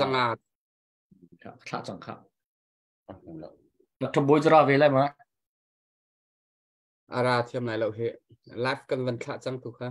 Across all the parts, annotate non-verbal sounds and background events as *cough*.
zangat คละจังครับนักบวยจะราเวลมา ara thiam nai lo he life kan van thla chang tu kha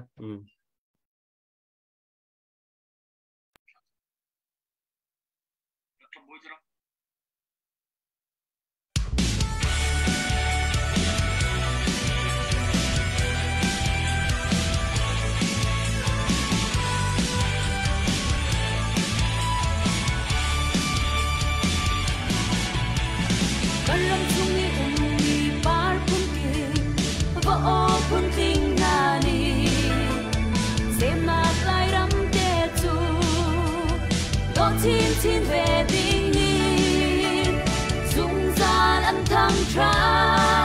try.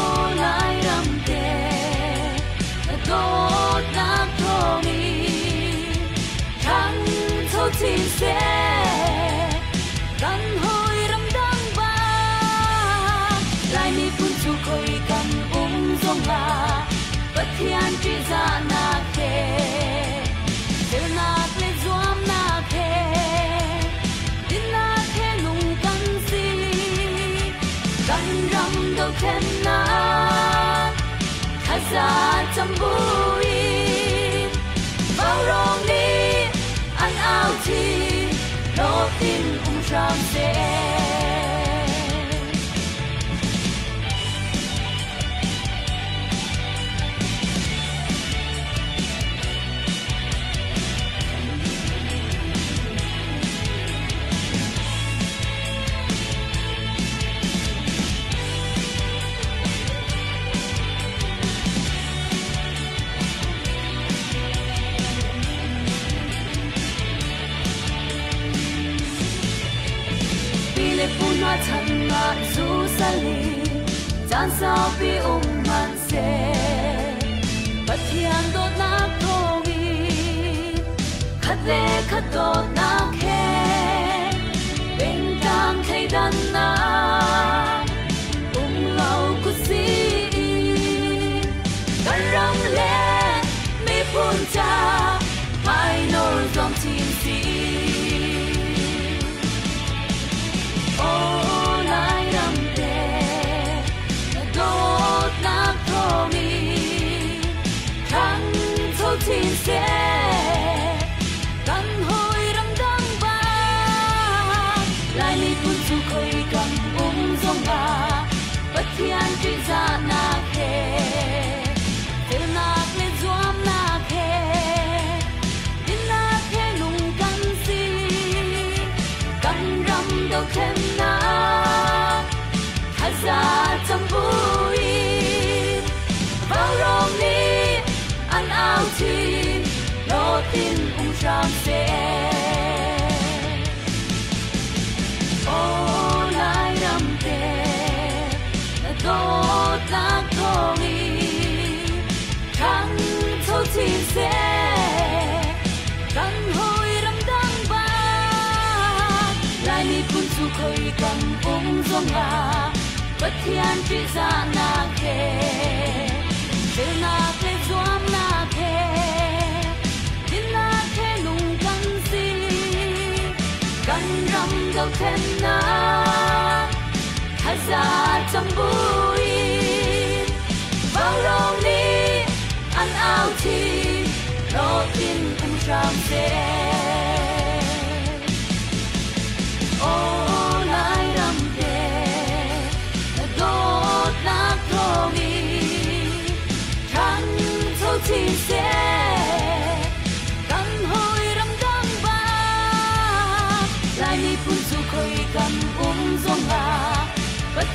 khat dot na khe Beng tang thei dan na Um lau ku si Karam le mi pun cha Mai nor zom tin si tin sẽ kan hoi ram dang ba lai mi pun chu koi kan um zong la pathian chi za na ke lo tin um ram se le puna changa zu sali chan sao pi um man se pathian do na thowi khat le khat do na khe beng tang thei dan na um lau ku si karam le mi pun cha tin sẽ kan hoi ram dang ba lai ni kun su khoi kam um zong ba pathian tri za na ni kun su khoi kam um zong la bất thiên chỉ ra na khe Till na khe zuam na khe Din na khe lung kan si Kan ram gao khen na Haza cham bui Bao rong ni an ao chi Lo tin um ram se 似些。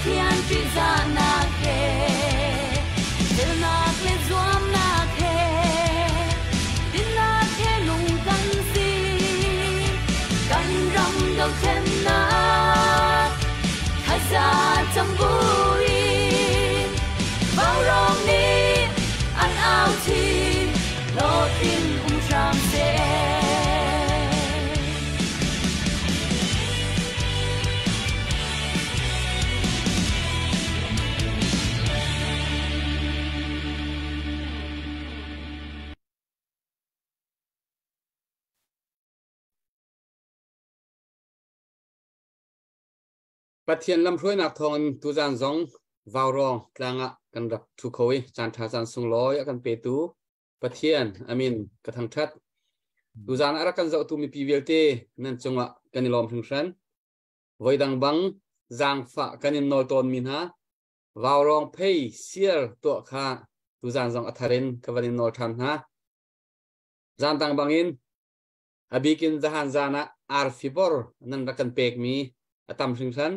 thiên truy ra na khe Điều na khe doam na khe Tin na khe lung gan si Gan rong đâu thêm na Khai ra trong vui lo tin um sam se ปะเทียนลำพรวยนักทองตูจานซองวา วรองกลางะกันรับทุกโคยจานทาจานสุงลอยกันเปตูปะเทียนอามินกระทังทัดตูจานอารักันเจ้าตูมีปีเวลเตนั่นจงวะกันนิลอมถึงฉันไว้ดังบังจางฝะกันนินนอลตอนมินฮาวาวรองเพย์เซียร์ตัวข้าตูจานซองอัธรินกวันนินนอลทันฮะจานตังบังอินอบิกินจานจานะอาร์ฟิบอร์นั่นรักันเปกมีอตัมถึงฉัน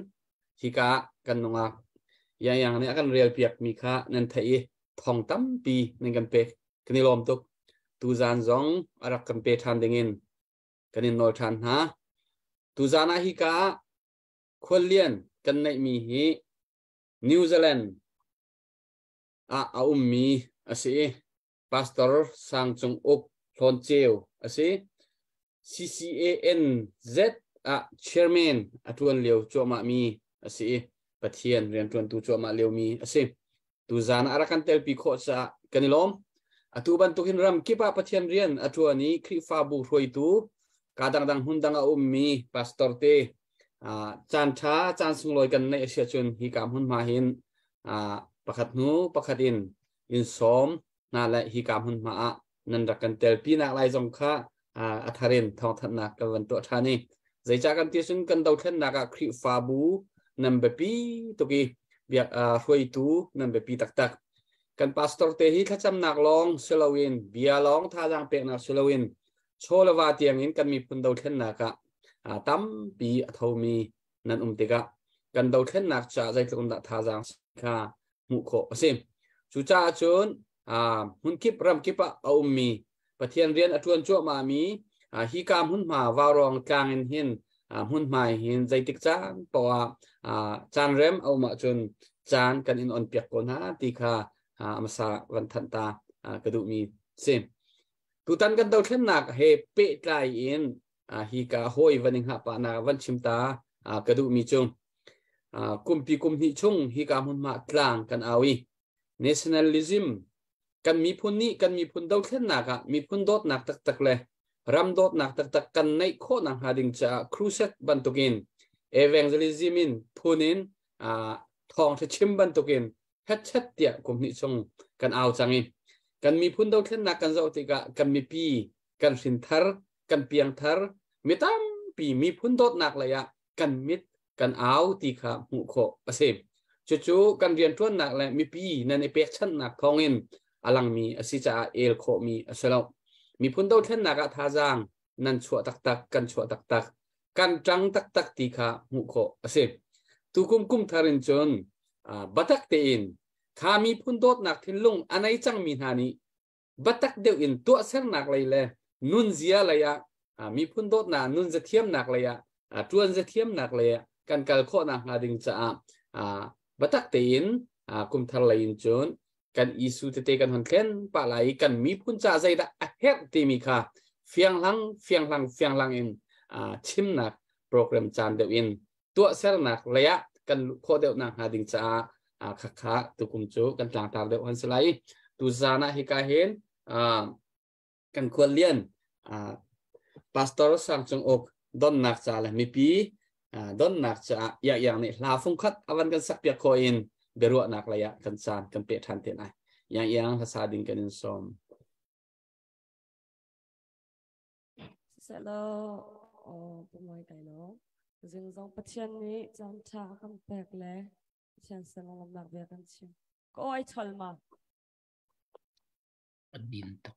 hika kan nunga yang yang ni akan real piak mika nan thai thong tam pi ning kan pe kani lom tuk. Tu zan zong arak kan pe than dingin. Kanin nol than ha. Tu zana hika kholian kan nei mi hi new zealand. A a um mi ase. Pastor sang chung up thon cheu ase. N Z a chairman atuan leo choma mi asi pathian rian tuan tu chu ma leo mi asi tu zan arakan tel pi kho cha kanilom atu ban tu hin ram kipa pathian rian atu ani khri fa bu roi tu kadang dang hundang a um mi pastor te a chan tha chan sung loi kan nei sia chun hi kam hun ma hin a pakhat nu pakhat in in som na la hi kam hun ma a nan rak kan tel pi na lai jong kha a atharin thong that na ka van to thani zai cha kan ti sun kan dau then na ka khri fa bu number pi to ki biak a hroi tu number pi tak tak กันปาสตอร์เตฮิขจำหนักลองสลาวินเบียลองท่าจังเปียนักสลาวินโชลวาเตียงอินกันมีพุนเดาเทนนักะอาตัมปีอทมีนันอุ่มติกะกันเดาเทนนักจะใจกลมดัท่าจังค่ะมุโคสิมชุจ้าจนอ่าหุ่นคิปรำคิปะเอาุมีประเทียนเรียนอทวนชั่วมามีอ่าฮีกามหุ่นมาวารองกลางเห็นห็นอ่าหุ่นหมายเห็นใจติกจางปออ่าจานเร็มเอามาจนจานกันอินออนเปียกกนะติค่ aw ti kha mu kho asem chu chu kan rian tuan nak la mi pi nan e pek chan nak thongin alang mi asi cha el kho mi asalo มีพุนดาวเทนนักท่าจางนั่นชัวตักตักกันชัวตักตักกันจังตักตักตีขาหุโคเสพตุกุมกุมทารินจนอ่าบัตัก ชัดเตียกุมนิชงกันเอาจังงี้กันมีพุ่นดอกเช่นนักกันเจ้าติกะกันมีปีกันสินทารกันเปียงทารมีตั้มปีมีพุ่นดอกนักเลยอะกันมิดกันเอาตีขาหูโคอเสมจู่ๆกันเรียนทวนหนักเลยมีปีนั่นไอเป็กชันหนักทองเงินอลังมีอสิจาเอลโคมีอสลามีพุ่นดอกเช่นนักทาจังนั่นชัวตักตักกันชัวตักตักกันจังตักตักตีขาหูโคอเสมตุกุมกุมทารินจน kan isu te te kan hon khen pa lai kan mi phun cha zai da a het ti mi kha fiang lang fiang lang fiang lang in a chim nak program chan de in tua sel nak leya kan kho de na. Ha ding cha a kha kha tu kum chu kan tlang tak de han slai tu zana hi ka hen a kan khol lian. A pastor sang chung ok don nak cha la mi pi. A don nak cha ya yang ni la phung khat awan kan sak pia kho in. Berua nak la ya kan san kan pe than te nai. Yang yang hasa ding kan in som. Hello, oh, good morning, dừng dòng bát chân ấy chăm cha không bẹc lẽ. Chân sân lòng làm việc căn chim có ai chọn mà. Ăn điểm tao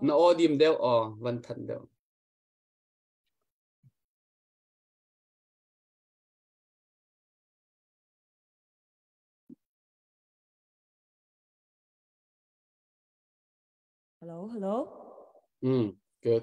nó ô điểm đeo ờ văn thần đeo Hello, hello. Mm, good.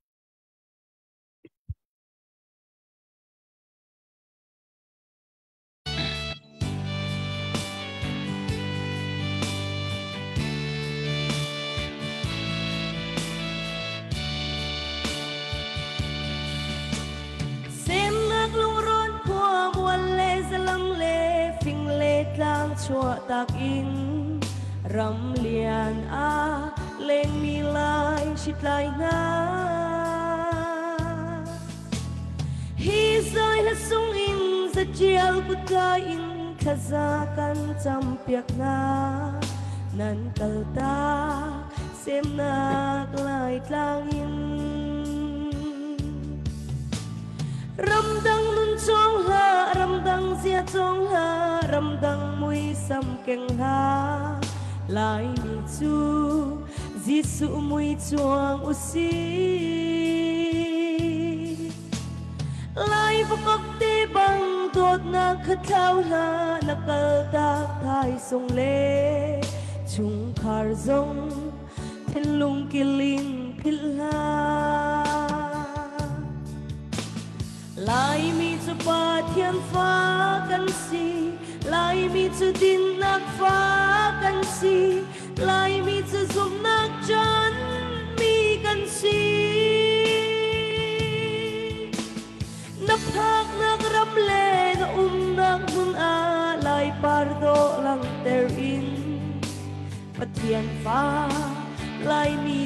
chua tạc in rầm liền a lên mi lại chít lại nga hi rơi là sung in za chial bút ga in kha za kan cham piak na nan kal ta xem nak lại tlang in Ramdang nun chong ha, ramdang zia chong ha, ramdang mui sam keng ha. Lai mi chu, Gisu mui chuang usi. Lai vakok te bang dot na khatau ha, nakal tak thai song le. Chung khar zong, thiên lung kiling phil ha. Lai mi chu pa thiên phá căn si Lai mi chu tin nak phá căn si Lai mi chu zum nak chan mi căn si Nak thak nak ram le na um nak nun a Lai pardo lang ter in Pa thiên phá Lai mi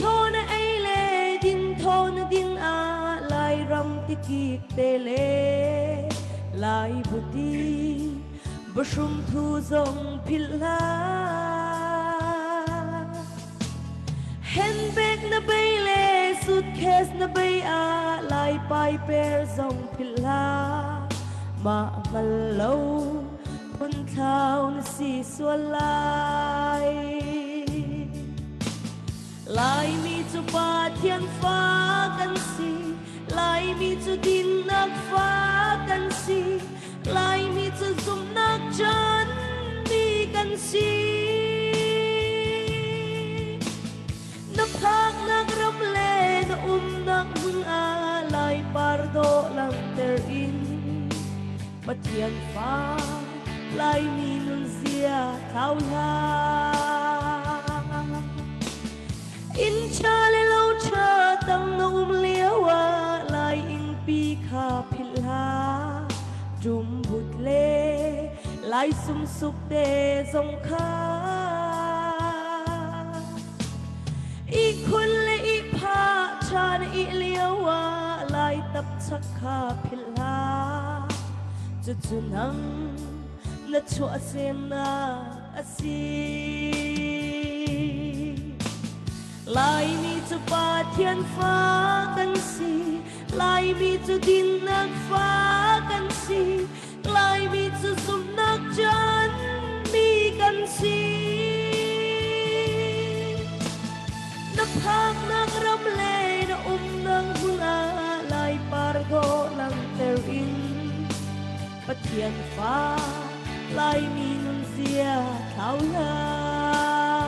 nun zia thao ha ai thô na ai lê din thô na din a lai ram ti ki te le lai bu ti ba shum thu zong phil la handbag na bay le suitcase na bay a lai pai per zong phil la ma mal lo phun thao na si ลายมีจะบาดยันฟ้ากันสิลายมีจะดินนักฟ้ากันสิลายมีจะซุมนักจันมีกันสินักทักนักรำเลนอุ้มนักมึงอาลายปาร์โดลังเตอร์อินบัดยันฟ้าลายมีนุนเสียเท่าไหร่ินชาเลยเล่าชาตำนอุ้มเลี้ยวว่าลายอิงปีขาพิลาจุมบุตรเลลายสุมสุขเดทรงคาอีกคนเลยอีกพาชาในอีเลี้ยวว่าลายตับชักขาพิลาจะจุนังนัชัวเซมนาอาซี Ba thiên phá Lai mi nun zia thao la in cha le lo cha tang no um liawa lai in pi kha phil ha dum but le lai sum suk de zong kha i khun le i pha cha na i liawa lai tap chak kha phil ha chu chu nang na chua sem na asi Lai mi chu pa thiên phá căn si Lai mi chu tin nak phá căn si Lai mi chu sum nak chan mi căn si Nak hak nak ram le na um nang hula Lai pargo lang ter in Pa thiên phá Lai mi nun zia thao la Bất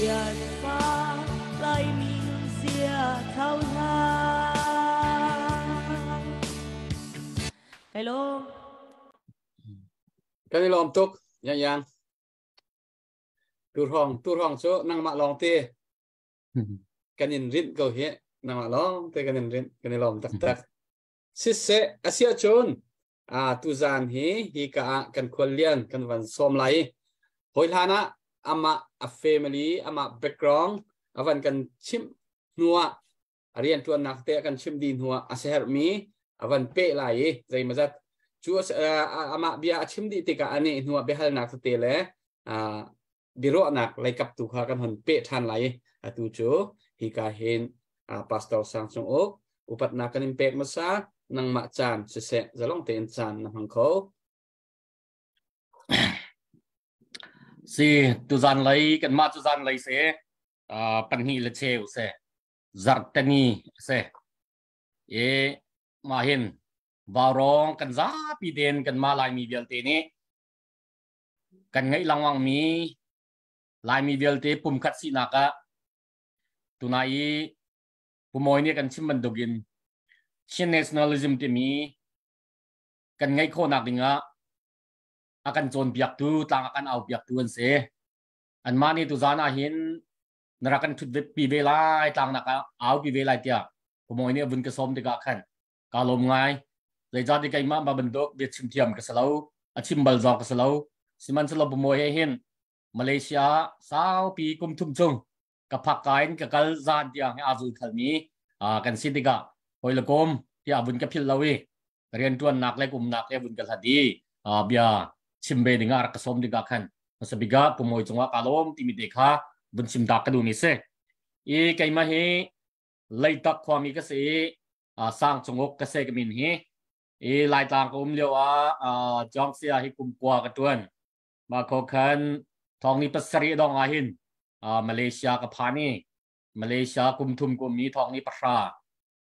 thiên phá lại mình xìa thao la Hello cái này lom tục yang yang tu rong tu rong số năng mạ long tê cái nhìn rin cầu hiện năng mạ long tê cái nhìn rin cái này lom tắc tắc xích sẽ asia chôn à tu gian hi hi cả kan kwal lian kan van som lai hoi lana ama a family ama background avan kan chim nuwa. Arian tuan nak te kan chim din nuwa. Aser mi avan pe lai zai mazat chu ama bia chim di tika ani nuwa behal nak te le. A biro nak lai kap tu kha kan hon pe than lai atu chu, hi ka hen, a pastor sang chung ok. Upat na kanin pek masa nang ma chan se se, zalong te chan nang hang ko. Si tu zan lấy kan ma tu zan lấy se a pan hi le cheu se zar tani se e ma hin varong kan za pi den kan ma lai mi vel te ni kan ngai langwang mi lai mi vel te pum khat si na ka tunai pumoy ni kan chim man dogin chin nationalism te mi kan ngai kho nak dinga akan chon biak tu tang akan au biak tu an se an mani tu zana hin narakan thut pi ve lai tang naka au pi ve lai tia pumoy ni bun ka som te ga khan ka lom ngai le jadi kai ma ba bendok bi chim tiam ka salau a chim bal zok ka salau siman salo pumoy hin Malaysia sao pi kum thum chung ka phak kain ka kal zan tia a zu khal mi a kan sitika hoila kom tia bun ka phil lawi rian tuan nak le kum nak le bun ka hadi a bia ชิมเบดิงอารักสมดิกาขันมาสบิกากุมวยจงว่ากาลมติมีเดคาบุญชิมดักกระดูนิเซอีกไกมาเฮไลตักความมีกษอ่สร้างจงกเกษกมินเฮอีลายต่างกุมเลียวอาจองเสียให้กุมกว่ากระตวนมาโคคันทองนี้ปัสรีดองอาหินอ่ามาเลเซียกับพานีมาเลเซียกุมทุมกุมนี้ทองนี้ประชา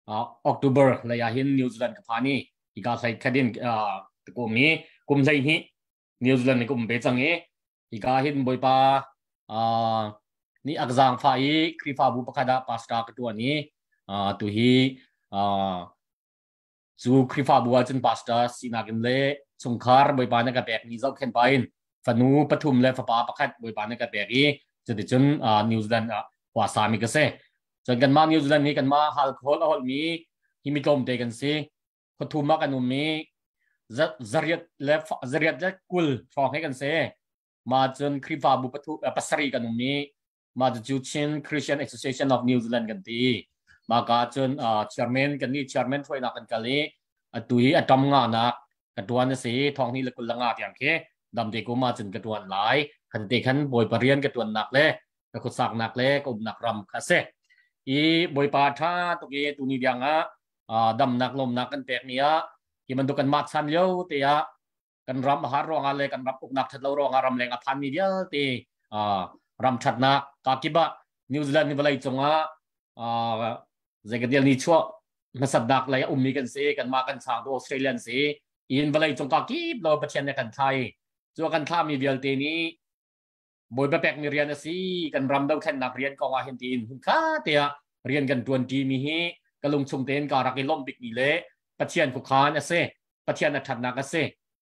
อ่าออกตุเบอร์เลยอาหินนิวซีแลนด์กับพานีอีกาใส่คดินอ่ากุมนี้กุมใซฮี นิวซีแลนด์นี่ก็อุ้มเบจังเออีกาหินบอยปาอ่านี่อักซังฟาอีครีฟาบุปคดาพาสตากตัวนี้อ่าตัวฮีอ่าจูครีฟาบัวจนพาสตาสินากินเลสงคารบอยปานกะแบกนี้เจ้าเข็นไปฟนูปทุมเลฟปาปคัดบอยปานกะแบกอีจะดิจนอ่านิวซีแลนด์อะว่าสามีก็เซจนกันมานิวซีแลนด์นี่กันมาฮัลโคลอฮอลมีฮิมิตมเตกันซีคนทุมมากันนุมมี ลยอตุยอตอมงานักกระดวนสิทองนี่ละกุลละงาอย่างเคดำเด็กกูมาจนกระดวนหลาย kan te kan boy parian ke tuan nak le ka khut sak nak le ko nak ram kha se i boy pa tha to ke tu ni dianga a dam nak lom nak kan pek nia กี่มันดูกันมาชันเลี้ยวตีอะกันรำหารองอะไรกันรำบอุกนักชัดเรารองอารำแรงอพันมีเดียวเตียรำชัดนักากิบะนิวซีแลนด์นี่เวลาจงอะเจกเดียลนี่ชั่วมาสับดักเลยอุ้มมีกันเสกันมากันสางดูออสเตรเลียนเสอินเวลาจงกากิบเราประเทศในกันไทยจัวกันท่ามีเดียลตีนี้บอยแปลกมีเรียนสิกันรำเดาแค่นักเรียนก็ว่าเห็นตีนคุณค่าเตียเรียนกันตวนทีมีเฮกะลุงชุมเตนการักไอล้มปิกนี่เละ ปัจเจียนคุคานเสปัจเจียนถัดนักเส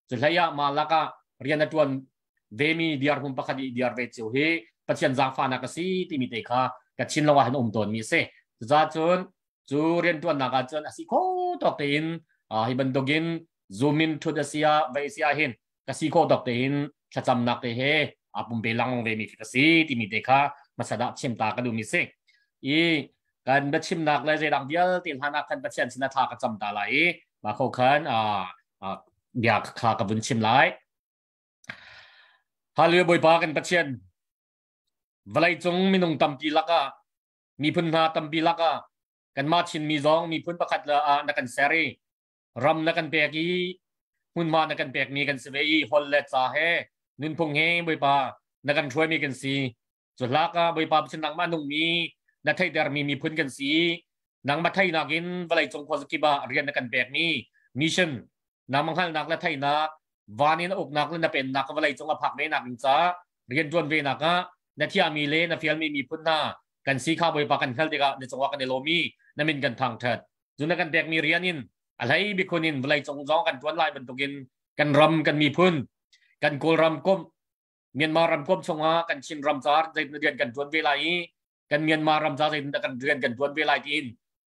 จุดระยะมาลักะเรียนตวนเวมีเดียร์หุ่นปะคดีเดียร์เวจิวเฮปัจเจียนจางฟานักสิที่มีเตคะกัชินละวะหันอมตวนมีเสจ้าจุนจูเรียนตวนนักจุนอสิโคตอกเตนอ่าฮิบันดกิน zoom in to the sia ve sia hin kasi ko dok te hin chacham nak te he apum belang ve mi kasi ti mi dekha masada chim ta ka du mi se i กันระชิมนักเลยจะดังเดียวติลฮานักกันประชเชนสินาทากับจำตาไหลมาเข้าขันอ่าอยากขากับบุญชิมไหลฮาเรือบอยปากันประชเชนวลัยจงมีนงตัมปีลักะมีพุนหาตัมปีลักะกันมาชินมีร้องมีพุนประคัดละอานักกันเซรีรำนักกันเปียกีหุ่นมานักกันเปียกมีกันเสวีฮอลเลตซาเฮนุนพงเฮบอยปานักกันช่วยมีกันซีจุดลักะบอยปาเป็นนักมานุงมี นักไทยเดอร์มีมีพื้นกันสีนังมาไทยนักินวลัยจงควสกิบาเรียนนัการแบบนี้มิชชั่นนังมังคัลนักและไทยนักวานินอกนักและนเป็นนักวลัยจงอภักในนักนิจ้าเรียนจวนเวนักะนักที่มีเลนักฟิลมีมีพื้นหน้ากันสีข้าวใบปากันเข้าเด็กในจังหวะกันในโลมีนักมินกันทางเถิดจุนักการแบบมีเรียนินอะไรบิคนินวลัยจงจ้องกันจวนลายบรรทุกินกันรำกันมีพื้นกันโกูรำก้มเมียนมารำก้มชงอากันชินรำจาร์ใจเรียนกันจวนเวลาอี กันเมียนมารำจาร์ใจกันเรียนกันจวนเวลาทีน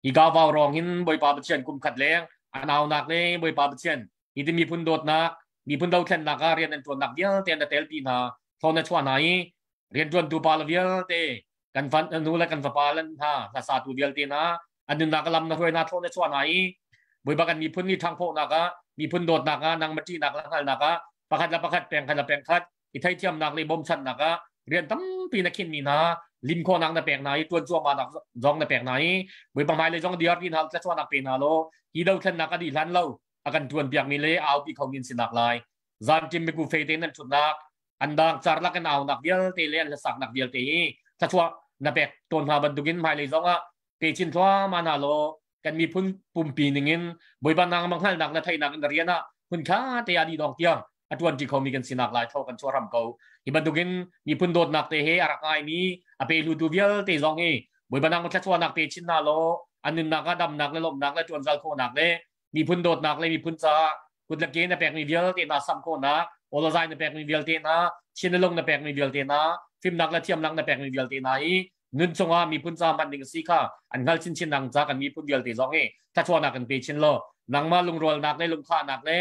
อีกาวาวรองหินบอยปาบเชียนกุมขัดแรงอันเอาหนักเลยบอยปาบเชียนอีที่มีพุ่นโดดนักมีพุ่นดาแทนนักเรียนจวนนักเดียวเตียนเตลปีนาทอนในชวนไหนเรียนจวนตูปาลเวียเตกันฟันนูและกันฟปาลันฮะภาษาตูเดียลเตนะอันนึงนักลำนักรวนักทอนในชวนไหนบอยปากันมีพุ่นนี่ทางพวกนักมีพุ่นโดดนักนางมัจีนักลังนักประคัดละประคัดแปลงคัดละแปลงคัดอีไทยเทียมนักเลยบ่มชันนักเรียนตั้งปีนักขินมีนา ลิมโคนังนะแปลกไหนตัวจัวมานักจองนะแปลกไหนบุยปังไม้เลยจองเดียร์ดินฮัลจะชวนนักเป็นฮัลโลฮีเดาเทนนักอดีตลันเล่าอากันทวนเปียกมีเลยเอาปีเขากินสินักลายจานจิมไปกูเฟเตนันชุดนักอันดังจาร์ลักกันเอานักเดียลเตเลียนจะสักนักเดียลเตะถ้าชัวนะแปลกตัวมาบันทุกินไม้เลยจองอะเปชินทัวมานาโลกันมีพุ่นปุ่มปีหนึ่งบุยปันนางมังหัลนักนะไทยนักเรียนอะคุณค่าเตียดีดองเตียง อตวนจีเขามีกันสินักลายท่ากันชัวรำเขาฮิบันตุกินมีพุ่นโดดนักเตะเฮอารักไงมีอเปลูดูเวลเตะซองเฮบุยบันังก็ชัวนักเตะชินนาโลอันนึงนักก็ดำนักเลยลมนักและจวนซัลโคนักเลยมีพุ่นโดดนักเลยมีพุ่นจ้าคุณละเกนแปลกมีเวลเตะนาซัมโคนักโอลาไซน์แปลกมีเวลเตะนาชนลงแปลกมีเวลเตะนาฟิมนักและเทียมนักแปลกมีเวลเตะนาอีนุนชงอามีพุ่นจ้ามันดิงสีค่ะอันนั้นชินชินนังจ้ากันมีพุ่นเวลเตะซองเฮชัวนักกันเตะชินโลนังมาลงรวลนักเลยลงข้านักเลย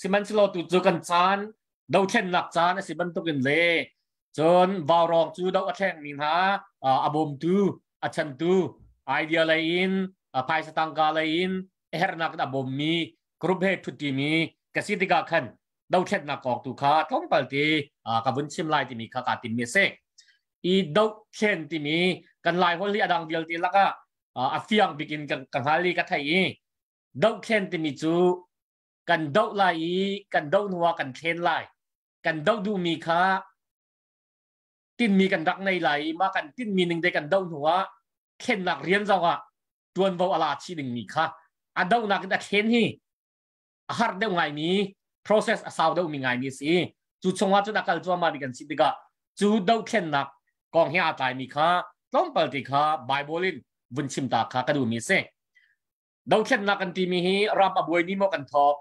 สิมันสิเราตุจูกันจานดาวเช่นหลักจานสิมันตุกันเลยจนวาวรองจูดาวแท่งนี่นะอาบมตูอาชันตูไอเดียอะไรอินภายสตังกาอะไรอินเฮรนักอาบมมีกรุบเฮทุติมีกสิติกาขันดาวเช่นนักออกตุคาท้องปัลตีกับบุญชิมไลที่มีขากาติมีเซกอีดาวเช่นที่มีกันไลฮอลลี่อดังเดียวตีแล้วก็อาฟียงบิกินกันกันฮาลีกันไทยดาวเช่นที่มีจู กันดอกไลกันดอกนัวกันเทนไลกันดอกดูมีค่าตินมีกันรักในไหลมากันตินมีหนึ่งได้กันดอกหัวเข็นหนักเรียนเจ้าอะจวนเบาอาลาชีหนึ่งมีค่าอันดอกหนักได้เข็นฮีอาหารเดาไงมี process สาวเดามีไงมีสิจุดชงว่าจุดนักการจวมาดิกันสิดิกะจุดดอกเข็นหนักกองเฮียตายมีค่าต้องเปิดติค่าไบเบิลินวุนชิมตาค่ากระดูมีเสดอกเข็นหนักกันทีมีฮีรำอบวยนี่มกันทอก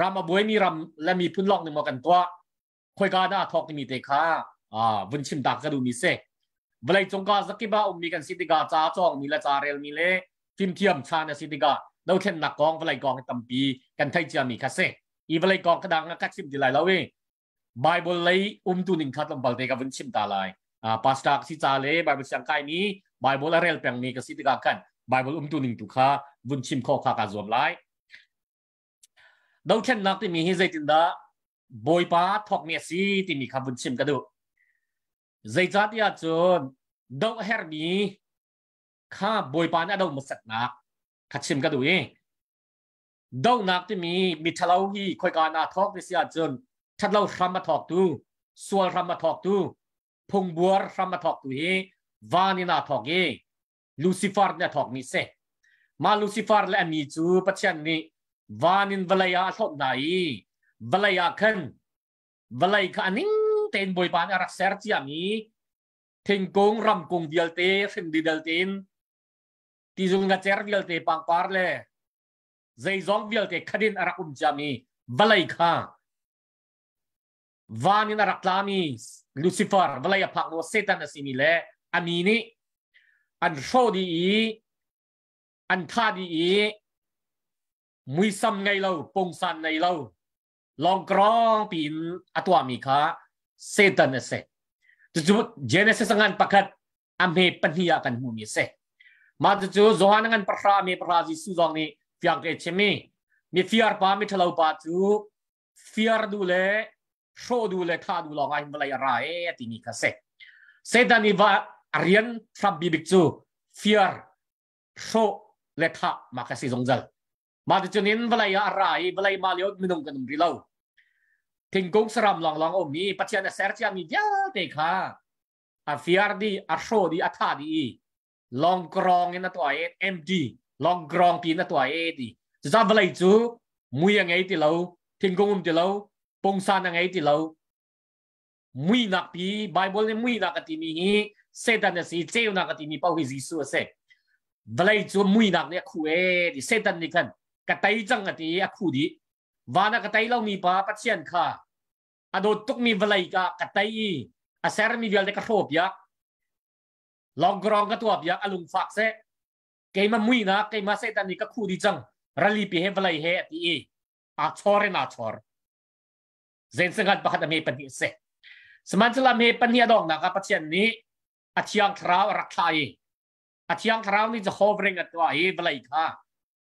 รามาบวยมีรำและมีพื้นลอกหนึ่งมากันตัวคอยกาหน้าทอกมีเตค่าอ่าวันชิมตักก็ดูมีเสกเวลาจงกาสักกี่บ้าอุมีกันสิติกาจ้าจองมีละจาเรลมีเล่ฟิมเทียมชาเนสิติกาเราเช่นนักกองเวลากองตั้มปีกันไทยจะมีคาเซอีเวลากองกระดังกักสิบดีไลเราเองไบเบิลเลยอุ้มตัวหนึ่งคัดลงบอลเตกับวันชิมตาลายอ่าพาสตาสิจาเล่ไบเบิลสังกายนี้ไบเบิลเรลเปียงมีกับสิติกากันไบเบิลอุ้มตัวหนึ่งตุคาวันชิมข้อขากาจวมไล ดาวเช่นนักที่มีฮิเจตินดาบอยป้าทอกเมียซีที่มีคำบุญชิมกันดูใจจัดยาจนดาวเฮร์มีข้าบอยป้าเนี่ยดาวมุสักนักขัดชิมกันดูเองดาวนักที่มีมีทะเลาฮีคอยการนาทอกวิสยจนทัดเราทำมาทอกตูส่วนทำมาทอกตูพงบัวทำมาทอกตูเฮวานินาทอกเองลูซิฟาร์เนี่ยทอกมีเซมาลูซิฟาร์และมีจูปัจจัยนี้ vanin valaya thot nai. Valaya khan. Valai kha aning ten boy pan ara ser chi ami. Thing kong ram kong dial te fin di dal tin ti zung nga cher dial te, pang par le. Zai zong dial te, khadin ara um jami valai kha. Vanin ara klami lucifer valaya phak no satan asimi le. Ami ni. An show di an tha di มุยซ้ำไงเราปงสันไงเราลองกรองปีนอตัวมีคาเซตันเสจู่เจเนสสังานปักัดอเมปัญญากันหูมีเสมาจู่จวนงันปรามีปราจิสุจงนี้ฟิอังเกชมีมีฟิอาร์ปามีทลาวปาจูฟิอาร์ดูเลโชดูเลท่าดูลองไอ้เมื่อไรอะไรที่นี่ก็เสเซตันีว่าเรียนทรับบิบิกจูฟิอาร์โชเลท่ามาคัสิจงจัล มาจนนินเวลาอะไรเวลามาเลียวมินุงกันริเลาทิงกงสรามลองลองอมนี้ปัจจัยเสร์จีมีเยอะเด็กค่ะอาฟิอาร์ดีอาโชดีอาธาดีลองกรองเงินตัวเอ็มดีลองกรองปีนตัวเอดีจะจำเวลาจูมุยยังไงที่เราทิงกงมที่เราปงซานยังไงที่เรามุยนักปีไบเบิลเนี่ยมุยนักที่มีเซตันเนี่ยสิเจ้านักที่มีเป้าหิซิสุเสเวลาจูมุยนักเนี่ยคุยดิเซตันนี่กัน กตัยจังอติอะคูดีวานากตัยเรามีปาปัจเจียนค่ะอดตุกมีเวลัยกะกตัยอาเซรมีเวลเดกโรบยาลองกรองก็ตัวอยากอลุงฝากเสเกมมุยนะเกมมาเสตันนี่ก็คูดีจังรัลีปีเฮบไลเฮตีอาชอร์นาชอร์เซนสังกัดบัดเมปันนี่เสสมันจะลาเมปันนี่ดองนะกับปัจเจัยนนี้อาชียงคราวรักไทยอาชียงคราวนี่จะโฮเวริงกัตัวเฮบไลค่ะ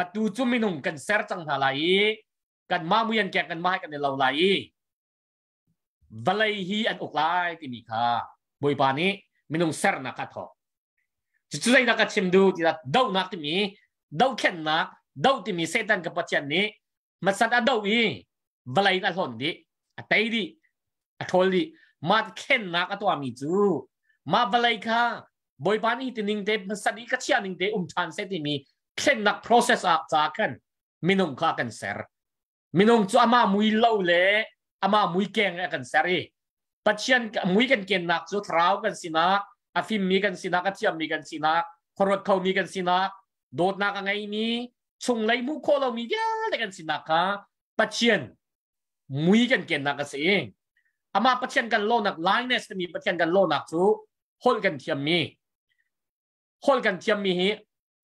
อตูจุมินุงกันเซรจังทลาไหกันมามุยันแกกันมาให้กันในเราไหลบลัยฮีอันอกลายที่มีค่ะบุยปานี้มินุงเซรนักทอจุดใจนักชิมดูที่ละดาวนักที่มีดาวแค่นักดาวที่มีเซตันกับปัจจัยนี้มาสัตว์ดาวอีบลัยนั่นหล่นดิอัตยดิอัตโอลดิมาแค่นักตัวมีจูมาบลัยค่ะบอยปานี้ที่นิ่งเตมัสัตว์อีกัจจัยนิ่งเตอุ้มชันเซติมี i kachian ning te um chan se timi ken nak process up cha kan minung kha kan ser minung chu ama mui lo le ama mui keng kan ser i pachian mui kan ken nak chu thrau kan sinak อาฟิมมีกันสินักเทียมมีกันสินักครถเขามีกันสินักโดดนักไงนี้ชงไรมุโคเรามีเดียวกันสินั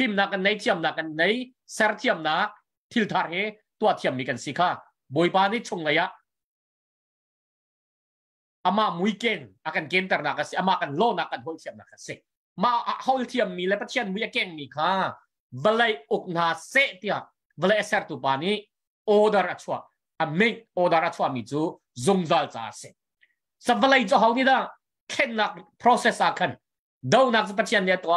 ทิมนักันในเทียมนักันในเสอร์เทียมนักทิลทาร์เฮตัวเทียมมีกันสิค่ะบอยปานี่ชงเลยอะอามามุยเกนอากันเกนแต่นักสิอามากันโลนักกันหอยเทียมนักสิมาเขาเทียมมีและประเทศมุยเกงมีค่ะเวลาอุกนาเซติอะบลาเสอร์ตุปานี่ออเดอร์ชัวาอเมงออเดอร์ชัวามีจูซงดัลจ้าเซสับบลาจะเขานี่ละเข็นนัก process อากันดาวนักประเทศเนี่ยตัว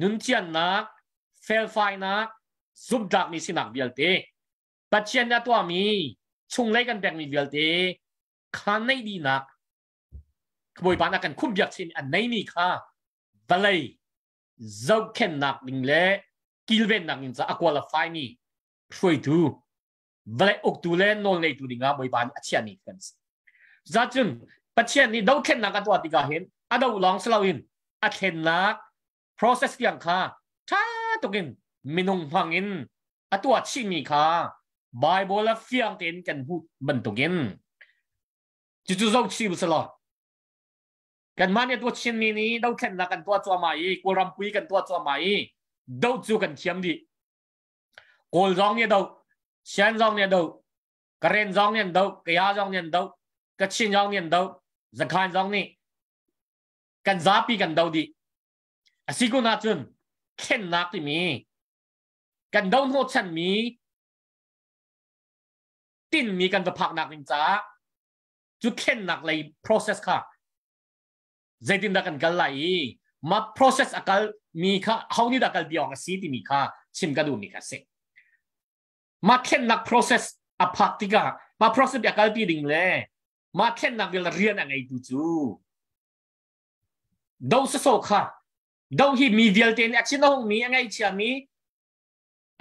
นุนเทียนนักเฟลไฟนักซุบดักมีสินักเบียลเตปัจเจียนตัวมีชุงเล่กันแบกมีเบียลเตคันในดีนักขบวยปานกกันคุ้มเบียกชินอันในนี้ค่ะบลเลยเจ้าเข็นนักลิงเล่กิลเวนนักนินจะอควาลไฟนี่ช่วยดูบลเลยอกตูเล่นนเลยตูดิงาบวยปานอาเชียนี่กันจ้าจุนปัจเจียนนี่เดาเข็นนักตัวติกาเห็นอะเดาวลองสลาวินอาเข็นนัก process ยังค่ะถ้าตุกินมินงพังอินอตัวชิมีค่ะ Bible ละเฟียงเต็นกันพูดบรรทุกินจู่จู่เราชิวสลอกันมาเนี่ยตัวชินนี้นี่เราเข็นนักันตัวตัวใหม่กูรำปุยกันตัวตัวใหม่เราจูกันเทียมดีกูร้องเนี่ยเราเชียนร้องเนี่ยเรากระเรนร้องเนี่ยเรากระยาร้องเนี่ยเรากระชินร้องเนี่ยเราจะขานร้องนี่กันซาปีกันเราดี สิกูน่าจุนเข็นนักที่มีกันดาวน์โหลดฉันมีตินมีกันจะพักหนักจริจ้า chu khen nak lei process kha zaitin da kan kal lai ma process akal mi kha how ni da kal biong si ti mi kha chim ka du mi kha se ma khen nak process a praktika ma process bi akal pi ding le ma khen nak bil rian angai tu chu do sa so kha do hi mi vial ten action hong mi angai chia mi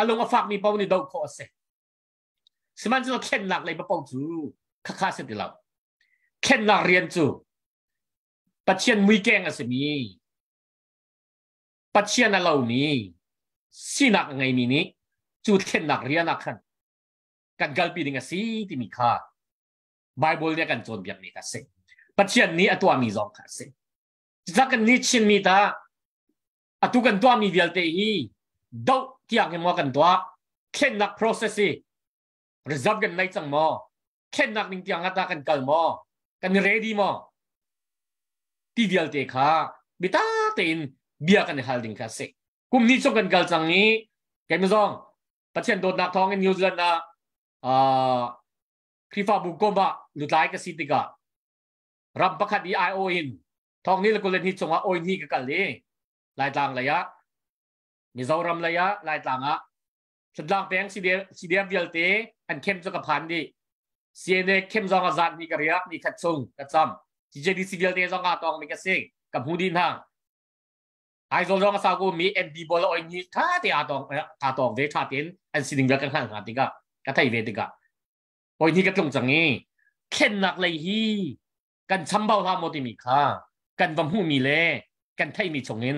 along a fak mi pau ni do ko se siman chu khen nak lei pa pau chu kha kha se ti lau เข็นนักเรียนจูปัจเจียนมุยแกงอะสิมีปัจเจียนเรานี้สินักไงมีนี้จุดเข็นนักเรียนนั อตุกันตัวมีเดียลเตฮีดาวที่อยากเห็นว่ากันตัวเข็นนัก process รีซับกันในจังมอเข็นนักนิ่งที่ยังตากันกัลมอกัน ready มอที่เดียลเตค่ะบิตาเตินเบียกันในฮัลดิงค่ะเสกุมนี้ชกกันกัลจังนี้แกม่ซองปัจเจียนโดนนักท้องในนิวซีแลนด์นะอ่าคริฟาบุกกบะหลุตไหลกับซิติกะรับประคัดดีไอโออินท้องนี้ละกุเลนฮิตจงว่าโออินฮีกันเลย ลายต่างระยะมิซารัมระยะลายต่างอะสุดล่างแปงสีเดียสีเดียวิลเตอันเข้มจกับพันดีเสียเนเข้มจงอาจันนี่กระยะนี่ขัดซุงกัดซ้ำที่จะดีสีเดียเตจงอาตองมีกระเซงกับหูดินทางไอโซลองสากูมีเอ็นดีบอลโออินฮีท่าเตียตองอาตองเวท่าเตียนอันสิ่งเดียวกันข้างหาติกะกระไทยเวติกะโอ้ยนี่ก็ตรงจังงี้เข็นหนักเลยฮีกันช้ำเบาทำโมติมีค่ากันบำหูมีเล่กันไทยมีชงเงิน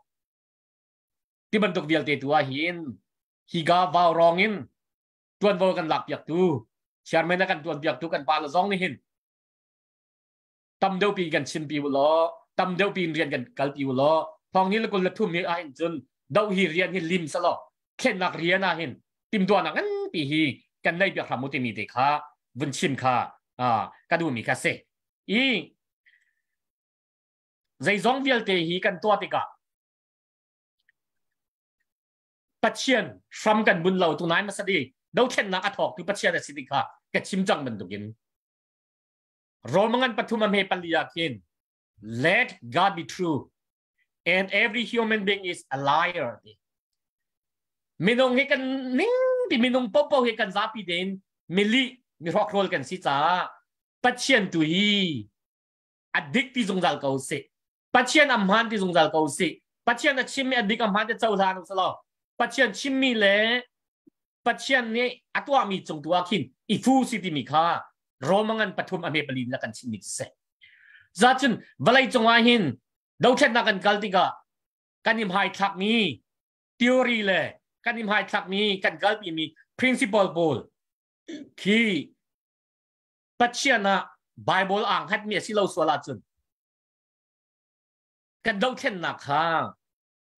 งอันใจง่ายง่ายเกาตีกับมูกันใจริมริมไหลอัตยซองกันใจจังนี้เราท่านอะอัตุกซองกันทงง่ายจังที่มีกระซุม asigona chen chu tei u slo khen nak a honi de tuan bo lak lai chu khen nak cha kan ready mo ti ban tok vial te tua hin hi ga vào rong in tuan bo kan lak yak tu chairman kan tuan biak tu kan pa la zong ni hin tam deu pi kan chin pi lo tam deu pi rian kan kal pi lo thong ni la kul la thum mi a hin chun dau hi rian hi lim sa lo khen nak rian a hin tim tua nak an pi hi kan nei biak ramu ti mi te kha vun chim kha อ่ากระดูมีคาเซอีใจจงเวียลเตหีกันตัวติกะ ปัจเจียนฟรัมกันบุญเราตัวนายมาสดีดาวเช่นนักอถอกที่ปัจเจียนสิติกะกับชิมจังมันตุกินโรมังันปฐุมเมปัลยาคิน let God be true and every human being is a liar มินงเฮกันนิ่งปีมินงปอปเฮกันซาปีเดนมิลีมีรอกโรลกันสิจ้าปัจเจียนตุยอดิกที่จงจัลเกาสิปัจเจียนอัมฮันที่จงจัลเกาสิปัจเจียนจะชิมมีอดิกอัมฮันจะเจ้าทางสลอ ปัจเจียนชิมมีเลยปัจเจียนนี่อัตัวมีจงตัวขินอีฟูสิติมีค่ารอมังันปฐุมอเมปลินละกันชิมิเสจัดจนเวลาจงว่าหินดาวเช่นนักันกัลติกากันยิมไฮทักมีทฤษฎีเลยกันยิมไฮทักมีกันกัลปีมี principle ball คีปัจเจียนะไบเบิลอ่างฮัดเมียสิเราสวลาจุนกันดาวเข็นนักฮะดาเตียงกันนักอัชัวปีเรามีเตลฟ้าชานินเราบรรทุกินดาวค่ะเราว่าเชียบยากินอารักดาวจง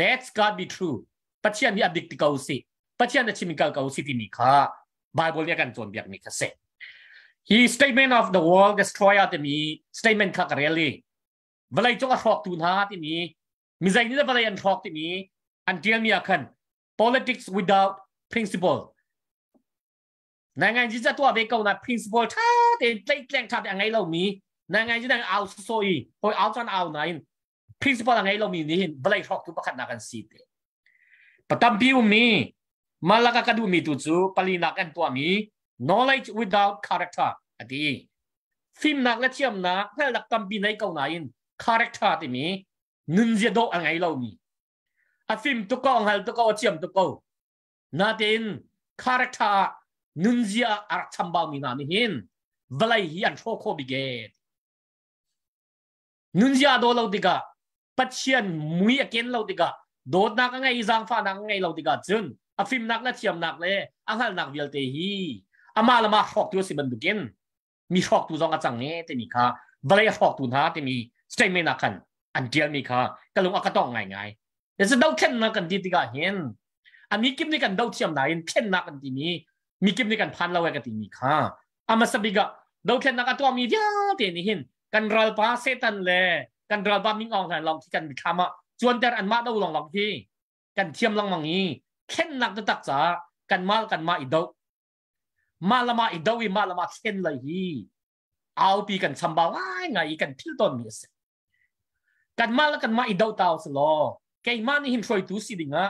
Let's God be true ปัจจัยนี้อดิกติกาสิปัจจัยนี้ชิมิกาเกาสิที่นี่ค่ะไบเบิลเนี่ยกันจนแบบนี้ค่ะเสร็จ He statement of the world destroyer ที่มี statement ค่ะกันเรียเวลาจงอัดทอกตูนหาที่มีมีใจนี้เวลาอันทอกที่มีอันเดียมีอาคัน politics without principle นางไงจีจะตัวเบกเอานะ principle ท่าเด็นเล่งทับยังไงเรามีนางไงจีนั่งเอาโซยพอเอาจนเอาไหน principle ยังไงเรามีนี่เวลาทอกทุกประคันนักันสิเตปตัมพิวมีมาลากาดูมีตุจูปลีนักกันตัวมี knowledge without character อดีฟิล์มนักและเทียมนัก ปัจเจียนมุยเกินเราติกะโดดนักไงจางฟ้านักไงเราติกะจุนอาฟิมนักและเทียมนักเลยอังหันนักเวีลเตหีอามาละมาฟอกตัวสิบันดุกินมีฟอกตัวจองกระจังเงี้ยเตมีค่ะบลายฟอกตัวนะเตมีสเตม่นักขันอันเดียวมีค่ะกะลงอากาต้องไงไงแต่จะเดาเช่นนักกันดีติกะเห็นอันนี้กิมในกันเดาเทียมไหนเช่นนักกันทีนี้มีกิมในกันพันเราไว้กันทีนี้ค่ะอามาสบิกะเดาเช่นนักตัวมีเดียวเตนี่เห็นกันรัลปาเซตันเลย กันรัลปามิงอองแทนลองที่กันทำอะจวนแต่อันมาดาลองลองที่กันเทียมลองมังนี้เข็นนักจะตักษากันมากันมาอีดามาละมาอีดาวิมาละมาเข็นเลยฮีเอาปีกันชำบาว่าไงกันพิลต้นมีสกันมาละกันมาอีดาวตาวสโลแกมานี่หิมช่วยตูสิดิงะ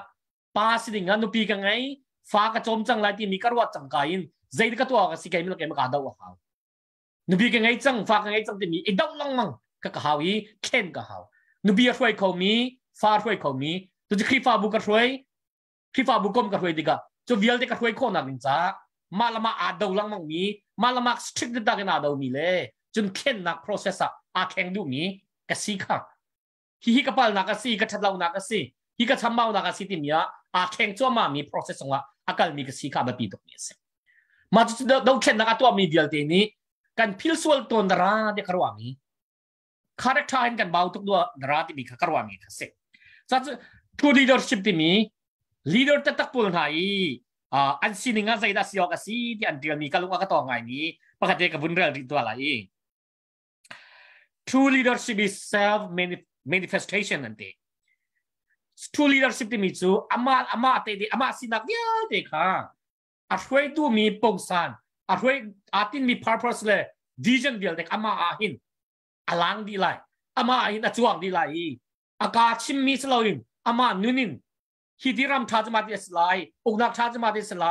ปาสิดิงะนุปีกันไงฟ้ากระโจมจังไรที่มีกระวัดจังกายินใจก็ตัวกันสิแกมีละแกมากาดาวเขานุปีกันไงจังฟ้า ก็กะหาวีเข่นกะหาวนูบีช่วยเขามีฟาช่วยเขามีตัวจะคลิฟ้าบุกช่วยคลิฟ้าบุกกมก็ช่วยดีกะจะเวียลเด็กก็ช่วยคนนั่นจ้ามาละมาอาดูวลังมั่งมีมาละมาสตริกดักันอาดูมีเลยจนเข่นนัก process อาแข่งดูมีกสีข้างฮิฮิกระเป๋านักสีกระชัดเรานักสีฮิกระชัมเมานักสีที่มีอาแข่งจ้วมามี process ของว่าอากาศมีกสีข้างแบบปีตกนี้สิมาจุดเดาเข่นนักตัวมีเดียลเตนี้กันพิลส่วนตัวนราเด็กรัวมี ติกับบุญเรื่องตัวอะไร True leadership is self manifestation นั่นเอลังดีไลอามาอินอจวงดีไลอากาชิมมีสโลอินอามานุนินฮิดิรัมทาจมาดิสไลอุกนักทาจมาดิสไล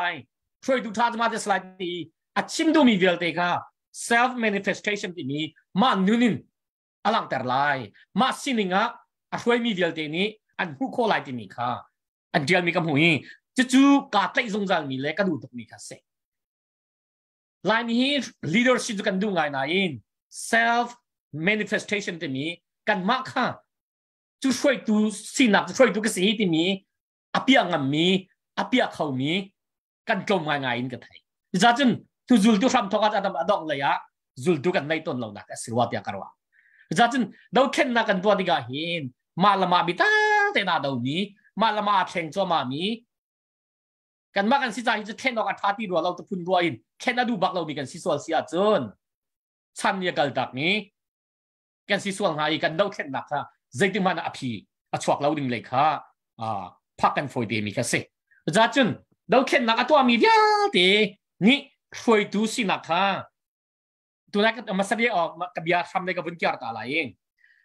ช่วยดูทาจมาดิสไลดีอาชิมดูมีเวลเตกา self manifestation ที่นี้มานุนินอลังแต่ไลมาสินิงะอาช่วยมีเวลเตนี้อันผู้โคไลที่นี้ค่ะอันเดียวมีคำหูนี้จะจูกาเตยงจังมีเลกระดูตรงนี้ค่ะเสก line hi leadership คันดู ngai na in self manifestation ที่มีกันมากค่ะจะช่วยดูสินับช่วยดูกระสีที่มีอาภิยงมีอภิยเขามีกันจงง่ายๆกัไทยจากนั้นทุจุลทุกคำทกัดอัตมาดองเลยอะจุตทุกันในต้นเรานักสิวัตยาการวะาจากนั้นเราเข็นนักกันตัวดีกาเห็นมาละมาบิตาแต่นาราวนี้มาละมาเชงชัวมามีกันมากันสิจ่ายจะเข็นออกอัฐาที่รัวเราจะพุ่นรัวอินเข็นอดูบักเรามีกันสิส่วนเสียจนชันเนี่ยกันตักนี้ กันสิส่วงหายกันเดาเข็ดหนักฮะใจติมันอภีอชวักเราดึงเลยค่ะอ่าพักกันฟอยเดมีกันสิจ้าจุนเดาเข็ดหนักตัวมีเดียวเดนี่ฟอยดูสิหนักฮะตัวนั้นมาเสียออกกับยาทำในกับบนเกียร์ตาลายเอง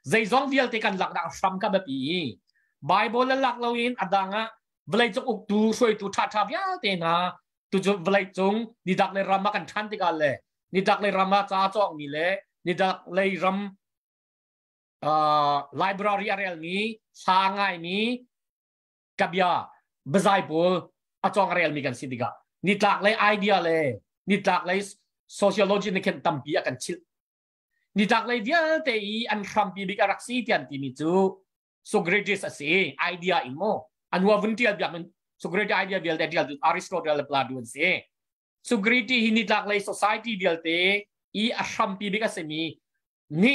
ใจจองเดียวเตกันหลักดังทำกับแบบนี้ไบเบิลและหลักเราเองอดังอะเวลาจะอุกดูช่วยดูวชาชาบยาเตนะตัวจะเวลาจงนิดักเลยรำมากันทันติกันเลยนิดักเลยรำมาจ้าจ้องนี่เลยนิดักเลยรำ เอ่อไลบรารีอะไรนี้ชาง่ายนี้ kabia bazai pol achong real mi kan sidiga ni tlak le idea le ni tlak le sociology ne ken tampi akan chil ni tlak le dia te i an khampi bi karak si tian ti mi chu socrates ase idea imo anwa vuntia biak men socrates idea bial te dial aristotle pladu se socrates hi ni tlak le society dial te i a khampi bi ka semi ni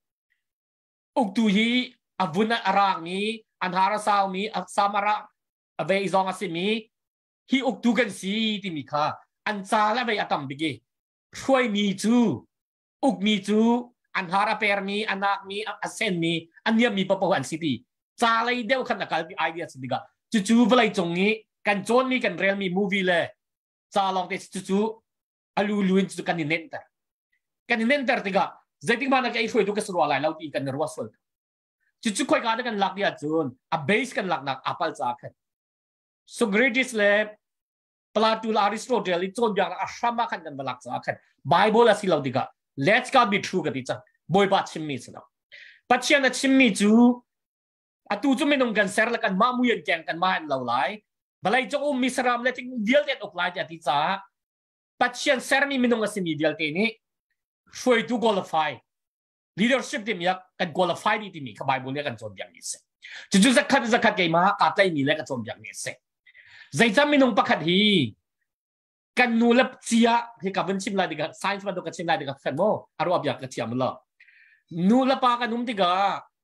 อันมาไอเดียกันสิจู่ๆนี่จากเลยอาเทียมมีแต่ตั้งปีนี้มีจากเลยอะไรจ้ากันอกติกาอันเดียวลังมังติกาอกตัวฮีอาวุธอารางนี้อันหาราสาวมีอักษามาระเวซองอาศิมีฮีอุกตูกันสีที่มีค่ะอันซาและเวอตัมบิกช่วยมีจูอุกมีจูอันหาราเปรมีอันนักมีอัเซนมีอันเนียมีปะปะวันสิตีซาเลยเดียวขันนักการไอเดียสิกาจู่จู่เวลาจงนี้กันโจนมีกันเรียลมีมูวี่เลยซาลองเตสจู่จู่อลูลูนจู่กันนิเนนเตอร์กันนิเนนเตอร์ติก zaitik mana kai thui tu ka surwa lai lau ti kan ruwa sul chu chu khoi ga kan lak dia chun a base kan lak nak apal cha khat Socrates le Plato Aristotle itu yang asrama kan kan balak kan Bible lah silau diga let's God be true kan itu boy bat simmi silau patsia na simmi ju atu chu menung kan ser kan ma mu yen kyan kan ma an lau lai balai jo um misram le ting dial det ok lai ti cha pathian sermi minung asimi dial te ni ช่วยดูกอลฟายลีดเดอร์ชิพที่มีกันก qualify ที่มีขบายบุญเรียกันจนอย่างนี้เสร็จจุดจุดสักขัดสักขัดไงมากาดไล่มีเรียกันจนอย่างนี้เสร็จใจจำม่นุ่งประคัดฮีกันนูเล็บเจียที่กับวินชิมลายดีกับ science มาดูกับชิมลายดีกับขันโมอารมณ์อยากับเชียมละนูเล็บปากันนุ่มที่กับ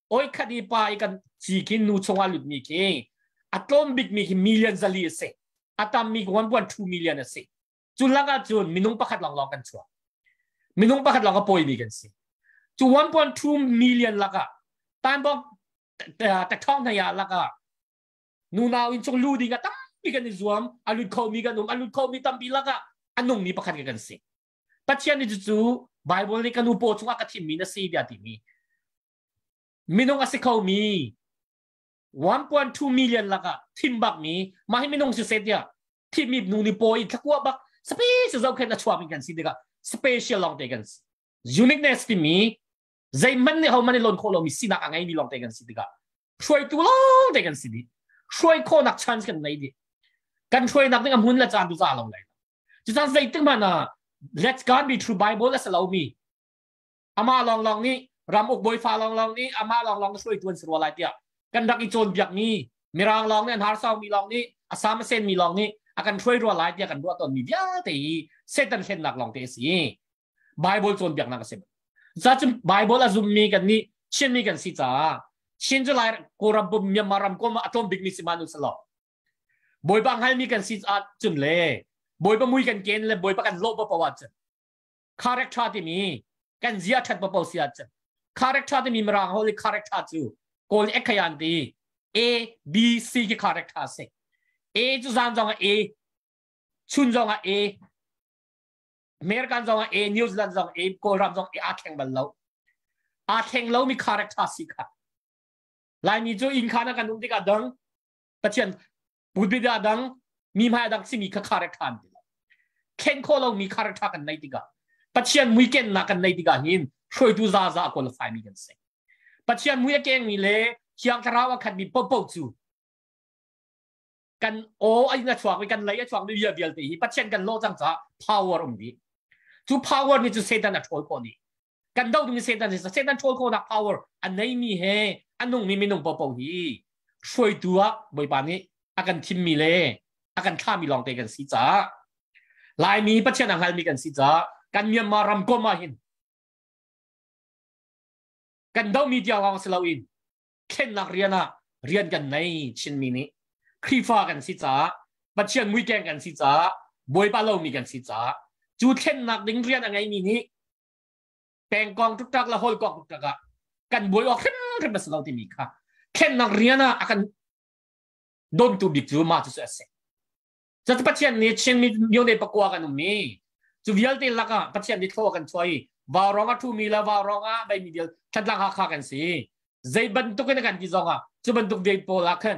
โอ้ยคดีไปกันจีกินนูชงวาลุดมีกินอัตลมบิกมีกิมิลเลียนซาลีเสร็จอัตามีกวนนวันทูมิลเลียนเสร็จจุลังอาจุนมีน่งประคัดลองๆกันชัวร์ minung pakhat long ka poi mi kan si chu 1.2 million laka tan bok ta thong na ya laka nu naw in chung lu dinga tam mi kan zuam alut kho mi kan um alut kho mi tam bi laka anung ni pakhat kan si pachian ni chu bible ni kanu po chunga ka thim mi na si dia ti mi minung asi kho mi 1.2 million laka thim bak mi ma hi minung si set dia thim mi nu ni po i thakwa bak space zau khen na chwa mi kan si dega special long te kan uniqueness ti mi zai man ni ho man lon kho lo mi sina angai mi long te kan si ga shoi tu long te kan si di shoi kho nak chance kan nei di kan shoi nak ni amun la chan tu za long lai ji san zai ting man na let God be true Bible as allow me ama long long ni ram uk boy fa long long ni ama long long shoi tuan sirwa lai tia kan dak i chon biak ni mirang long ni har saw mi long ni asam sen mi long ni akan shoi ro lai tia kan ro ton mi bia te setan hen nak long te si Bible chon biak na ka se za chum Bible azum mi kan ni chen mi kan si cha chen ju lai ko ram bum mi maram ko ma atom big ni si manu salo boy bang hal mi kan si at chun le boy ba mui kan ken le boy ba kan lo ba pa wa chen character ti mi kan zia that ba pa sia chen character ti mi mrang holy character chu kol ek khayan ti a b c ki character se A 就三种 A，春种 A，美国种 A，纽西兰种 A，高山种 A，阿听不老，阿听老咪卡勒查西卡，来你就因卡那个农地个等，不见不比的等，咪买等是咪卡卡勒查的了，看可能咪卡勒查个内地个，不见每件那个内地个人，谁都咋咋过了发咪跟谁，不见每件你嘞，像卡拉瓦看咪不保住。 กันโอ้ไอ้เงาชวกไปกันไหลชวกนี่เยอะเดียวตีปัจเจนกันโลจังจ้า power อุ้มดีจู power นี่จูเซตันนะช่วยคนนี่กันเดาตรงนี้เซตันเซตันช่วยคนนะ power อันไหนมีเฮอันนู้งมีไม่นู้งเปล่าๆฮีช่วยตัวบ่ปานี้อากันทิมมีเลยอากันข้ามีลองเตะกันสิจ้าลายมีปัจเจนอังหันมีกันสิจ้ากันเมียมารำก็มาเห็นกันเดามีเดียวของสลาวินเข็นนักเรียนอะเรียนกันในชินมีนี้ ครีฟ้ากันสิจ้าบัดเชียงมุยแกงกันสิจ้าบวยป้าเรามีกันสิจ้าจูเท่นนักดิ้งเรียนอะไรมีนี้แปลงกองทุกทักละหอลกองทุกทักกันบวยออกเข้นเข้มมาสลาวที่มีค่ะเท่นนักเรียนอะการโดนตูดิกจูมาจุเสกจะปัจเจียนนี้เชียนมีโยนในปะกัวกันนุ่มนี้จูเวียลตีลักันปัจเจียนนี้ทั่วกันช่วยวารองอะทูมีละวารองะใบมีเดียวฉันลังหักกันสิใจบันทุกกันกันกี่ซองอะจูบันทุกเดียโปลักขัน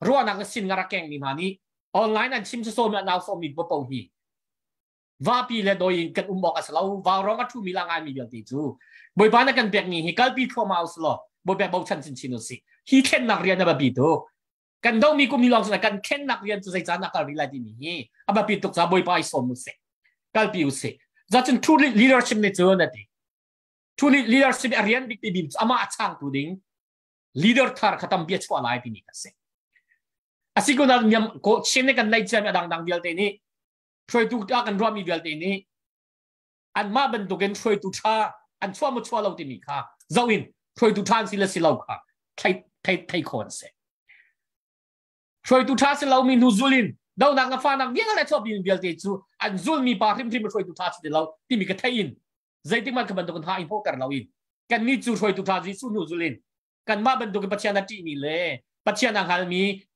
รำก็มาบริบาลขินเรียนกันไหนเวลาปุ่มปีมันอากันขาดตัวเช่นนี้เรียนอากันแตกเวลาปุ่มปีมันกันฟาลาเวียลเต็มบางนินอาราลานกราก็เเก่งนี่มานี่ออนไลน์นั่นชิมโซมีนาวโซมีบ่ปงฮีว่าปีเลโดยกันอุ้มบอกอัสลาวว่าร้องกัทุมีลางานมีเดียตีจูบอยปานักันเปียกนี่ฮิกลปีทัวมาอุสลอบอยเปียกบอกฉันชินชินุสิฮิเข็นนักเรียนนะบปีโตกันดงมีกุมีลองสนะกันเข็นนักเรียนจะใส่จานักการีลาดีนี่อาบปีตุกจะบอยปสมุสิกัลปีอุสิจะจนทูลีลีดเดอร์ชิพในเจอนั่นเองทูลีลีดเดอร์ชิพเรียนบิ๊กบีมอามาช่างตัวดิ้งลีดเดอร์ทาร์ขัตมเบียชัวไลน์ที่นี่กันสิองก็เช่นกันไล่เจ้าดังดังเดียวเตนี่กันเดียลตีนี้อันมาบรรทุกันช่วยตุชาอันชั่วมุชั่วเราตีนี้ค่ะเจ้าอินช่วยตุทานสิ ละสิเราค่ะไทยไทยไทยคนเสช่วยตุชาสิเรามีนูซุลินดาวนักฟ้านักเวียงอะไรชอบบินเดียลตีจูอันซุลมีปาริมที่มาช่วยตุชาสิเราที่มีกระเทยินใจที่มันกับบรรทุกันท่าอินพวกกันเราอินกันนี่จูช่วยตุชาสิสุนูซุลินกันมาบรรทุกันปัจจัยนาทีนี้เลยปัจจัยนักฮาลมีก็หลังมีพุนโดดหนักอินกันท่านักฮีกันเขียนชันนัวเวลาจงบอยปานกันท่าจูเวลาเริ่ม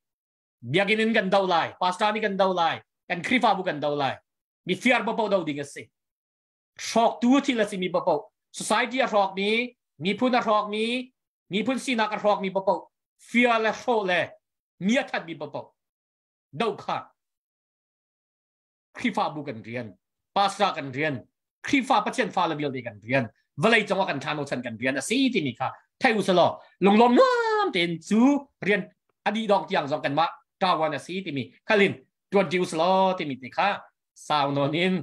biaginin kan daw lai pastani kan daw lai kan krifa bu kan daw lai mi fiar bapaw daw ding ase shock tu thi la si mi bapaw society a rock mi mi phun a rock mi mi phun sina ka rock mi bapaw fear la show le mi a that mi bapaw daw kha krifa bu kan rian pasta kan rian krifa patchen fa la bil de kan rian valai changwa kan thano chan kan rian ase ti ni kha thai usalo longlom nam ten chu rian adi dong tiang zong kan ma กาวันสีที่มีคลินตัวจิวสโลที่มีติค่ะสาวนนิน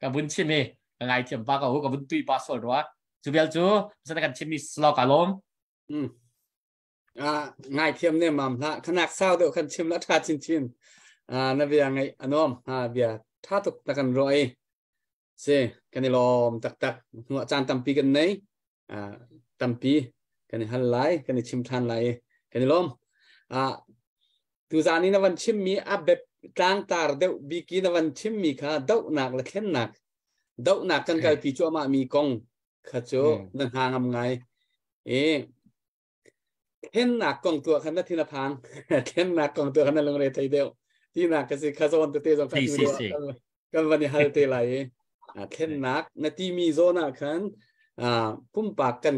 กับบุญชิมีไงเทียมปากกับกับบุญตุยปาสโลรัวจูเบลจูสถานการณ์ชิมีสโลกาลมอืมอ่าไงเทียมเนี่ยมัมละขนาดเศร้าเดียวคันชิมแล้วทาชินชินอ่านั่นเบียไงอนอมอ่าเบียถ้าตกตะกันรอยเซกันนี่ลมตักตักหัวจานตัมปีกันไหนอ่าตัมปีกันนี่ฮันไลกันนี่ชิมทานไลกันนี่ลมอ่า tu zani na van chim mi a bep tang tar deuh bi ki na van chim mi kha deuh nak la thlen nak. Deuh nak kan kal hmm. pi chu ma mi kong. Kha chu hmm. na ha ngam ngai. E thlen nak kong tu khan na thina phang. *laughs* Thlen nak kong tu khan na long re thai deuh ti nak ka si kha zon te te zon kha tu kan van ni hal te *laughs* lai e. Thlen hmm. nak na ti mi zo na khan a pum pak kan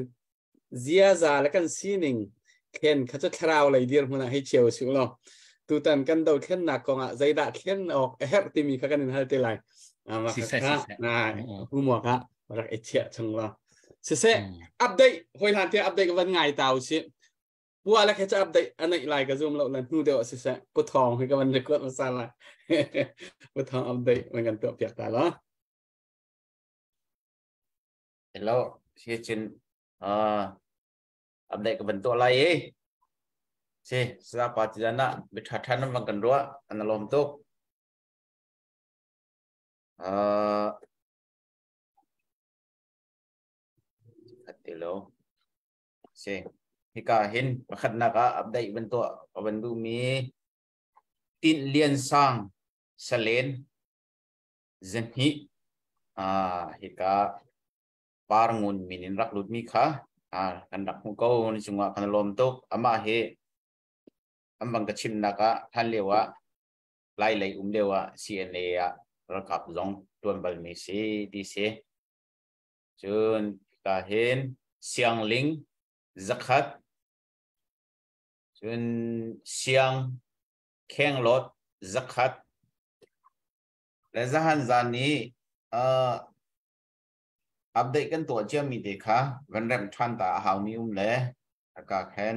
zia za la kan sining. Khen kha chu thrau lai dir huna hai cheu siu lo. วอะไรเดียวมันให้เชียวสิวเราตูตันกันเดาเข็นหนักกองอะใจดาเข็นออกเฮรติมีเขากันในฮัลเตไลอ่ามาค่ะน่าหูหมวกอะรักเ si siapa tidak nak berthatan makan dua ana lom tu uh, hati lo si hika hin bakhat nak update bentuk bentuk mi tin lian sang salen zenhi ah hika parngun minin rak lut mi kha à kan dak mu ko ni chunga kan lom tok ama he อันบางกชิมนักะท่านเลวะไล่เลยอุ้มเลวะซีเอ็นเอะระกับจงตัวนบัลมิสีดีเซจนกาเห็นเสียงลิงสักขัดจนเสียงแข้งรถสักขัดและสหันจานี้เอ่ออัปเดตกันตัวเจ้ามีเด็กค่ะวันแรกท่านตาหาวมีอุ้มเลยอากาศแข็ง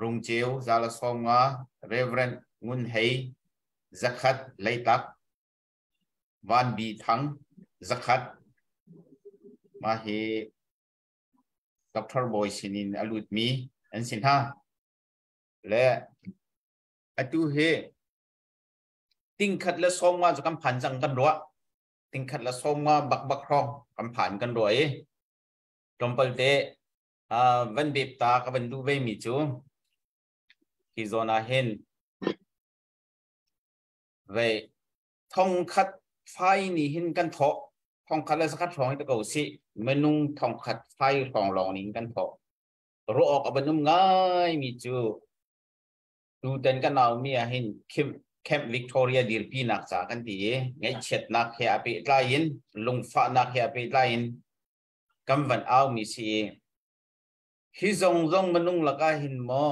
รุงเจียวซาลสองอะเรเวนงุนเฮยสักขัดไลตักวันบีทังสักขัดมาเฮดรโบชินินอลุดมีอันสินฮะและอตุเฮติงขัดและสองว่าจะกำพันจังกันรัว tingkat la soma bak bak rong kam phan kan roi tompal te a van bip ta ka van du ve mi chu ki zona hen ve ทองคัดไฟนี่หินกันเถาะทองคัดและสกัดรองตะเกาสิเมนุงทองคัดไฟรองรองนี่กันเถาะรู้ออกอับนุ่มง่ายมีจูดูเดินกันเอามีหิ นคิมแคมป์วิกตอเรียดีร์ปีนักจากกันดีไงเช็ดนักเฮียไปไลน์ลุงฟ้านักเฮียไปไลน์กำวันเอามีสีฮิซงซงมนุงละก็หินมอ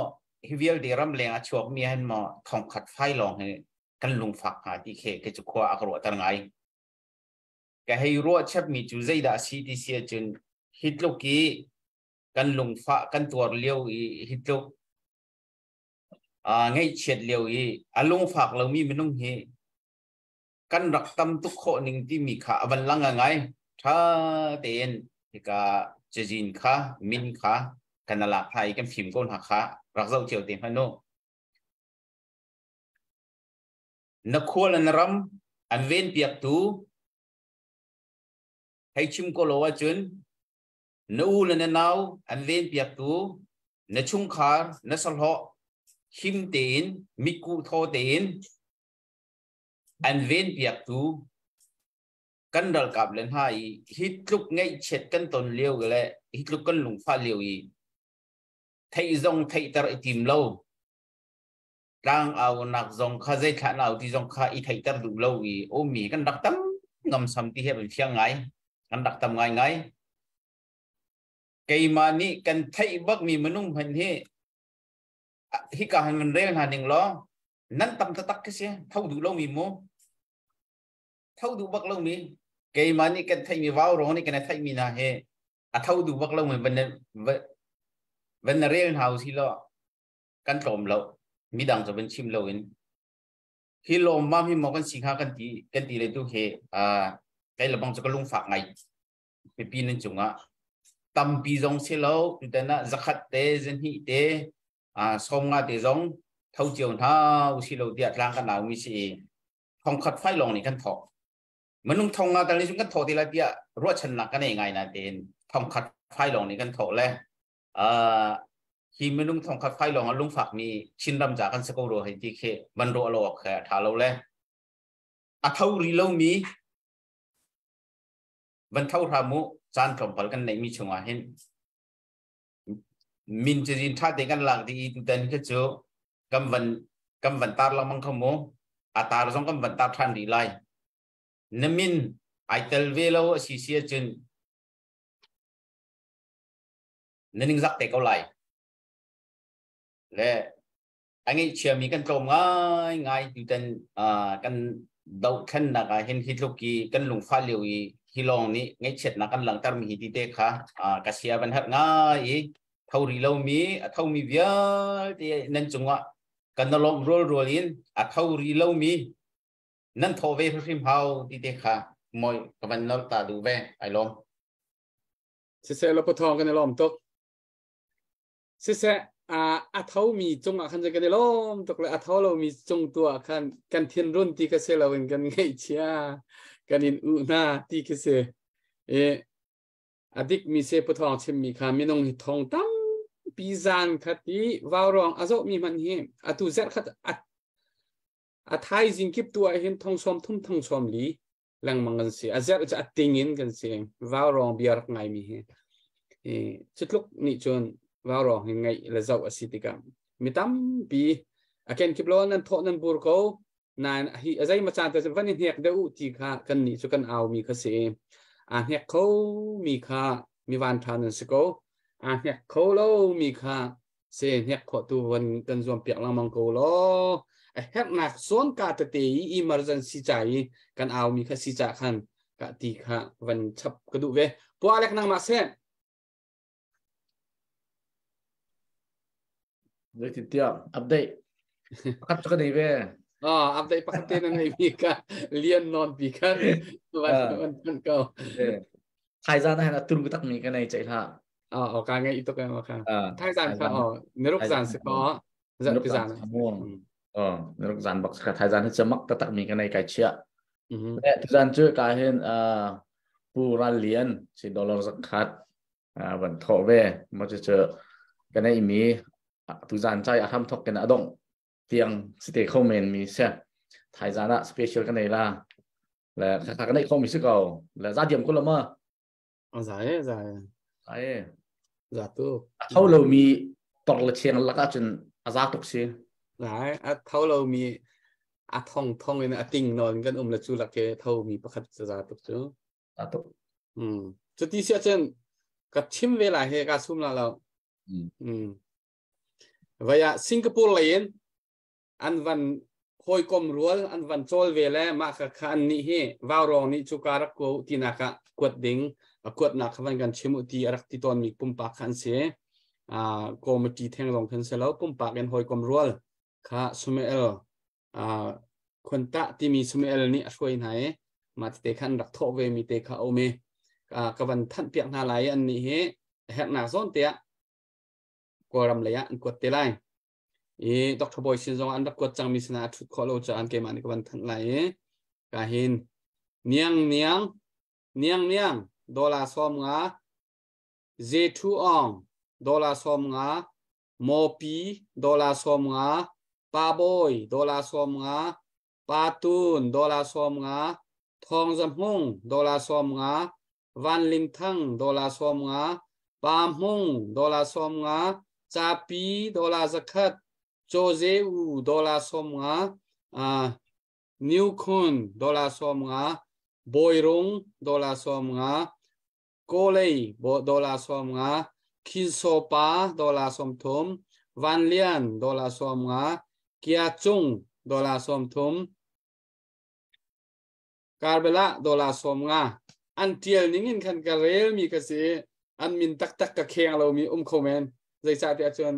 ฮิวิลดีรัมเลงอชวกมีหันมาทองขัดไฟลองให้กันลุงฝักหาที่เขกจะควาอักรวตังไงแกให้รัวชับมีจูใจดาซีดีเสียจนฮิตลูกี้กันลุงฝักกันตัวเลี้ยวอีฮิตลูกอ่าไงเฉียดเลี้ยวอีอลุงฝักเรามีมันุ่งเฮกันรักตั้มทุกคนหนึ่งที่มีขาวันลังไงถ้าเตียนที่กาจะจินค่ะมินค่ะกันละไทยกันพิมพ์ก้นหักค่ะ rắc dâu chiều tiền hano nó khua là ram an ven piak tu hay chim cô lô à chun. Nó u là nào à an ven piak tu nó chung khá nó sol họ him mi miku tho tin an ven piak tu kan dal kap len hai hit luk ngai chet kan ton liu gale hit luk kan lung pha liu yi thei zong thei tar tim lo rang au nak zong kha zai tha nau ti zong kha i thei tar du lo yi o mi kan dak tam ngam sam ti he ben fiang ngai kan dak tam ngai ngai cây mà ni cần thấy bắc mi manung hành he hi ka han man rel haning lo nan tam ta tak kese thau du lo mi mo thau du bak lo mi ke mani kan thai mi wao ro ni kan thai mi na he a thau du bak lo mi ban ban rel house hi lo kan tom lo mi dang so ban chim lo in hi lo ma mi mo kan sing ha kan ti kan ti le tu he a cái là bang cho cái lung phạt ngày bị pin lên chung á tâm pi dòng xe lâu tu tên là zakat te dân hi te à xong nga thì giống thâu chiều thao xí đầu tiệt lang cái nào mi xí thông khát phai lòng này căn thọ mình nung thông nga tại chúng căn thọ thì là tiệt ruột chân nặng cái này ngày nào tiền thông khát phai lòng này căn thọ lẽ à khi mình nung thông khát phai lòng lung phạc mi chín năm giá căn sẽ câu rồi hay thì khi mình rồi lo khẽ thả lâu lẽ à thâu ri lâu mi vẫn thâu ra mu chan thòng phải cái này mi chung à hen min chỉ in thắt dengan lang di tu ten ke chu kam van kam van tar lang mang khamo atar zong kam van tar than di lai namin ai tel velo si si chun nên giặc để câu lại lẽ anh ấy chia mi căn trộm ngay ngay tu ten à căn đầu thân là cái hiện hít lúc kỳ căn lùng pha liều ý hi long ni ngay chết là căn lăng tar mi hít tê khá à cái xia ban hết ngay thâu ri lâu mi à thâu mi vía thì nên chung ạ cần nó lom roll roll in à thâu ri lâu mi nên thâu về phim hao đi thế khá mọi các bạn nó ta đủ về ai lom sẽ sẽ lo thong cái lom tốt sẽ sẽ à à thâu mi chung à khăn cái lom tốt là à thâu lâu mi chung tua khăn cần thiên run thì cái sẽ là mình cần ngay chia cần in u na thì cái sẽ ê adik mi se puthong chim mi kha minong hi thong tam pizan khati warong azo mi man hi atu zet khat at a thai jing kip tu a hin thong som thum thong som li lang mangan si a zet cha tingin kan si warong biar ngai mi ว่ารองยังไงละเจ้าอสิติกรรมมิตั้มปีอาเคนคิบล้อนั้นโอนั้นบูร์เขานานฮีอะไรมาจานแต่สำคัญเหียกเดือดทีค่ะกันนี่สุกันเอามีคเสอ่านเหียกเขามีค่ะมีวันทานันสกูอ่าเหียกเขาโลมีค่ะเสียเหียกขอตัววันกันรวมเปียกลัมังโกโลเฮียหนักส่วนกาตตีอิมารจันสิจัยกันเอามีคสิจาคันกะตีค่ะวันชับกระดูเวปัวเล็กนางมาเส้น này về à update pa te na nei mi ka lian non pi kha van van kan ko thay ra này là tung cái tắc mình cái này chạy thả ờ ở cái ngay itu cái mà khang à thay giản khang ở nếu lúc giản sẽ có giản cái giản muông ờ nếu lúc giản bọc cả thay giản sẽ mắc tắc mình cái này cái chia ừ Để giản chưa cái hiện à pu ra liền chỉ dollar zakat à vẫn thọ về mà chỉ chờ cái này mi tu giản chạy tham thọc cái nào động tiếng sẽ không men mi sẽ thay giản á special cái này là là khá cái này không bị sức cầu là ra điểm có là mơ à giải giải ấy giải tu thâu lâu mi tọt là chiang là cái chân à ra tục xí giải à thâu lâu mi à thong thong in à ting non kan um la chu la ke thâu mi pakhat cha za tu chu ra tục ừ chu ti sia chen ka chim ve la he ka sum la lo ừ ừ vậy à Singapore lên an van hoi kom rual an van chol ve le ma kha khan ni he vào rong ni chu ka rak ko tinaka kwat ding a kwat na khawan gan chimu ti arak ti ton mi pum pa khan se a committee theng long khan se lo pum pa gen hoi kom rual kha sumel a khon ta ti mi sumel ni a shoi nai ma ti te khan rak tho ve mi te kha o me a ka van than piak na lai an ni he hek na zon te ko ram le ya an kwat te lai e dr boy sin zong an rak kwat chang mi sna thu kho lo cha an ke man ka van than lai e ka hin niang niang. Niang niang. Dollar som nga z2 ong. Dollar som nga mopi dollar som nga pa boy dollar som nga pa tun dollar som nga thong zam hung. Dollar som nga van lim thang dollar som nga ba hung. Dollar som nga cha pi dollar zakhat cho ze u dollar som nga a new khun dollar som nga boy rong dollar som nga cô lây bộ đô la xóm ngã khi số pa đô la xóm thum van liên đô la xóm ngã kia chung đô la xóm thum carbela đô la xóm ngã an tiel ningin khan ka rel mi ka se an min tak tak ka kheng lo mi um khomen zai sa ti achon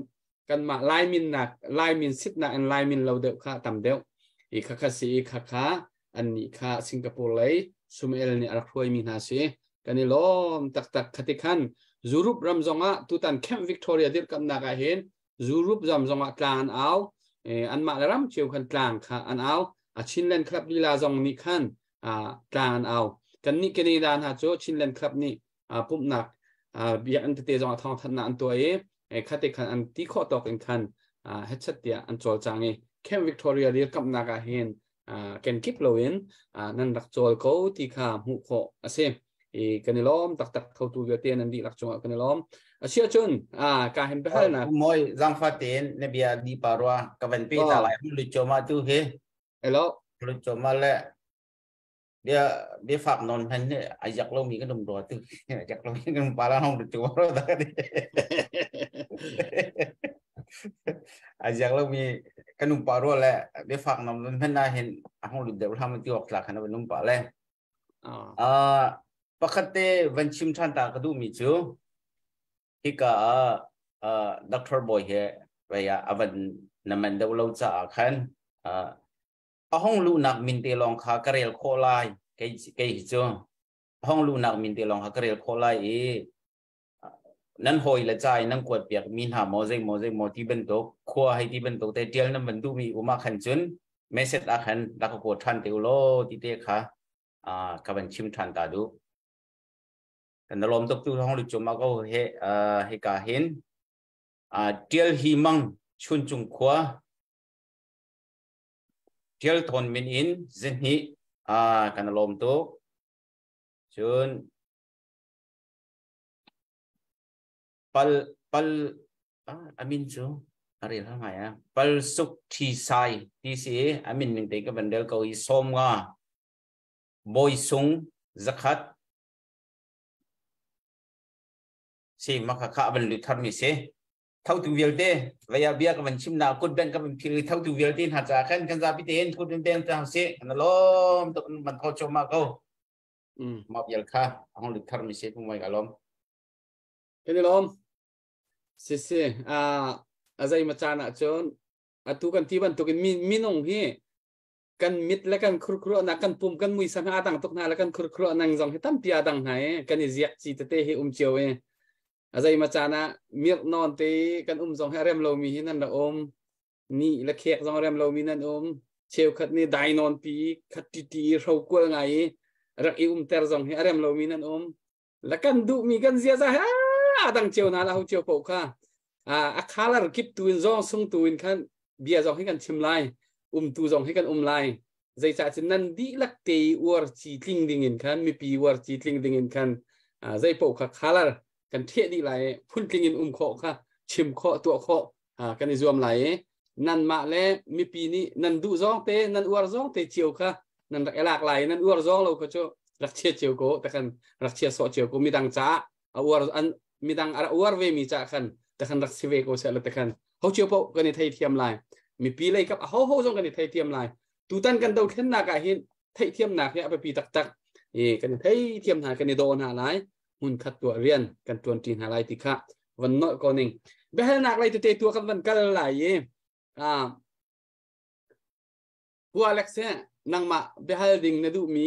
kan ma lai min nak lai min sit na an lai min lo de kha tam deu i kha kha si kha kha an ni kha singapore lai sum el ni ar khoi mi na se kani lom tak tak khatikan zurup ram zonga tutan camp victoria dir kam na ka hen zurup zam zonga tlan aw an ma ram chiu khan tlang kha an aw a chinlen club lila zong ni khan a tlan aw kan ni keni dan ha cho chinlen club ni a pup nak a bia an te zonga thong than na an to e khatikan an ti kho tok en khan a hechat tia an chol chang e camp victoria dir kam na ka hen ken kip lo in nan rak chol ko ti kha mu kho ase e kanilom tak tak thau tu te nan di lak chunga kanilom a sia chun a ka hem behal na moi zang fa ten ne bia di parwa ka ven pe ta lai lu choma tu he elo lu choma le dia dia fak non han ne ajak lo mi ka dum do tu ajak lo mi ka dum para hong du choma ro ta ni ajak lo mi ka dum paro le dia fak non han na hen hong du de tham ti ok la kana num pa le a à pakate vanchim than ta kadu mi chu hika a doctor boy he vaya avan naman daw lo cha khan a ahong lu nak min te long kha karel kholai ke ke hi chu ahong lu nak min te long kha karel kholai e nan hoi la chai nang kwat piak min ha mo zeng mo zeng mo ti ben to khwa hai ti ben to te tial nam ban du mi uma khan chun message a khan la ko than te lo ti te kha a ka ban chim than ta du kan lom tok tu hong lu chuma ko he a he ka hin a tial hi mang chun chung khwa tial thon min in zin hi a kan lom to chun pal pal amin chu ari la mai a pal suk thi sai. Ti si amin ning te ka bandel ko i som nga boy sung zakat si maka ka ban lu thar mi se thau tu vial te vaya bia ka ban chim na kut ben ka ban phil thau tu vial tin ha cha khan kan za pi ten kut ben ben ta se na lom to man tho choma ko um ma vial kha. Hong lu thar mi se pu mai ka lom kanilom si si a azai machana chon atu kan ti ban tukin min minong hi kan mit la kan khur khur na kan pum kan mui sang a dang tok na la kan khur khur nang jong hitam pia dang hai kan ziak chi te te hi um chiu e azai machana mir non te kan um jong ha rem lo mi hi nan la om ni la khek jong rem lo mi nan om cheu khat ni dai non pi khat ti ti rau ko ngai rak i um ter jong hi rem lo mi nan om la kan du mi kan zia za ha ดังเจียวนะเราเจียวปกค่ะอ่าอาคาลาคิปตูนซ่องซุงตูนขันเบียร์จองให้กันชิมไลอุ้มตูจองให้กันอุ้มไลใจจ่าจะนั่นดีลักเตอวอร์จีทิงดิ่งินขันมีปีวอร์จีทิงดิ่งินขันอ่าใจปกค่ะคาลาร์กันเทียดีไลพุ่นทิงินอุ้มข้อะค่ะชิมข้อตัวข้ออ่ากันในรวมไหลนันมาแล้วมีปีนี้นันดูซ่องเตนันอวร์ซ่องเตเจียวค่ะนันรักเลากไหลนันอวร์ซ่องเราก็จะรักเชียเจียวโกแต่กันรักเชียสอเจียวโกมีดังจ้าอวร์อัน มีดังอาอุรเวมีจาขันแต่ขันรักสิเวก็เสร็แต่ขันเขาเชื่อพวกกันในไทยเทียมลามีปีเลยครับเขาเขาส่งกันในไทยเทียมลาตูตันกันเดาเข็นหนักาเห็นไทยเทียมหนักเนี่ยไปปีตักตักเอกันไทยเทียมหากันในโดนหาลายหุ่นขัดตัวเรียนกันตัวจีนหาลายติคะวันน้อยก้อนหนึ่งเบื้องลนักไรตัวเตตัวกันวันกันหลายเย่อ่าหัวเล็กเสียนังมาเบื้อลดิงนั่ะดูมี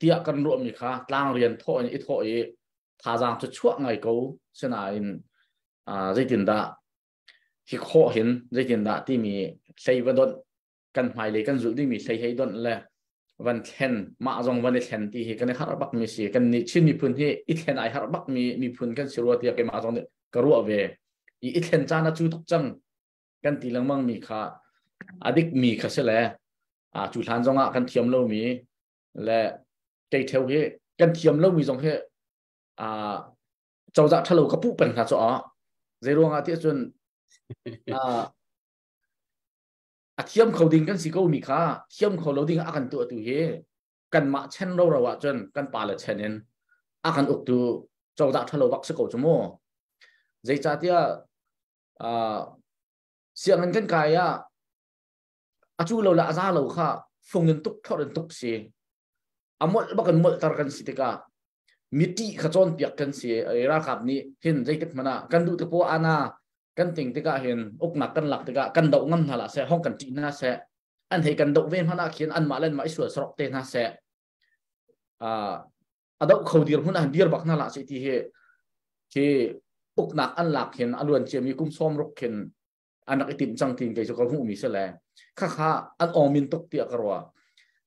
เตียกันรวมมีค่ะต่างเรียนท่อนี่ท่อเอทาจางจะชั่วไงกูเสนาอินอ่าใจตินดาที่ข้อเห็นใจตินดาที่มีใช้วันดนกันหมายเลยกันรู้ที่มีใช้ให้ดนเลยวันเทนมาจงวันเทนที่กันในฮารบักมีสีกันนี้ชื่นมีพื้นที่อีเทนไอฮารบักมีมีพื้นกันสิรัวเตียกันมาจงเนี่ยกรัวเวอีเทนจานาจูตกจังกันตีลังมังมีค่ะอดิกมีค่ะเแลอ่าจูดทานจงอะกันเทียมเรามีและ ใจเทวเฮกันเทียมโลมีจงเฮอ่าเจ้าจะทะลุกระปุกเป็นค่ะจ้ะเจรวงอาทิตย์จนอ่า a thiam kho ding kan si ko mi kha thiam kho lo ding akan tu tu he kan ma chen lo rawa chen kan pa la chenen akan uk tu chau da thalo bak se ko chumo zai cha tia a siang an kan kai ya a chu lo la za lo kha phong nin tuk thor tuk si amol bakan mol tar kan si tika miti khachon piak kan si ra khap ni hin zai tek mana kan du te po ana kan ting tika hin uk nak kan lak tika kan dau ngam hala se hong kan ti na se an hei kan dau ven hana khian an ma len ma isu srok te na se a adau khau dir hun an dir bak na la se ti he ke uk nak an lak hin alwan che mi kum som rok khin anak itim chang tin ke so ko hu mi se le kha kha an ong min tok ti akarwa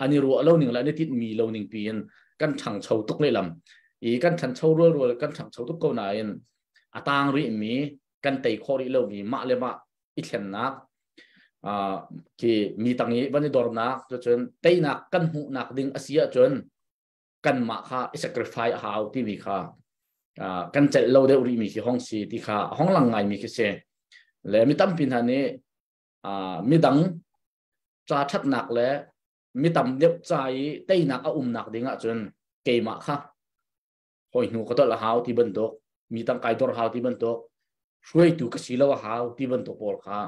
อันนี้รัวเล่าหนึ่งแล้วในติดมีเล่าหนึ่งปีนกันฉังเฉาตุกเลยลำอีกันฉันเฉารัวรัวกันฉังเฉาตุกเกาหนาอินอาตางริมีกันเตยคอรีเล่ามีมาเลยมาอีเช่นนักอ่าคือมีตังนี้วันนี้ดอร์นักจนเตยนักกันหูนักดึงอาเซียจนกันมาค่ะอิสกริฟายหาวที่มีค่ะอ่ากันเจ็ดเล่าได้อุริมีคือห้องสีที่ค่ะห้องหลังไงมีคือเซและมีตั้มพินทันนี้อ่ามีดังจะชัดหนักและ มีตำเด็บใจเต้นักอาอุ่มนักดีง่ะจนเกมาค่ะหอยหนูก็ต้องละหาวที่บันตกมีตั้งไก่ตรวหาวที่บันตกช่วยดูกสีละหาวที่บันตกปอลค่ะ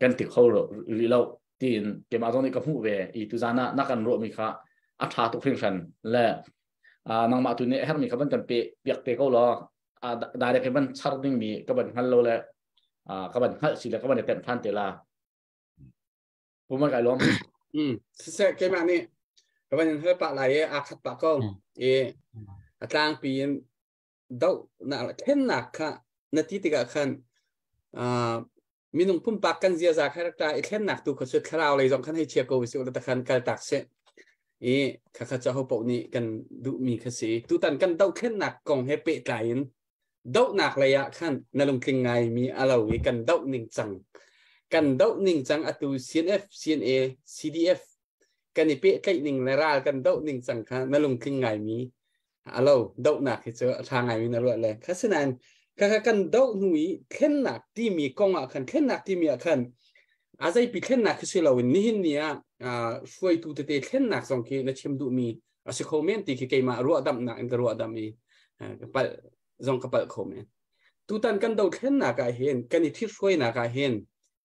กันติเขาหรอหรือเราที่เกมาตรงนี้ก็บผู้เวอีตุจานะนักการรู้มีค่ะอัตราตุเคร่งชันและนังมาตุเนี้ยฮร์มีครับมันกันเปียเปียกเตาหรอได้ได้เป็นมันชาร์ดิ้งมีกับมันฮัลโลและกับมันฮัลสิและกับมันเต็มท่านเตลาผมมันไก่ล้อมาคัดปะก็เออกลางปีน dau na ken na kha na ti ti ga khan a minung pum pak kan zia za kha ta i ken nak tu kho su khrao le jong khan hai che ko su ta khan kal tak se e kha kha cha ho po ni kan du mi kha si tu tan kan dau ken nak kong he pe kain dau nak le ya khan na lung king ngai mi alo wi kan dau ning chang kan dau ning chang atu cnf cna cdf kan ni pe kai ning le ral กันดาวหนึ่งจังอตู CNF CNA CDF กันอีเป๊ะใกล้หนึ่งในรากันดาวหนึ่งจังค่ะนั่นลงขึ้นไงมีอาเราดาวหนักเจอทางไงมีนั่นเลยค่ะฉะนั้นค่ะกันดาวหนุ่ยแข่นหนักที่มีกองอะคันแข่นหนักที่มีอะคันอาศัยปีเข่นหนักคือเราเนี่ยเนี่ยอ่าช่วยตูเตเข่นหนักสองเคนะเชื่อมดูมีอาศัยคอมเมนต์ที่เกี่ยมารัวดำหนักอันรัวดำมีอ่ากับจงกับคอมเมนต์ตูตันกันดาวแข่นหนักก็เห็นกันอีที่ช่วยหนักอ่เห็น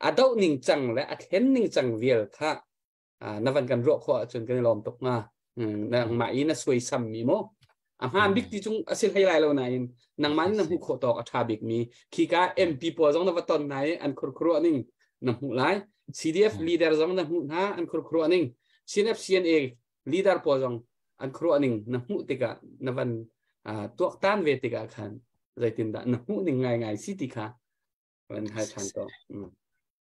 heart big ni se a dau i dau let dau khen ka pathian rian se akan dau pia a khen nok tu nai ka du ba ko e a chimi zong khan a tu nai ko la chau zan ka ya da kan phi kan kau nai in boy pa ni lam dang an akan do india he kan nai i chon thailand he malaysia ra zamin tu lai jong pum pia kan phani ki ban do atwa mi bial te hi khat khat la ya arak tua tu ka pathian se kan dau kho nak ning cha เลทเข็นหนักนะช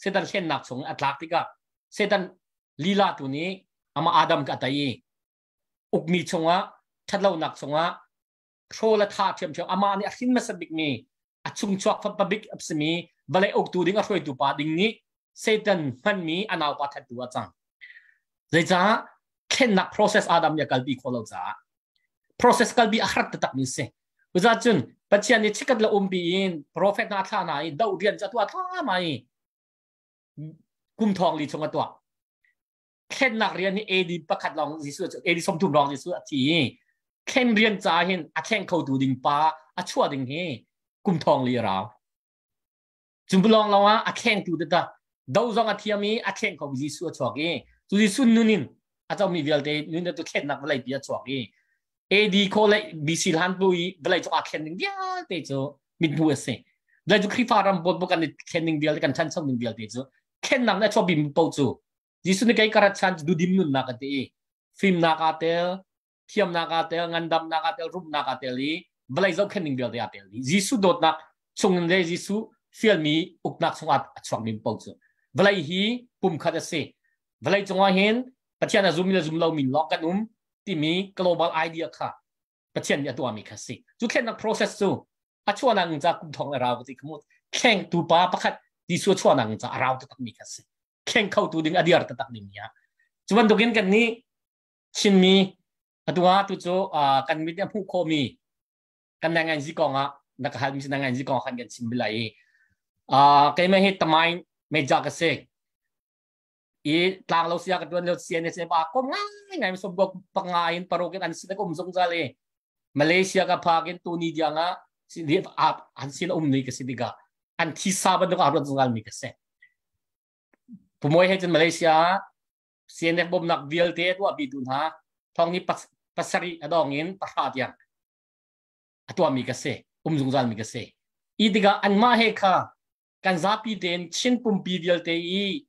เสด็จเช่นนักสงอัตลักษณ์ที่ก็เสด็จลีลาตัวนี้อามาอาดัมกับตายอุกมีชงว่าทัดเราหนักสงะโชละทาเทียมเทียมอามานี่หินมาสบิกมีอัชุงชวกฟับบิกอับสมีบลายอกตูดิ้งอช่วยตูปาดิ้งนี้เซตันมันมีอนาวปัทัดตัวจังเลยจ้าเข็นนัก process อาดัมยากัลบีโคลจ้า process กลบีอารัตตักมิเซอุจาจุนปัจจัยนี้ชิกัดละอุมบีอิน prophet นาท่าไหนดาวเรียนจะตัวท่าไหม กุมทองลีชงตัวเข็นนักเรียนนี่เอดีประคัดลองสิสุดเอดีสมทุนลองสิสุดทีเข่งเรียนจ่าเห็นอาแข่งเขาดูดิงป้าอาชั่วดิงเฮกุมทองลีราวจุบลองเราว่าอาแข่งดูดะดาวจงอาเทียมีอาแข่งเขาวิสุชวกเอจุดิสุนนุนินอาจจะมีเวลเตนุนตัวแข่งนักอะไรปีชวกเอเอดีโคเลยบิสิลันปุยเวลาจะอาแข่งดิงเดียวเตจูมิดหัวเสเวลาจะคริฟารำบดบกันแข่งดิงเดียวกันชั้นช่างดิงเดียวเตจู แข่งนักเนี่ยชอบบิมปูจูดิสุนใกล้กระชันดูดิมนุนนักเตฟิล์มนักเตล thiam na ka tel ngandam na ka tel rup na ka tel li balai zo khen ning bel de atel li jisu dot nak chung le jisu fiel mi uk nak chung at chung mi pau chu balai hi pum kha da se balai chunga hen pathian na zum le zum lo min lok kan um ti mi global idea kha pathian ya tua mi kha se chu khen nak process chu a chua nang za kum thong ra ti kmu khen tu pa pakhat ti su chua nang ra tu tak mi kha se khen khau tu ding adiar ta tak ya dokin kan ni chin mi atua tu cho kan mi ko mi. Kan na ngan ji ko nga na hal mi na ngan ji ko khan gan sim bilai a kai me he tamai me ja ka se i tlang lo sia ka tuan lo sia ne se ba ko ngai ngai so gok pangain parokin an msong jale malaysia ka phagin tu ni dia nga si di ap an sila um ni ka si diga an thi sa ba do ka ro jungal mi ka se pumoy he chen malaysia sian bom nak vial te tu abi tun ha thong ni pasari adongin pahat yang atwa mi kase umzung zal mi kase idiga anma he kha kan zapi den chin pum pi dial te i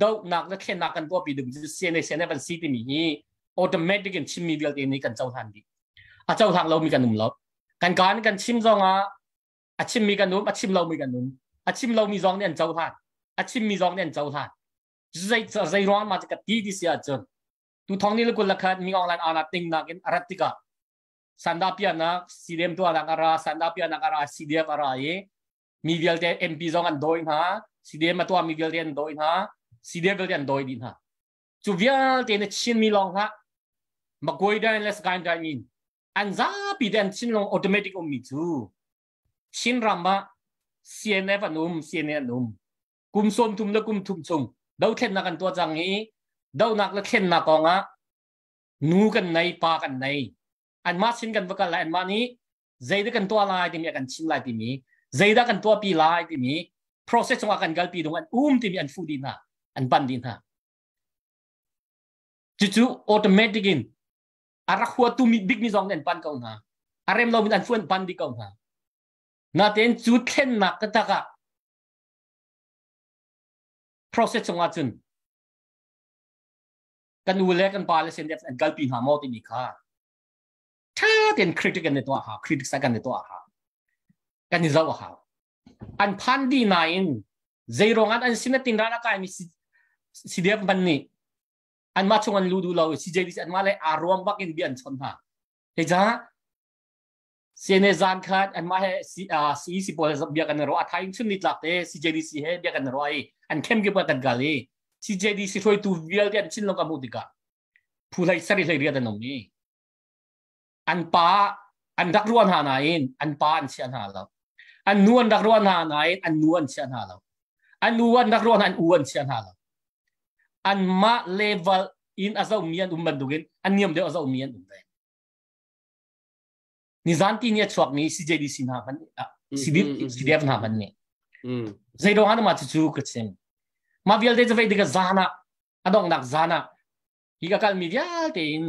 dau nak na khen nak kan to pi dum se ne se ne ban si ti mi hi automatic in chim mi dial te ni kan chau han di a chau thang lo mi kan um lo kan kan kan chim zonga อาชิมมีกันนุ่มอาชิมเรามีกันนุ่มอาชิมเรามีซองเนี่ยเจ้าท่านอาชิมมีซองเนี่ยเจ้าท่านใจใจร้อนมาจากตีที่เสียจน tu thong ni lekul lakhat mi ong lan ana ting na kin aratika sandapia na CDM tu ana ara sandapia na ara CDM ara ye mi vial te MP zong an doin ha CDM tu mi vial te an doin ha CDM vial te an doin din ha chu vial te ne chin mi long ha ma goi da les kain da min an za pi den chin long automatic om mi chu chin ramba CNF anum CNF anum kum som tum na kum tum chung dau khen na kan to jang hi đâu nạc là khen nạc con á nu kan này pa kan này anh mà xin kan vaka lại anh mà ní dây đó kan tua lại thì mi kan chim lại thì mi dây đó kan tua pi lại thì mi process trong akan gal pi dong an um thì mi an fu din ha an ban din ha chu chu automatic in ara khua tu mi big mi zong den pan kaung ha arem lo min an fu an pan di kaung ha na ten chu khen nak ka ta ka process trong achun kan ule kan pale sen def gal pi ha mo ti ni kha tha ten critic kan to ha critic sa kan to ha kan ni zaw ha an phan di nain zero ngan an sinatin rana ka mi si def ban ni an ma chung an lu du lo si je di an ma le arom bakin bi an chon ha he ja sene zan khat an ma he si a si si pol bia kan ro a thain chun ni tlak te si je di si he bia kan ro ai an khem ge pa tan gali si jadi si thoi tu vial dia chin lo ka mu dika phulai sari lai ria da nom ni an pa an dak ruan ha na in an pa an sian ha lo an nuan dak ruan ha na in an nuan sian ha lo an nuan dak ruan an uan sian ha lo an ma level in azau mian um bandugin an niam de azau mian um ve ni zanti ni chuak ni si jadi sin ha ban si di si di ha ban ni zai do han ma chu chu ka chen ma vial de zai diga zana adong nak zana higa kal mi vial te in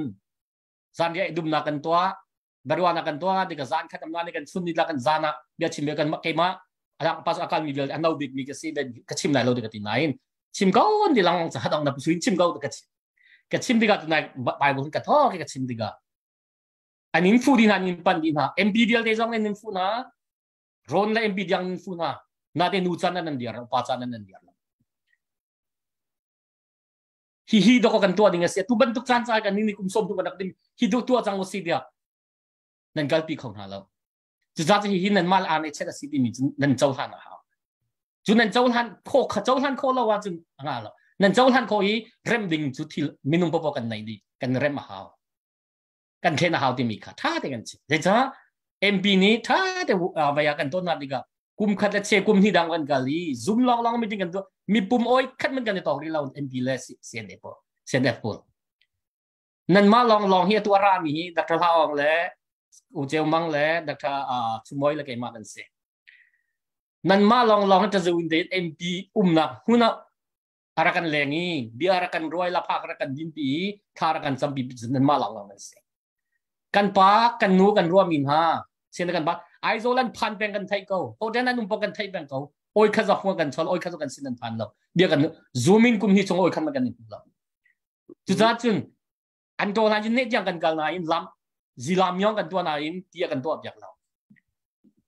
zan dia dum na kan tua darwa na kan tua diga zan khatam na ni kan sun ni la kan zana bia chim be kan ma ke ma alang pas akal mi vial anau big mi ka si ben ka chim lai lo diga tin nain chim kaun di lang sa dong na pusuin chim kau ka chim ka chim diga tu nai bible ka tho ka chim diga อันนี้ฟูดินานยินปันดีนะเอ็มบีเดียลเดจังเลนินฟูนะรอนเลเอ็มบีเดียงนิฟูนะนาเดนูจันนันเดียร์ปาจันนันเดียร์ฮิฮิดอก็กันตัวดิ่งเสียทุบันตุกจันายกันนี่นี่คุ้มสมตุกันดักดิ่ฮิดตัวจังวสีเดียนั่นกัลปีเอาหนาแล้วจะจ้าจะฮิฮินั่นมาลอันเอเชตสีดีมีนั่นเจ้าหันนะฮะจุนั่นเจ้าหันโคขเจ้าหันโคละว่าจุนงะนแล้วนั่นเจ้าหันโคอีเร่มดิ่งจุดที่มินุงปปกันไหนดีกันเร่มมาฮา กันเทนหาวติมีค่ะท่าเด็กันสิเดี๋ยวจ้าเอ็มปีนี้ท่าเดี๋ยวเอายกันต้นนัดดีกว่ากุมขัดเชกุมที่ดังกันกาลีซุ่มลองลองไมีดิกันตัวมีปุ่มโอ้ยขัดมันกันในตอกรีเราเอ็มปีเลสเซนเดปอลเซนเดปอลนั่นมาลองลองเฮียตัวรามีดักทาอองแล้วอุเจมังแล้วดักทาอ่าชุมอยละเกมากันเสนั่นมาลองลองจะจะวินเดนเอ็มปีอุ้มนักหุ่นักอารักันแรงนี้บีอารักันรวยละพักอารักันดินปีทารักันซัมปีนั่นมาลองลองกันเส พันปากันนูกันร่วมอินฮาเส้นกันป็นกันไทยเก็โอเดนันนุ่มปกันไทยเป็นก็โอ้ยข้าจะหัวกันชอลโอ้ยข้าจะกันสินันพันเราเบียกันซูมินกุมที่ชงโอ้ยขันมากันนี่เราจุดนั้นจึงอันตัวนั้นยังเนียกันกันนายนลำจีลามยองกันตัวนายนเตียกันตัวแบบเรา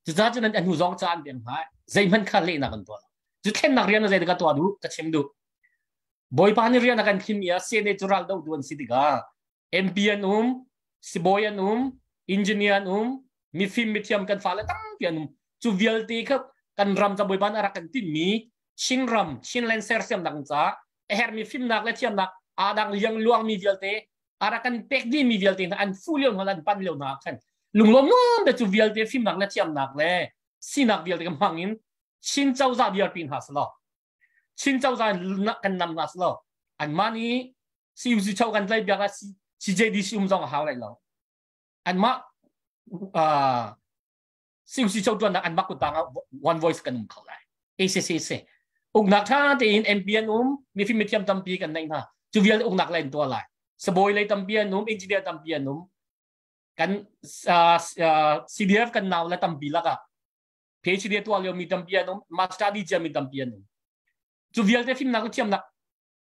จุดนั้นจึงอันหูซองจานเป็นหายใจมันขาดเลยนักันตัวจุดแค่นักเรียนอะไรกันตัวดูกระชิมดูบอยปานี่เรียนนักันคิมีอาเซเนจูรัลดูดวนสิดิกาเอ็มพีเอ็นอุ้ม สิบอยนุ่มอินจิเนียร์อุ้ม mi film mi thiam kan fala tang pian chu vial ti kha kan ram cha boi ban ara kan tin mi chin ram chin len ser siam dang cha e her mi film nak le thiam nak adang liang luang mi vial te ara kan pek di mi vial te an fulion halan pan leo na khan lung lom no be chu vial te film nak le thiam nak le sinak vial te kam hangin chin chau za vial pin has lo chin chau za na kan nam nas lo an mani si u si chau kan lai bia ga si si je di si um zong ha lai lo an ma à siêu siêu châu tuần là ăn bắc của tang one voice kan um khẩu lại ACCC ung nak tha te in MPN um mi fi mi thiam tam pi kan nai na chu vial ung nak len to lại saboi lai tam pi um engineer tam pi um kan CDF kan naw la tam pi la ka PhD to alio mi tam pi um master di jam mi tam pi um chu vial te film nak thiam nak oi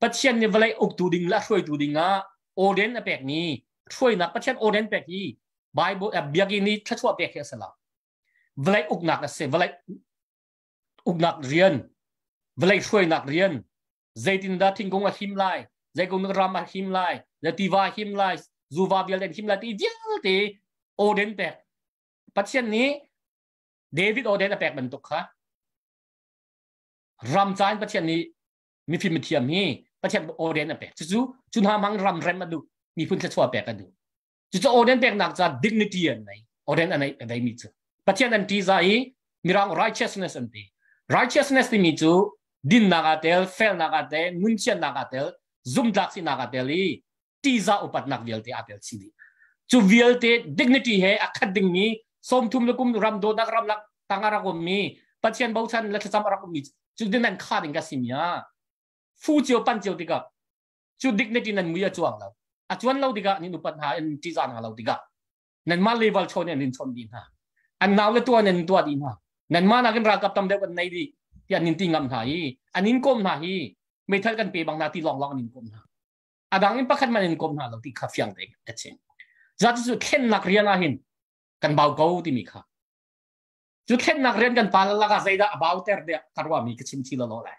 หินตุนาที่คาราคตาชมชมกัน dignity ที่มีที่กันปาลากะนั่นมุยซัมเลนนั่นสินิงะ dignity ที่มีนั่นจวนจะตั้งหาใจจ้าปัจจัยเวลาอกตูดิงละช่วยตูดิงะโอเดนอเปกนี้ช่วยนักปัจจัยนโอเดนเปลกนี้ไบเบิลเบียกินี่ถ้าช่วยเปกเฮสละเวลาอุกนักนะเสเวลาอุกนักเรียนเวลาช่วยนักเรียนใจตินดาทิ้งกงอาหิมไลใจกงรำอาหิมไลใจตีวาหิมไลจูวาเบียเดนหิมไลที่เดียวที่โอเดนเปกปัจจัยนนี้เดวิดโอเดนอเปกบรรทุกค่ะรำจานปัจจัยนี้มีฟิล์มเทียมนี้ ประเทศโอเดนเปกจู่จุนหามังรำเรมมาดูมีพุ่นจะชัวเปกกันดูจู่โอเดนเปกนักจะ dignity อันไหนโอเดนอันไหนอันไหนมีจู่ประเทศนั้นที่ใจมีรัง righteousness อันที่ righteousness ที่มีจู่ดินนักเตลเฟลนักเตลมุนเชียนนักเตล zoom ดักสินักเตลีที่จะอุปัตนักเวลที่อาเปลสิดีจู่เวลที่ dignity เฮอคัดดิ่งมีสมทุมลุกุมรำโดนักรำลักตั้งอารักมีประเทศบางชันลักษณะอารักมีจู่ดินนั้นขาดดิ่งกัสิมีอ่ะ ฟูเจียวปันเจียวติกะชุดดิกเนตินันมุยจวงเราอาจวนเราติกะนี่นุปัญหาอันจีจานหาเราติกะนั่นมาเลเวลชนเนี่ยนินชนดีนะอันนาวเลตัวเนี่ยตัวดีนะนั่นมานักรากกับตำเดวันในดียันนินติงำหายอันนินก้มหายไม่เท่ากันปีบางนาทีลองลองนินก้มหาอาดังอินปักขันมันนินก้มหาเราที่ขับเฟียงเด็กเช่นจัดสุดเข่นนักเรียนอาหินกันเบาเกาที่มีค่ะจุดเข่นนักเรียนกันปาลละกาเซดาเบาเตอร์เดียคารวามีกรชิมชีลล้อและ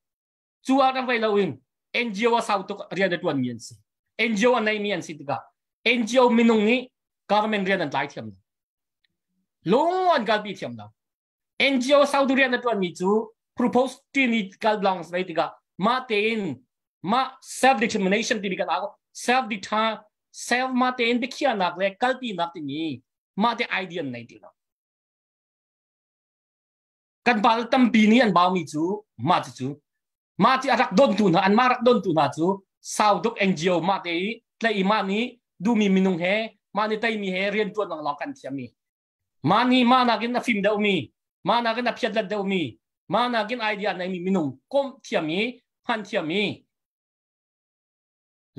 tein bi khia nak le kal pi nak ti ni ma te idea này ti no kan bal tam pi ni an ba mi chu ma chu ma ti arak don tu na an marak don tu na chu sau duk NGO ma te tle i ma ni du mi minung he ma ni tai mi he rian tuan lang lang kan thiam mi ma ni มาที่อารักดนตุนะอันมารักดนตุนะจูสาวดกเอ็นจีโอมาเตยแต่อีมานี้ดูมีมินุงเฮมานี่ไตมีเฮเรียนตัวนังลองกันเทียมีมานี่มานากินนะฟิมเดามีมานากินนะเพียดเดามีมานากินไอเดียในมีมินุงก้มเทียมีพันเทียมี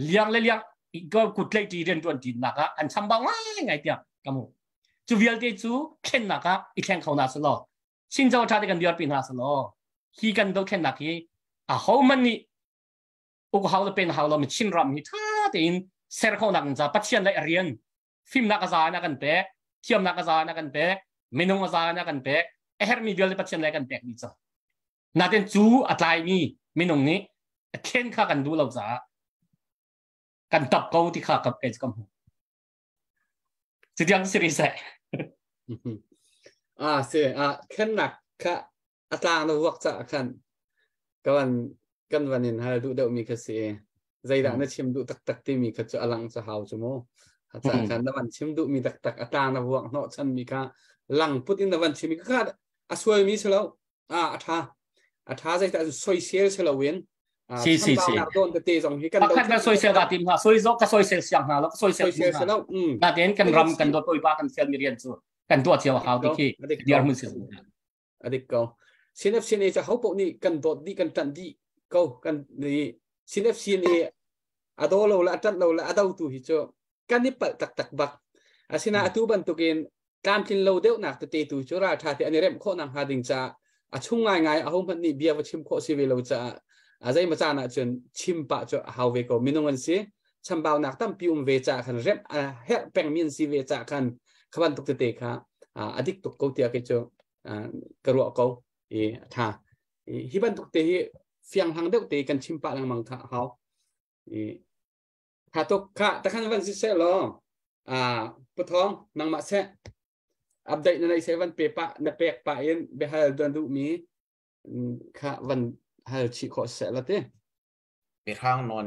เลี้ยงเลี้ยงก็กุดเลยที่เรียนตัวดีนนักอันทมบ้างไงเดียกมูจูเวียลเตจูเข็นนักอีแข่งเขานาสโลอชินเจ้าชาติกันเดียร์ปีนาสโลฮีกันโดเข็นนักฮี กันเป๊ะเมนูนักษานักกันเป๊ะเอเฮอร์มีเดียลปัจเจียนได้กันเป๊ะนี่จ้ะนาเดนจูอะไรมีเมนูนี้เข็นข้ากันดูเราจ้ะกันตับเขาที่ข้ากับเอจกัมหูสิยังสิริเสอ่าเสียอ่าเข็นหนักค่ะอาจารย์เราวักจะขัน kawan kan vanin har du deuh mi kha se zaida na chim du tak tak ti mi kha chu alang chu hau chu mo ha cha khan na van chim du mi tak tak ata na buak no chan mi kha lang putin na van chim mi kha a suai mi chulo a atha atha zaita soi share chulo win Sí, sí, sí. Bakit na soy sel datim ha, soy zok ka soy sel siyang ha, lok soy sel siyang ha. Natin kan ram kan do toy ba kan sel mirian su, kan do siyaw hao di ki, di armun siyang ha. Adik ko. Sinef sine cha hopo ni kan dot di kan tan di ko kan ni sinef sine ado lo la tan lo la adau tu hi cho kan ni pal tak tak bak asina atu ban tu kin kam tin lo deu nak te tu cho ra tha ti ani rem kho nang ha ding cha a chung ngai ngai a hom phan ni bia wa chim kho si ve lo cha a zai ma cha na chun chim pa cho hau ve ko minung an si cham bao nak tam pi um ve cha khan rem a he peng min si ve cha khan khaban tuk te te kha adik tuk ko tia ke cho ka ro ko e ท่าฮิบันตุกเตะฟียงทางเด็กเตะกันชิมปะลังมังท่าเขาท่าตกค่ะแต่ขันวันสิเซลออ่าปะท้องนังมาเซอัปเดตในเซวันเปปะนเปกปะเอ็นเบฮาลดันดูมีค่ะวันฮาลชิโคเซลเตะไปข้างนอน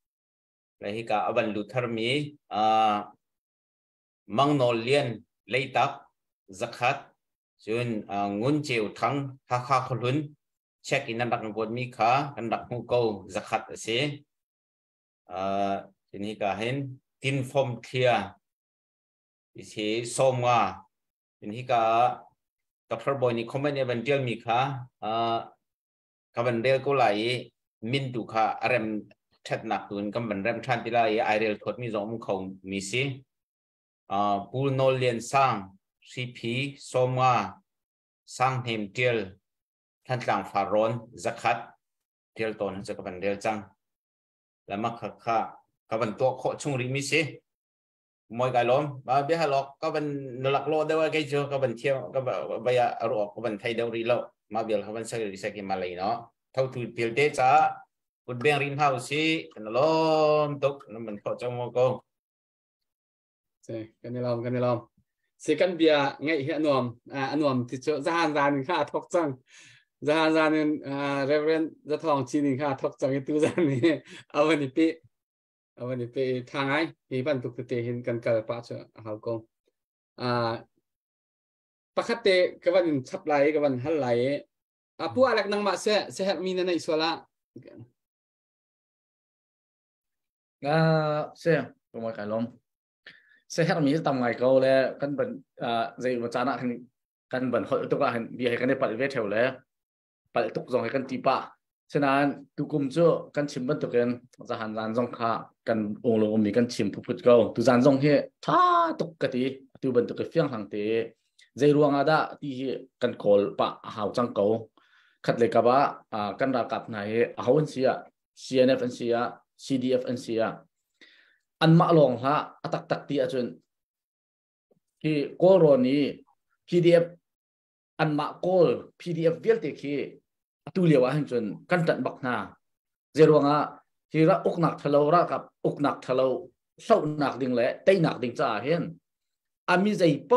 เลยฮิกาอวันลุทรมีอ่ามังโนเลียนเลยตักสักขัดส่วนงุนเจียวทั้งฮักฮักลุนเช็คอินนักบนมีขาอันดักมุกเอาสักขัดเสียอ่าทีนี้ก็เห็นกินฟอมเคลียอิสิส้มว่าทีนี้ก็กับพระบอยนี่คอมเมนต์เอเวนเจอร์มีขาอ่าขบันเดลก็ไหลมินตุขาอารม ชัดนักตุนก็มันเริ่มชันติราไอเรียลทดมีสอมเขามีซิอ่าปูโนเลียนสร้างซีพีโซม่าสร้างเฮมเทียลท่านต่างฟารอนจักขัดเตียลตนจะกับมันเดียลจังและวมาค่ะค่ะกับป็นตัวโคชุงริมิซิมวยกายล้มมาเบี้ยหลอกก็เป็นหลักโลดได้ว่าแกเจอก็เป็นเที่ยวก็แบบใบอารมณ์ก็เป็นไทยเดารีโลมาเบี้ยเขาเป็นสักหรือสักกี่มาเลยเนาะเท่าทุนเปลี่ยนเดจ้า คุณเบียงรินเฮาสิกันล้มตกนั่นมันเขาจะมโก se kan ni lom kan ni lom se kan bia ngai hi anuam anuam ti cho za han zan kha thok chang za han zan reverend za thong chi ni kha thok chang tu zan ni awani pe awani pe thangai hi ban tuk te hin kan kal pa cha hal ko a pakate kawan chap lai kawan hal lai apu alak nang ma se se hat mi na nei swala à xe không phải cái lom xe hết mình tầm ngày câu lẽ căn bản à dây mà chán ăn căn bản hội tục ăn bị hay cái này bật vết theo lẽ bật tục dòng hay căn tì bạ cho nên tu cùng cho căn chim bất tục cái ra hàn gian dòng khá căn ôn lô mình căn chim phục phục câu tu gian dòng hệ tha tục cái tí tu bận tục cái phiang hàng tế dây ruang ada thì căn call bạ hào trăng câu khát lấy cả ba à căn ra cặp này hào anh xia CNF anh xia CDF อันเสียอันมาลงฮะอตักตักทีอาจนที่โคโรนี้ PDF อันมาโกล PDF เวียลเตคีตุเลียวอันจนกันตันบักนาเจรวงะที่ระอุกหนักทะเลาระกับอุกหนักทะเลาเศร้าหนักดิ่งแหละไตหนักดิ่งจ้าเห็นอามิใจโป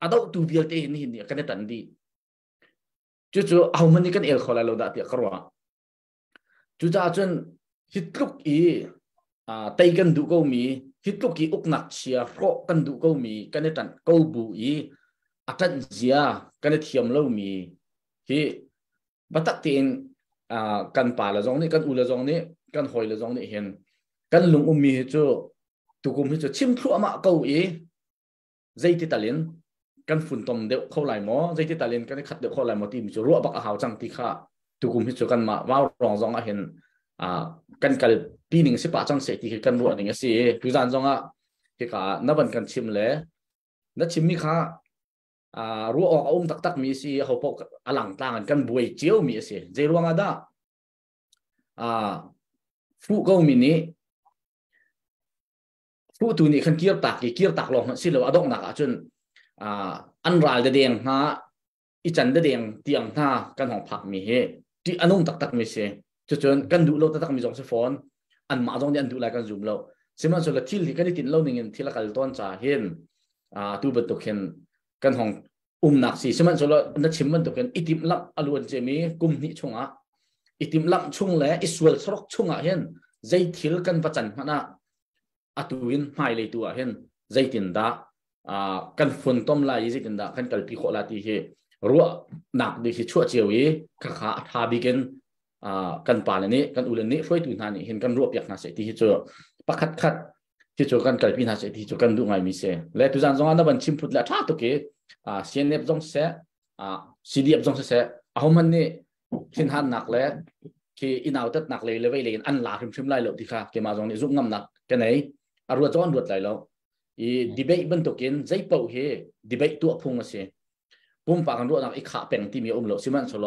อาดตุเวียลเตนี่นี่กันตันดีจู่ๆเอามันนี่กันเอลขอลาโลดาเตียกรัวจู่ๆอาจน hitluk i à tây cần đủ câu mì hít lúc kỳ úc nặc chia rõ cần đủ câu mì cái này trận câu bù ý à trận zia cái này thiềm lâu mì thì bắt tắc tiền à cần pa là giống này cần u là giống này cần hồi là giống này hiện cần lùng um mì cho tụ cùng cho chim khua mà câu ý dây tít talin cần phun tom đều khâu lại mó dây tít talin cái này khát đều khâu lại mó tìm cho rùa bạc hào trăng tì khá tụ cùng cho cần mà vào rong rong à hiện กันกัลปีหนึ่งสิปะจังเสกีกันบวชนึ่งสิพิจารณ์จงอะที่กานับันกันชิมเลยนัดชิมมีค่ะรัวออกอุ้มตักตักมีสิเขาปกอัลังต่างกันบวยเจียวมีสิเจรวงอะด้าฟุก็มีนี้ฟูตัวนี้ขันเกียวตักกี่เกียวตักลงสิเราอดอกหนักจนอันรายเดียงฮะอีจันเดียงเตียงท่ากันของผักมีเฮที่อนุ่มตักตักมีเส จะจนกันดูเราตั้งมีสองเสฟอนอันมาตรงที่อันดูแลกันซูมเราสมันส่วนละที่ที่กันที่ติดเราหนี่เงที่ละกันต้นจ่าเห็นอ่าตูบันตุกเห็นกันของอุ้มหนักสีสมันส่วนละนัชิมมันตุกเห็นอิติมลับอรุณเจมีกุมนิชงะอิติมลับชงแหล่อิสเวลสรกชงะเห็นใจทิลกันประจันมันะอัตุวินไม่เลยตัวเห็นใจตินดาอ่ากันฝนต้มลายใจตินดากันกัลปีโคลาตีเหรัวหนักดีที่ชั่วเจียวีขาขาทาบิกันากันป่าเห็นกันรวบอยากนาเสที่จะปักขัดขัดที่จะกันกลายพินาเสที่จะกันดูไงมีเสและตุจานจงอันนั้นชิมพุทธและท่าตุกอ่าเซียนเนบจงเสอ่าซีดีเอฟจงเสเอามันนี่หินหันหนักแล้วที่อินเอาตัดหนักเลยเลยไปเลยอันลาชิมชิมไล่เลยที่ค่ะเกมาจงนี่ซุกงำหนักกันไหนอารวจอนรวดไหลแล้วอีดีเบตบันตุกินใจเป่าเฮดีเบตตัวพุงมาเสปุ่มปากกันรวดหนักอีขาเป็นที่มีอมโลซิมันสโล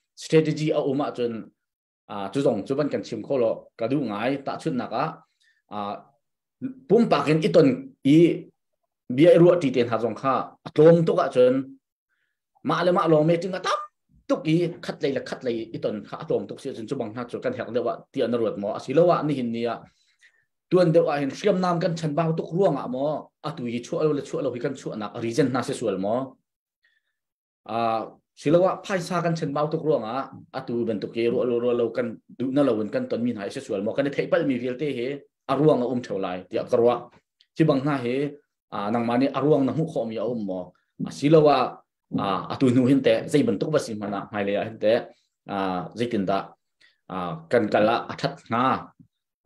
strategy อาอุมาจนอ่าจุดงจุบันกันชิมโคโลกระดูง่ายตาชุดนักอ่าปุ่มปากเห็นอีตนอีเบียรัวที่เตียนหาจงข้าตรงตุกอะจนมาเลยมาลงเมจึงก็ตับตุกีคัดเลยละคัดเลยอีตนข้าตรงตุกเสียจนจุบังหาจุดกันแหกเดียวว่าเตียนรวดหมอสิแล้วว่านี่หินเนี่ยตัวเดียวเห็นเชื่อมน้ำกันฉันบ้าตุกร่วงอะหมออะตุยชั่วเราชั่วเราพิกันชั่วนักรีเจนน่าเสียส่วนหมออ่า silawa phai sa kan chen bau tuk ruanga atu ben tuk ke ro ro ro lo kan du na lo kan ton min hai se sual mo kan thei pal mi vil te he aruang um tholai ti akarwa chi bang na he a nang mani aruang na hu khom ya um mo silawa a atu nu hin te zai ben tuk basim mana hai le hin te a zai tin da a kan kala athat na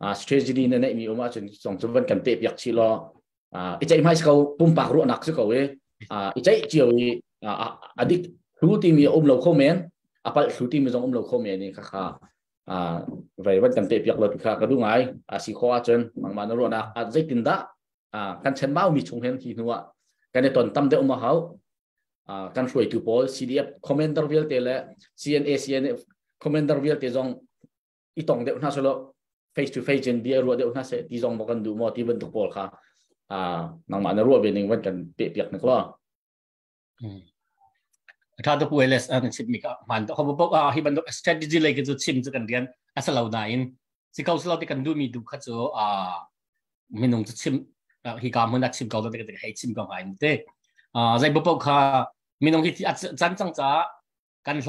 a strategy ne ne mi uma chen song chu ban kan te yak chi lo a ichai mai skau pum pak ru nak su ko we a ichai chiu a adik รู้ที่มีอมเราเข้าเมนอภัยรู้ที่มีจงอมเราเข้าเมนนี่ค่ะค่ะอ่าไปวันกันเตะเปียกเราค่ะก็ดูไงอ่าสิขออาจารย์บางมานรู้นะอาจจะตินดาอ่ากันเช่นบ้ามีชงเห็นที่นัวกันในตอนตั้มเดอมาเขาอ่ากันช่วยตัวพอ CDF Commander วิลเตเล CNA CNF Commander วิลเตจงอีตองเดอน่าสโล face to face เบียรัวเดอน่าเสที่จงบอกกันดูมอที่บรรทุก พอลค่ะอ่านางมานรู้เป็นหนึ่งวันกันเตะเปียกนึกว่าถ้าตัวผู้เอลสอันชิมมีก็มันเขาบอกว่าฮิบันด strategy เลยก็จะชิมจะกันเรียนอาศัยเราได้ยินสิเขาสลาที่กันดูมีดูขัดจะอ่าไม่นุ่งจะชิมฮิกามันนัดชิมเขาตัวที่กันให้ชิมก็หายเต้อ่าใจบอกค่ะไม่นุ่งที่จันจังจ้ากันโห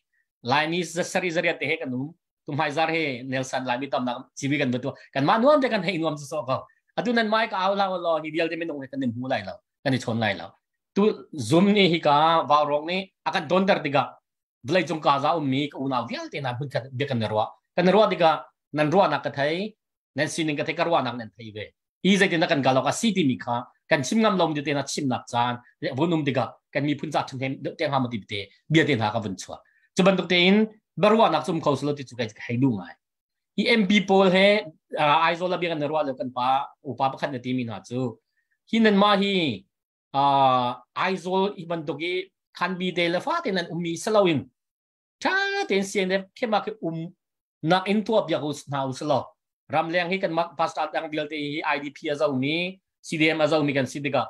laini sari zari te he kanum tum hai zar he nelson lai mi tam na chibi kan betu kan ma nuam te kan he nuam so ko atu nan mai ka aw la lo hi dial te men ong kan nim hu lai lo kan ni chon lai lo tu zoom ni hi ka wa rong ni akan don dar diga blai jong ka za um mi ka una vial te na bun ka be kan ro kan ro diga nan ro na ka thai nan sin ka thai ka ro na nan thai ve i zai te na kan galo ka city mi kha kan chim ngam lom te na chim nak chan bunum diga kan mi phun za thun hem te ha ma ti te bia te na ka bun chua จุบันตุกเตนบรวนักซุ่มเขาสลดที่จุกให้ดูไงอีเอ็มพีโพลเฮไอโซลาเบียกันนรวาเลกันป้าอุปาปขันตีมีนาจูฮินันมาฮีไอโซลอีบันตุกีคันบีเดลฟ้าเตนันอุมีสลาวินถ้าเตนเสียงเดเข้มาคืออุมนักอินตัวเบียกุสนาอุสลารำเลียงให้กันมักพาสตัดดังเดียวเตไอดีพีอาเจ้ามี CDM อาเจ้ามีกันสิเดกะ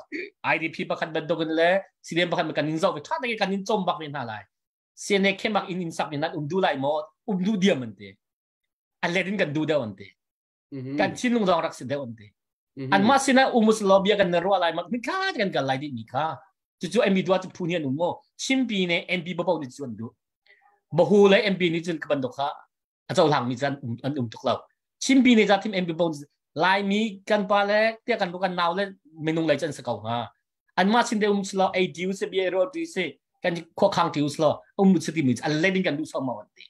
IDP ประคันบันตุกันเลย CDM ประคันมันกันนิน เจ้าไปถ้าได้กันนินจมบักเป็นอะไร siene kemak in in sak ni nat um du lai mo um du dia mante an ledin kan du da onte kan chinung dong rak sida onte an ma sina umus lobia kan ro lai mak ni ka kan kan lai di ni ka chu chu mi dwa chu punia nu mo chimpi ne nb bo ni chu du bo hu lai mp ni chun kan do kha a chau lang mi chan um an um tuk lau chimpi ne ja tim mp bo lai mi kan pa le tia kan bu kan naw le menung lai chan sa kau ha an ma sin de um slo ai diu se bi ro di se kan ko khang tius lo um mu siti mi an leding kan du so ma wante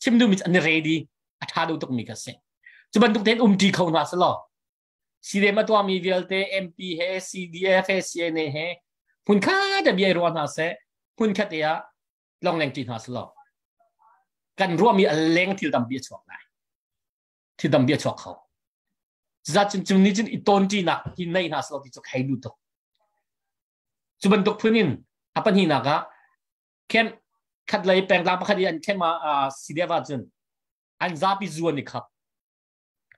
chim du mi an ready a tha du tok mi ka se chuban tuk ten um ti khau na sa lo si de ma to mi vial te mp he cdf he cna he hun kha da bi ro na se hun kha te ya long leng ti na sa lo kan ro mi an leng til dam bi chok lai til dam bi chok khau za chun chun ni chun i ton ti na ki nei na sa lo ti chok hai du to chuban tuk phunin apan hi na ka เข้มขัดเลยแปลงรางประคดีอันเข้มมาอ่าสีเดียวว่าจนอันซาปิจวนนี่ครับ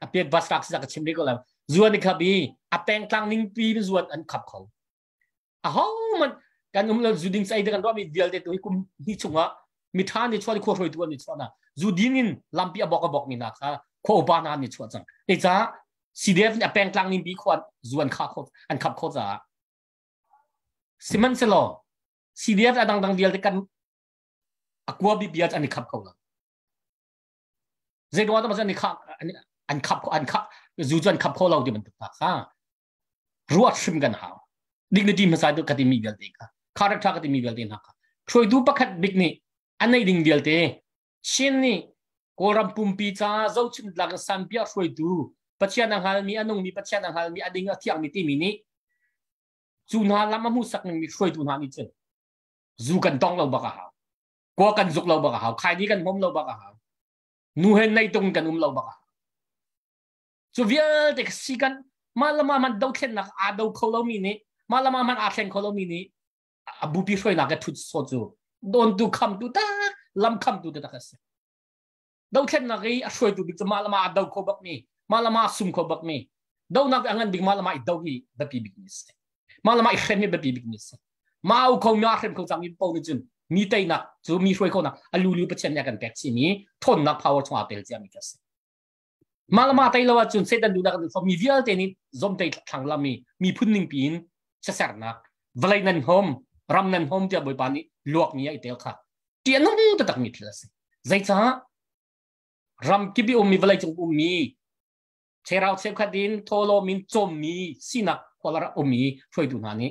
อเปียกบัสรักสักชิมนี้ก็แล้ว zuan ni khabi apeng tlang ning pi zuan an khap khau a ho man kan um lo zuding sai de kan ro mi dial de to kum ni chunga mi than ni chwa ni kho roi tu ni chwa na zuding in lampi abok abok mi na kha kho ba na ni chwa chang e cha CDF ni apeng tlang ning bi khwat zuan kha kho an khap kho za siman se lo CDF adang dang dial de kan akwa bi biat ani khap kho la zai do ta ma ni kha an khap an khap zu chuan khap kho lo di man ta kha ruat shim gan ha dignity ma sa do kati mi gal te ka character kati mi gal te na ka throi du pakhat big ni anai ding dial te shin ni koram pumpi cha zo chin lang san pia throi du pachia nang hal mi anung mi pachia nang hal mi ading a thiang mi ti mi ni chu na lam mu sak ni throi du na ni chen zu kan tong lo ba ka ha ko kan zuk lo ba ka ha khai ni kan mom lo ba ka ha nu hen nei tung kan um lo ba ka so vial te si kan malama man dau khen nak a dau kho lo mi ni malama man a khen kho lo mi ni abu pi shoi na ka thut so chu don tu kham tu ta lam kham tu ta ka se dau khen na ri a shoi tu bi malama a dau kho bak mi malama sum kho bak mi dau nak angan bi malama i dau hi da pi bi ni se malama i khen mi da pi bi ni se มาเอาเขาหน้าเข้มเงจังอินโปนจุนมีแต่นะจูมีช่วยคนานะอลูลูประเทศเนี่ยกันแบกซีนี้ทนนักพ power ทั้งอาเตลจะมีกันสิมาละมาไตละว่าจุนเซตันดูนะกันฟอมีวิลเตนิน zoom เตทางละมีมีพุ่นหนึ่งปีนเชื่อสักนะวลัยนันโฮมรำนันโฮมเจียบอยปานี้ลวกนี้ไอเตลค่ะเตียนนุ่งตะตักมีทีละสิใจจ้ารำกิบิอมมีวลัจงอมมีเชราเชฟคดินโทโลมินจมมีสินักควาระอมมีช่วยดูนานี้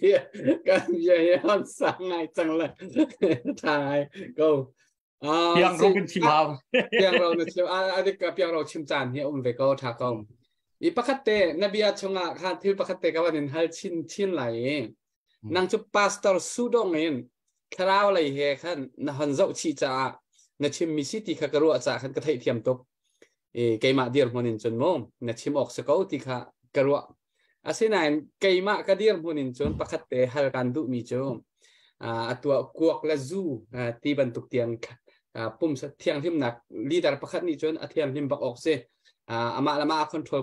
bia kan bia yan sang ngai chang la thai go piang ro bin chim hao piang ro na chim a a dik piang ro chim chan hi um ve ko tha kom i pakate nabia chunga kha thil pakate ka wanin hal chin chin lai nang chu pastor sudong in kharao lai he khan na han zau chi cha na chim mi si ti kha ka ro cha khan ka thai thiam tok e keima dir monin chun mo na chim ok sa ko ti kha ka ro asinain keima ka dir monin chun pakate hal kan du mi chu atua kuak la zu ti ban tuk tiang ปุ่มเทียงทิมหนักลีดาร์ประคัดนี่จนอเทียมทิมบักออกเสอามาละมาคอนโทรล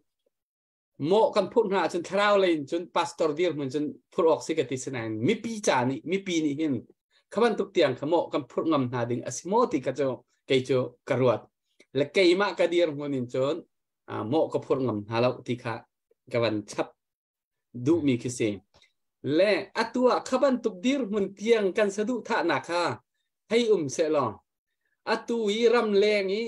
โมกันพูดหาจนทราวเลยจนพาสตอร์เดียร์มันจนพูดออกสิกติสนานมีปีจานี่มีปีนี่เห็นขบันตุกเตียงขโมกันพูดงำหาดิ่งอสิโมติกะโจเกโจกรวด le kei ma ka dir hunin chon mo ko phur ngam halau ti kha kawan chap du mi kise และอตัวขบันตุกดียร์มุนเตียงกันสะดุท่านาคาให้อุ้มเสลองอตุยรำแรงนี้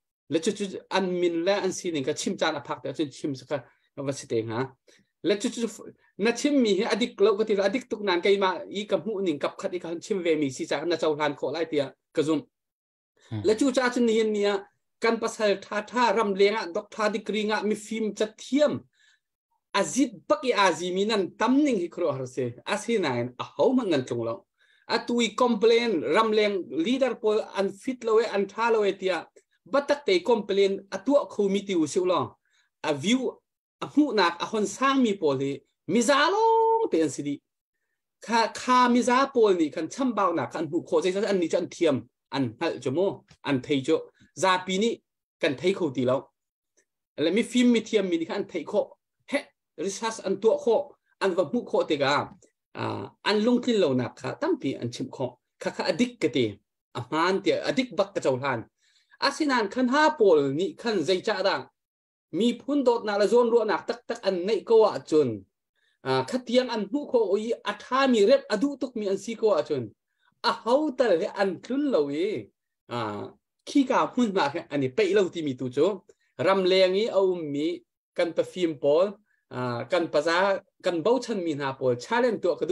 คโลนักจงกันมาลีลาค่ะอ่าตัวนหันที่บันตุกิน pasta tha tha film nak chon nak thiam tha tha ram lenga akan roi tu ding nan tor cho dok tham hu mi thiam nak tha tha nan tor cho asina en tu tan kan dau then nak a hom han ram tang avat lung a pe mi nan um baklo ram leng en pa fit a ti mi het chet ti aw lang mang mi pol online zong cha tial thiam thiam zong sana vein ha sa a pe ngam mi pa kham man um ri lo ram leng avat lung tak tak a pe mi chu kan mani kan thei mi na te à pa pha ho lan va se chu chun ada mit ko ti ku dong khiat long long ka ram leng bak avat lungi ra dau na hun ma avanung ngam mi khan se le chu chu an min la an si ning ka chim chan aphak te chun chim saka va se te ha le chu chu na chim mi he adik lo ko ti adik tuk nan kai ma i kam hu ning kap khat i kan chim ve mi si cha na chau han kho lai tia ka zum le chu cha chun ni nia kan pasal tha tha ram lenga dok tha dikringa mi film chat thiam azit baki azimi nan tamning hi kro harse asinain a hauman nan chunglo atui complain ramleng leader pol an fit lowe an thalo etia batak te complain atua khomiti usulo a view a hu nak a hon sang mi pol hi mizalo te an sidi kha kha miza pol ni kan cham baw na kan hu kho jai an ni chan thiam an hal chomo an thei cho za pi ni kan thei kho ti lo le mi film mi thiam mi ni kan thei kho research an tua kho an va mu kho te ga an lung tin lo nak kha tampi an chim kho kha kha adik ke te a man te adik bak ka chaw han asinan khan ha pol ni khan zai cha dang mi phun dot na la zon ru nak tak tak an nei ko wa chun kha tiang an mu kho oi a tha mi rep adu tuk mi an si ko wa chun a hau tar he an tlun lo e a khi ka phun ma kha ani pe lo ti mi tu cho ram lengi au mi kan pa film pol กันภาษากันเบาชันมีนาปอชาเลนตัวกร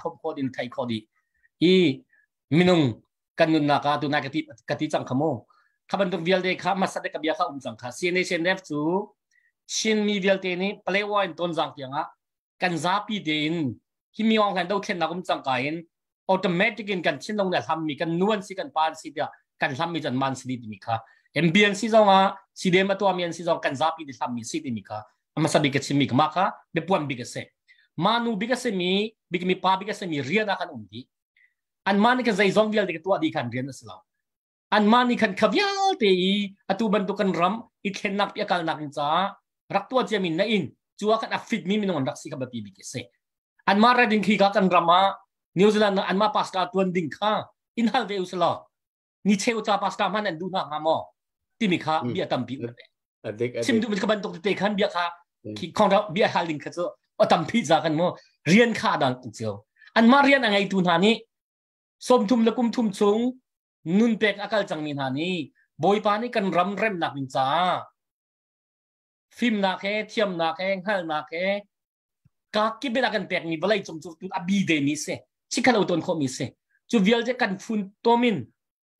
ครบโคดินไทยคอดีอีมินุงกันนุนนักตัวนักติกติจังขโมขบันทุกเดียวเตข้ามาสัตย์กับยาข้าอุ้มจังข้าเสียในเชนเนฟซูชินมีเดียวเตนี่เปลวายต้นจังเกียงอะกันซาปีเดนที่มีองกันดูเข็นนักอุ้มจังกายน automatic in kan chin long na tham mi kan nuan si kan pan si dia kan tham mi jan man si di mi kha MBN si zonga si dem to amian si zong kan zapi di tham mi si di mi kha ama sabi ke chimi ma kha be puan bi ke se manu biga se mi big mi pa biga se mi ria na kan umdi an mani ka zai zong vial de tu adi kan rian asla an mani kan khavyal te i atu ban tu kan ram i khen nak pya kal nak cha rak tu jamin na in chua kan afit mi min on rak si ka ba pi bi ke se an ma ra ding khi ka kan rama new zealand an ma pasta tuan ding kha in hal ve usla ni cheu cha pasta man an du na ha mo ti mi kha bia tam pi adik sim du ka ban tok te khan bia kha ki khong da bia hal ding kha zo o tam pi za kan mo rian kha dan tu cheu an ma rian angai tu na ni som thum la kum thum chung nun pek akal chang min ha ni boy pa ni kan ram rem nak min cha phim na ke thiam na ke hal na ke ka ki be kan pek ni balai chum chu tu abi de mi se chi kan auton kho mi se chu vial je kan phun to min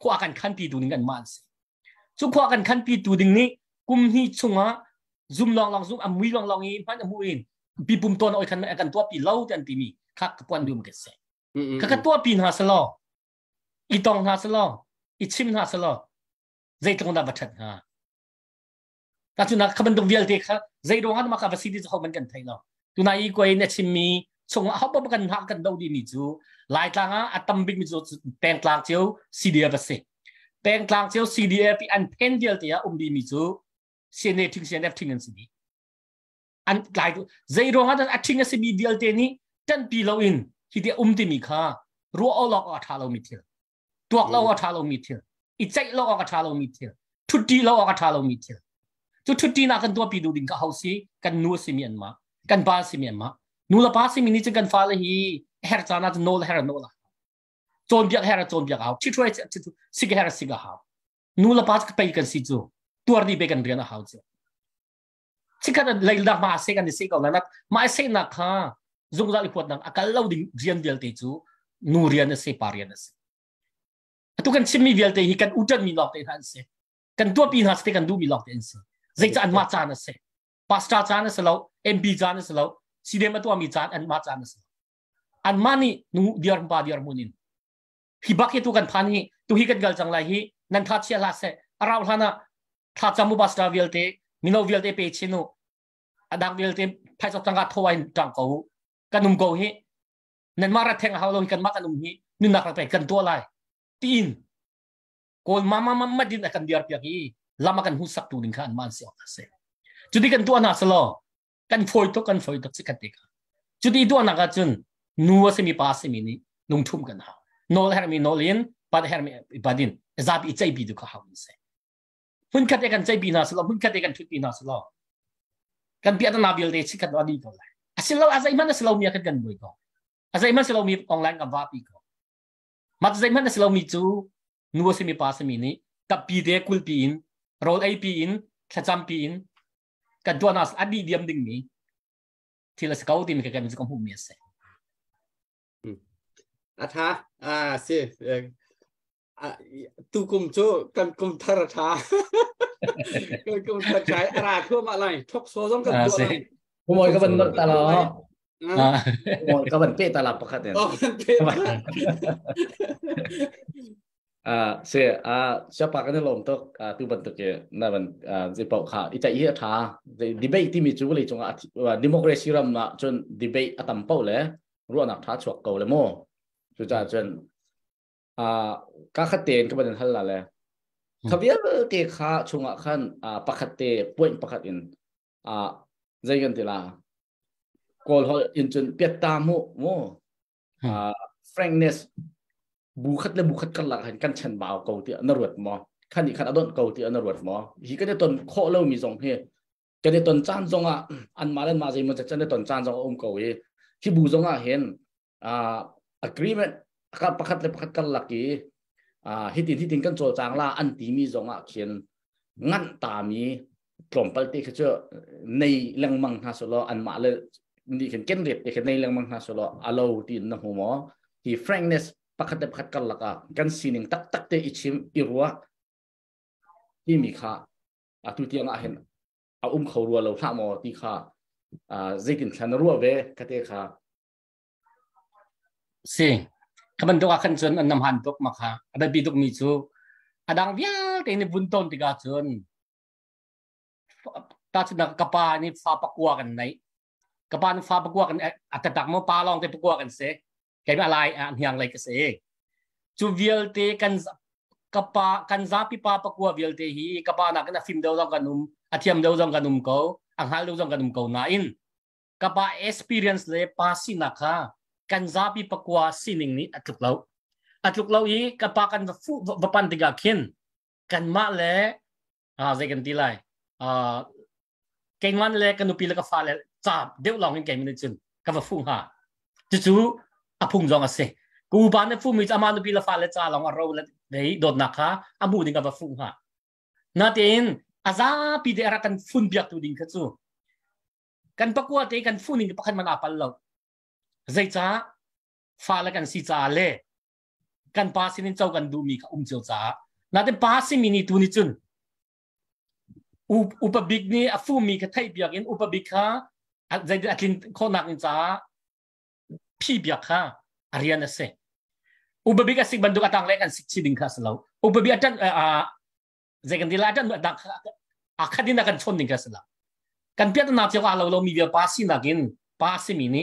ko akan khan pi tu ning kan man se chu ko akan khan pi tu ding ni kum hi chunga zoom long long zoom amui long long i man amu in pi pum ton oi kan akan to pi lau tan ti mi khak pon dum ke se ka ka to pi na sa lo i tong na sa lo i chim na sa lo zai tong da bathat ha ta chu na khaban dum vial te kha zai do han ma ka facility ho man kan thai lo tu na i koi na chim mi chung ha ba kan ha kan do di mi chu lai tlang a atam big mi chu peng tlang chiu cdf se peng tlang chiu cdf an pen vial te ya um di mi chu sian ne ting sian f ting an si an lai tu zai do han a ting a si mi vial te ni tan pi lo in hi te um ti mi kha ru o lok a tha lo mi thil tuak lo a tha lo mi thil i chai lo a tha lo mi แตงกลางเซจ้า CDF อันเพนเดียลเตียอุ้มดีมิจูเซเนทิงเซเนฟทิงอันสิอันกลายตัวใจร้องอันอัทิงอันสิบีเดียลเตนี้จันปีเราอินที่เดียอุ้มดีมิค่ะรัวเอาล็อกอัทาโลมิเทียตัวเราอัทาโลมิเทียอีใจเราอัทาโลมิเทียทุตีเราอัทาโลมิเทียจุดทุตีนักันตัวปีดูดิงกับเฮาซีกันนัวสิมีอันมากันบาสิมีอันมานูละบาสิมีนี่จะกันฟ้าเลยฮีเฮร์จานาจะโนลเฮร์โนละ โจนเบียกเฮร์โจนเบียกเอาชิช่วยชิสิกเฮร์สิกเอานูละบ้าจะไปกันสิจูตัวนี้ไปกันเรียนเอาจูชิกันเลยดักมาเสกันสิกเอาแล้วนักมาเสนักค่ะจงจะอีพว ฮิบักฮิตุกันพานีตุฮิกันกัลจังไรฮินันทัดเชียลาเซราวลานะทัดจามุบัสดาวิลเตมินาวิลเตเปชินุอดังวิลเตไพศตังกาทวายจังกูกันนุ่มกูฮินันมาระแทงเฮาวลงกันมากันนุ่มฮินุนักรักไปกันตัวไรตีนกูมามามามาดินกันเดียร์เปียกีลามากันหุ่นสักตูนิงขันมันเสียกเสจุดที่กันตัวน่าสลอกันฟอยตกกันฟอยตกสิกันติกจุดที่ตัวนักจุนนัวเซมีปาเซมีนี้ลงทุ่มกันหา no lin pa her mi badin zap i chai bi du ka ha se hun ka te kan chai bi na selo hun ka te kan thut bi na selo kan pi ata na bil de si kan wadi ko lai asilo azai man selo mi kan kan boi ko azai man selo mi online ka va pi ko mat zai man selo mi chu nuwa se mi pa se mi ni ka pi de kul pi in role ai pi in kha cham pi in ka donas adi diam ding ni thila skau tin ka kan kom hu mi se atha a se tu kum cho kan kum thar tha kan kum thar chai ara thua ma lai thok so jong kan tu lai ผมว่าก็เป็นตลอดผมก็เป็นเป้ตลอดปกติ oh kan pe อ่าเสียอ่าชอบปากกันลมตกอ่าตัวบันทึกเนี่ยนั่นมันอ่าจะบอกข่าวอีแต่อีเหท่าดีเบตที่มีจู่เลยจงอะว่าดิโมคราซีรัมนะจนดีเบตอัตมเป้าเลยรู้นักท้าชวกเก่าเลยโม่ จู่จ้าจนอ่าก็ขัดเตียนก็เป็นทันละเลยทวีเตะขาชงอะขันอ่าปกติป่วยปกติอ่าใจกันทีละกอลเขาอินจนเปียตามโม่โม่อ่า frankness บุคดเลยบุคดกันหลักเห็นกันฉันบ่าวเกาที่อนรวดมอขันอีกขันอดนเกาที่อนรวดมอฮีก็ได้ตนโคเล่ามีสองเฮก็ได้ตนจานจงอะอันมาเล่นมาสิมันจะจะได้ตนจานจงอมเกาเฮที่บูจงอะเห็นอ่า agreement กับประคัดเลยประคัดกันหลักกีอ่าฮิตินฮิตินกันโจจางลาอันตีมีจงอะเขียนงั้นตามีกล่อมปฏิคือเจอในเรื่องมังฮาสโลอันมาเลยนี่เขียนเกนเรียบเขียนในเรื่องมังฮาสโลอาโลตีนนะหัวหมอที่ frankness ปักเดปักกันละกันกันสินิงตักตักเตอิชิมอิรัวที่มีค่าอะ si kamando ka kanson an namhandok maka. Adabidok miso adang biya te ni bunton ti gatson tat na kapa ni fapakwa kan nai. Kapa ni fapakwa kan eh, atatak mo palong te pakwa kan se kay alay eh, an hiyang lay kasi. Chu te kan kapa kan zapi pa pakua papakwa te hi. Kapa na kan film daw kanum atiam daw kanum ko. Ang hal do daw kanum ko nain. Kapa experience le pasi pasinaka ยปาสินักค่ะกันซาปิประกวสินิงนี้อัตุกเลาอัตุกเลาอีกปากันฟูบปันติกาคินกันมาเลยอ่าเจกันตีไลอ่าเก่งมันเลยกันนุปีแล้วก็ฟ้าเลยจับเดี๋ยวลองเก่ง มันจุนกับว่าฟุ้งฮะจู่ๆอาพุ่งจองอะเสกูบ้านเนี่ยฟุ้งมีจะมานุปีแล้วฟ้าเลยจ้าลองอะเราเลยเดี๋ยวโดดนักฮะอาบูดิ้งกับว่าฟุ้งฮะนาเตนอาซาปีเดรักันฟุ้งเบียกตัวดิ้งกันจู่กันประกวดเตกันฟุ้งดิ้งประคันมันอาปัลเราใจจ้าฟ้าแล้วกันสีจ้าเลยกันปาสินินเจ้ากันดูมีกับอุ้มเจ้าจ้านาเตนปาสิมินิตัวนี้จุน upabik ni afu mi ka thai biak in upabik kha zai atlin khonak in cha phi biak kha arian ase upabik asik banduk atang lek an sik chiding kha salo upabik atan a zai kan dila atan dak akadina kan chon ding kha sala kan piat na chwa lo lo mi bia pasi nakin pasi mi ni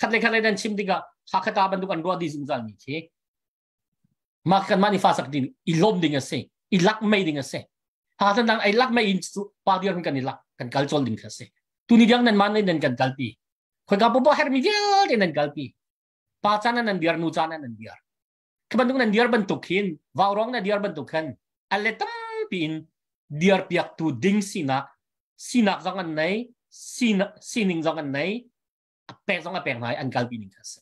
khat le khat le dan chim diga ha khata ban du kan ro di zum zal mi che ma kan mani fa sak din ilom ding ase ilak mai ding ase ha tan dang ai lak mai in su pa dir kan ilak kan kalchol ding ase tu ni diang nan man nan kan kalpi khoi ka po her mi gel den nan kalpi pa chana nan biar nu chana nan biar kaban dung nan biar ban tukhin wa rong na biar ban tukhan alle tam pin biar piak tu ding sina sinak zangan nai sina sining zangan nai apek zong apek nai an kalpi ning ase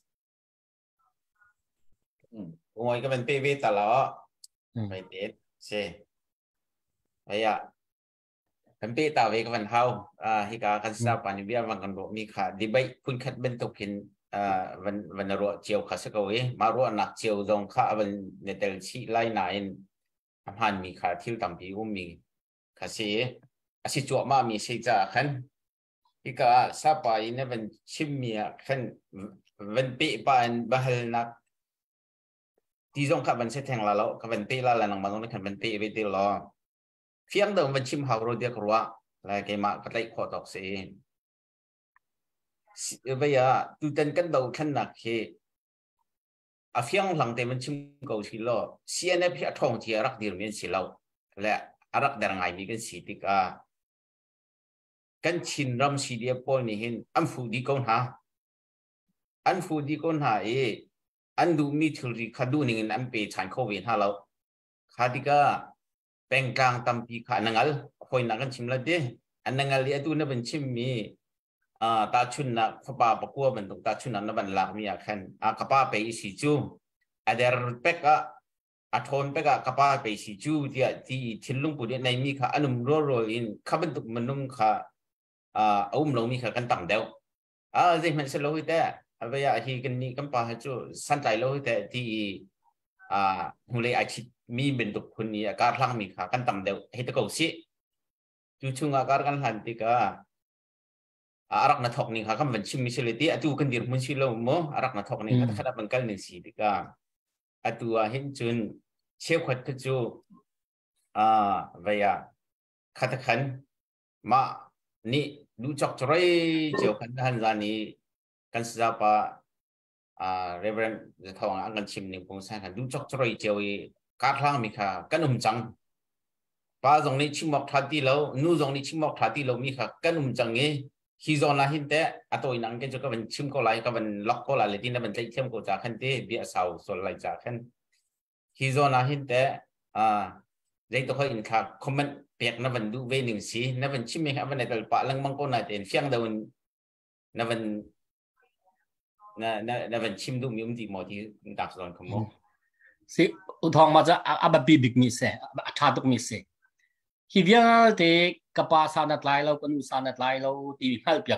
งอยก็เป็นปีวิตลอดไปเด็ด se aya kan pe ta ve kan hau a hi ka kan sa pa ni bia wang kan ro mi kha di bai kun khat ben to kin a van van ro chiao kha sa ko we ma ro nak chiao dong kha van ne tel chi lai na in am han mi kha thil tam pi um mi kha se a si chuo ma mi se cha khan hi ka sa pa in ne van chim mi khan van pe pa an bahal nak tí dòng các bạn sẽ thành là lâu các bạn tê là là năng bằng nó thành bạn tê về tê lo phiang đồng bạn chim hào rồi đi qua là cái mà cái lấy khó đọc sẽ bây giờ tu tên cân đầu khăn nặng khi à phiang lăng tê bạn chim cầu chỉ lo CNF hiện thông thì rắc điều miễn chỉ lâu là rắc đằng ngày mi cái gì thì cả kan chin ram si dia po ni hin am fu di kon ha an fu di kon ha e อันดูมีทุรีคดูนิ่งอันเป็นฉันโควิดฮะเราคาดิกาเป็นกลางตัมปีขานังอัลคอยนักกันชิมละเดอันนังอัลเอตูนับเป็นชิมมีอ่าตาชุนนะขบ้าปะกัวเป็นตุกตาชุนนั้นนับเป็นหลักมีอาคันอ่าขบ้าไปสิจูอันเดอร์เป็กอะอาทนเป็กอะขบ้าไปสิจูที่ที่ทิลุงปุริในมีขาอันนุ่มรัวรัวอินข้าเป็นตุกมันนุ่มขา อ่าอุ้มลงมีขากันตั้งเดียวอ่าจริงมันสโลว์แต่ abaya hi kan ni kan pa chu san tai lo te ti a hule a chi mi ben tu khun ni ka thlang mi kha kan tam de he ta ko si chu chu nga kar kan han ti ka arak na thok ni kha kam ban chim mi sele ti atu kan dir mun si lo mo arak na thok ni kha khada ban kal ni si ti ka atu a hin chun che khat ka chu a vaya khata khan ma ni du chok choi chiều khan han za ni kan siapa a reverend the thong ang kan chim ning pung san kan du chok choi chewi ka thlang mi kha kan um chang pa zong ni chimok tha ti lo nu zong ni chimok tha ti lo mi kha kan um chang nge hi zo na hin te atoi nang ke jo ka ban chim ko lai ka ban lok ko la le tin na ban chai chem ko cha khan te bia sau so lai cha khan hi zo na hin te a dei to khoi in kha comment pek na ban du ve ning si na ban chim me ha ban dal pa lang mang ko na ten fiang da na ban na na na ban chim du mi um di mo ti dak son ko mo สิอุทองมาจะอาบบีบิกมิเซอาชาตุกมิเซฮิเวียเตกปาสานัดไลเรากันสานัดไลเราตีพัลเปี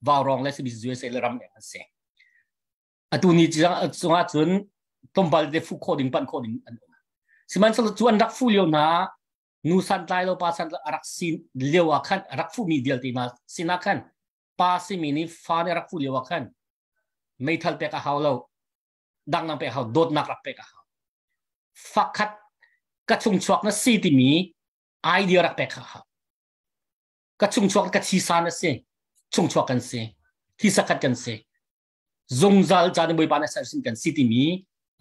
ยกินสันไลมีเดียร์พูนาตุฮีอันพักนักนินจากุดเกนในเวโคนักนินจากุดดอนนักเต้ามีเวลเตอภิเบียกนี่นี่วาวรองและสิบิจุเซลรัมเนี่ยเซอตุนี้จังจงอาจุนต้มบาลเดฟุโคดิงปันโคดิงอันสิมันสลจวนรักฟูเลียวนา nusan tlai lo pasan arak sin lewa khan arak fu mi dial ti ma sina khan pa si mini fa ne arak fu lewa khan mai thal pe ka haw lo dang nang pe haw dot nak rak pe ka haw fakhat ka chung chuak na si ti mi idea rak pe ka haw ka chung chuak ka chi sa na se chung chuak kan se thi sakat kan se zong zal cha ne boi pa na sa sin kan si ti mi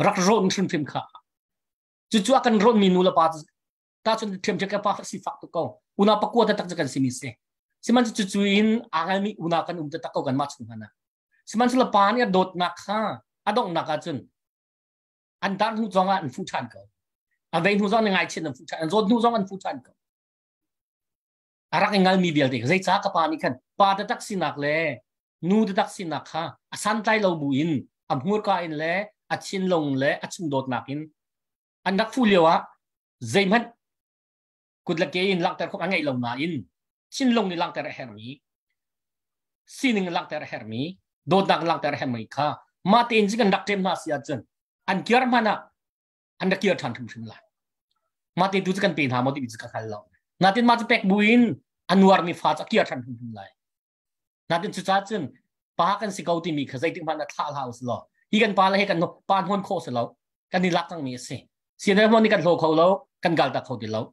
rak ron thun phim kha chu chu akan ron mi nu la pa ta chun thiam che ka pa si fak to ko una pa ko ta tak kan si mi se si man chu chu in angal mi una kan um ta tak ko kan ma chung hana si man la pa ni dot na kha adong na ka chun an dan hu zonga an fu chan ko a vein hu zong ngai chen an fu chan an zot hu zong an fu chan ko arak ngal mi bial de zai cha ka pa ni kan pa ta tak si nak le nu ta tak si nak kha asan tai lo bu in am hur ka in le a chin long le a chung dot nak in an dak fu lewa zai man kut la ke in lang ter khok angai lo na in chin long ni lang ter her mi sining lang ter her mi do dak lang ter her mai kha ma tin ji kan dak tem na sia chen an kiar mana an dak kiar than thum thum la ma tin tu kan pin ha mo ti bi ka khal lo na tin ma pek buin anwar mi fa cha kiar than thum thum lai na tin chu cha chen pa kan si kau ti mi khazai ti mana thal house lo hi kan pa la he kan no pan hon kho se lo kan ni lak tang mi se เสียงมันนี่กันโลเขาแล้วกันกาลตะเขาดีแล้ว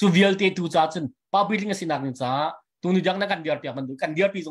จูวิลเตตูจ้าจนป้าบิลิงสินักนิจ้าตูนี่ยังนักกันเดียร์เปียมันดูกันเดียร์ปีทร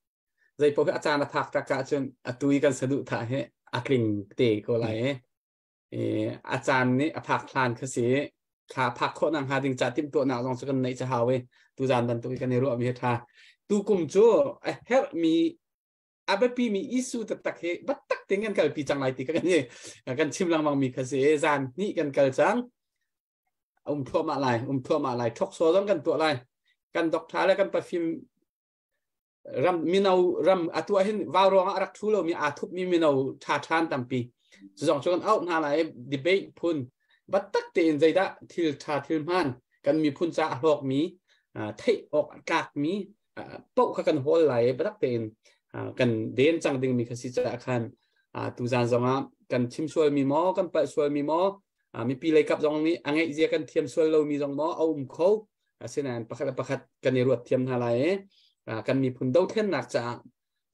ใจพวกอาจารย์ทักตะกะจนอตุยกันสะดุท่าให้อักริงเตก็ไรเอออาจารย์นี่อภักคลานคือสิขาพักโคนังหาดิงจัดติมตัวหนาวลองสกันในจะหาเวตูจานตันตุยกันในรู้อมีเหตุาตุกุมจูเฮลมีอาบปีมีอิสุตตักเฮบัตตักเต็งกันกับปีจังไรติกันเนี่ยกันชิมลังมังมีคือสิจารย์นี่กันกัลจังอุ้มทั่วมาลายอุ้มทั่วมาลายทกโซต้องกันตัวลายกันดอกท้าแล้วกันประฟิม ram minau ram atua hin wa ro arak thu lo mi a thup mi minau tha than tam pi zong chon out na lai debate phun bat tak te in zaida thil tha thil man kan mi phun cha hlok mi thei ok kak mi pau kha kan hol lai bat tak te in kan den chang ding mi khasi cha khan tu zan zonga kan chim sual mi mo kan pa sual mi mo mi pi lai kap zong ni angai zia kan thiam sual lo mi zong mo au um kho asinan pakhat pakhat kan ni ruat thiam na lai กันมีพุนเดาเท่นนักจะ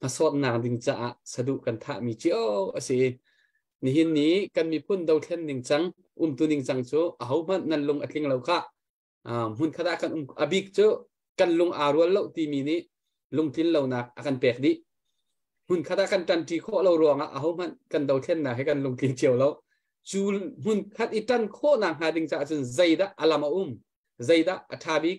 มาสอดนางดิงจะสะดุกันทะมีเจียวสินี่หินนี้กันมีพุนเดาเท่นดิงจังอุ้มตัวดิงจังจูเอามันนั่นลงอัดลิงเราค่ะมุนขดากันอุ้มอบิกจูกันลงอารววเล่าตีมีนี้ลงทิ้นเรานักกันแปลกดิมุนขดากันจันทีโคเรารวงอะเอามันกันเดาเท่นนะให้กันลงทิ้งเจียวเราวจูมุนขัดอีตันโคนางหาดิงจะจนใจดะอัลลามาอุ้มใจดะอัฐาบิก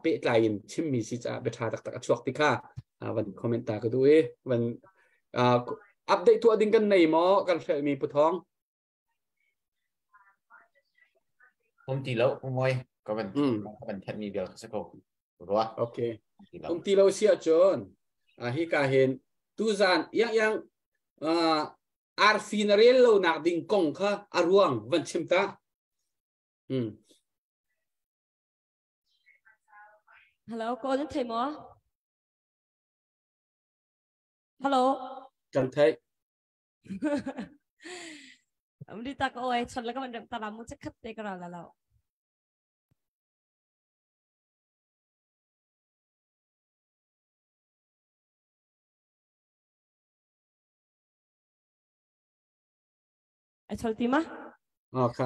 เป๊ะไลน์ชิมมีสิจะเบทาตักตักช่วงติค่ะวันคอมเมนต์ตาก็ดูเอวันอัปเดตตัวดิ้งกันในหมอกันมีปุท้ อง hôm tỷ lâu hôm môi có vấn Ừ. có vấn thật mi biểu sẽ cầu đúng không โอเค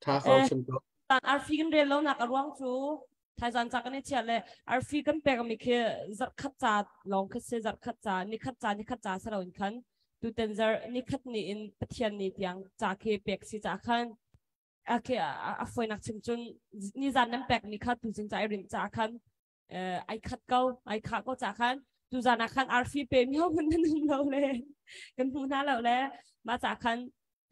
tỷ ตร lâu งที่เราเสียจนอ่าฮิกาเห็นตู ทายจันจักนี่เชียเลยอาร์ฟีกันเป็กมีคยอจัดขัดจัดลองคือเสจัดขัดจันี่ขัดจันี่ขัดจัดสลันกันดูเต็นจัดนี่ขัดนี่อินปะเทียนนี่ยังจากเคเป็กสิจากขันอาเคอาฟอยนักชิงจนนี่จันนั่นเป็กนี่ขัดดูจิงใจริมจากขันเอ่อไอขัดเก้าไอขัดก็จากขันดูจานักขันอาร์ฟีเป็นเงาคนนั่นเราเลยกันพูน่าเราเลยมาจากขัน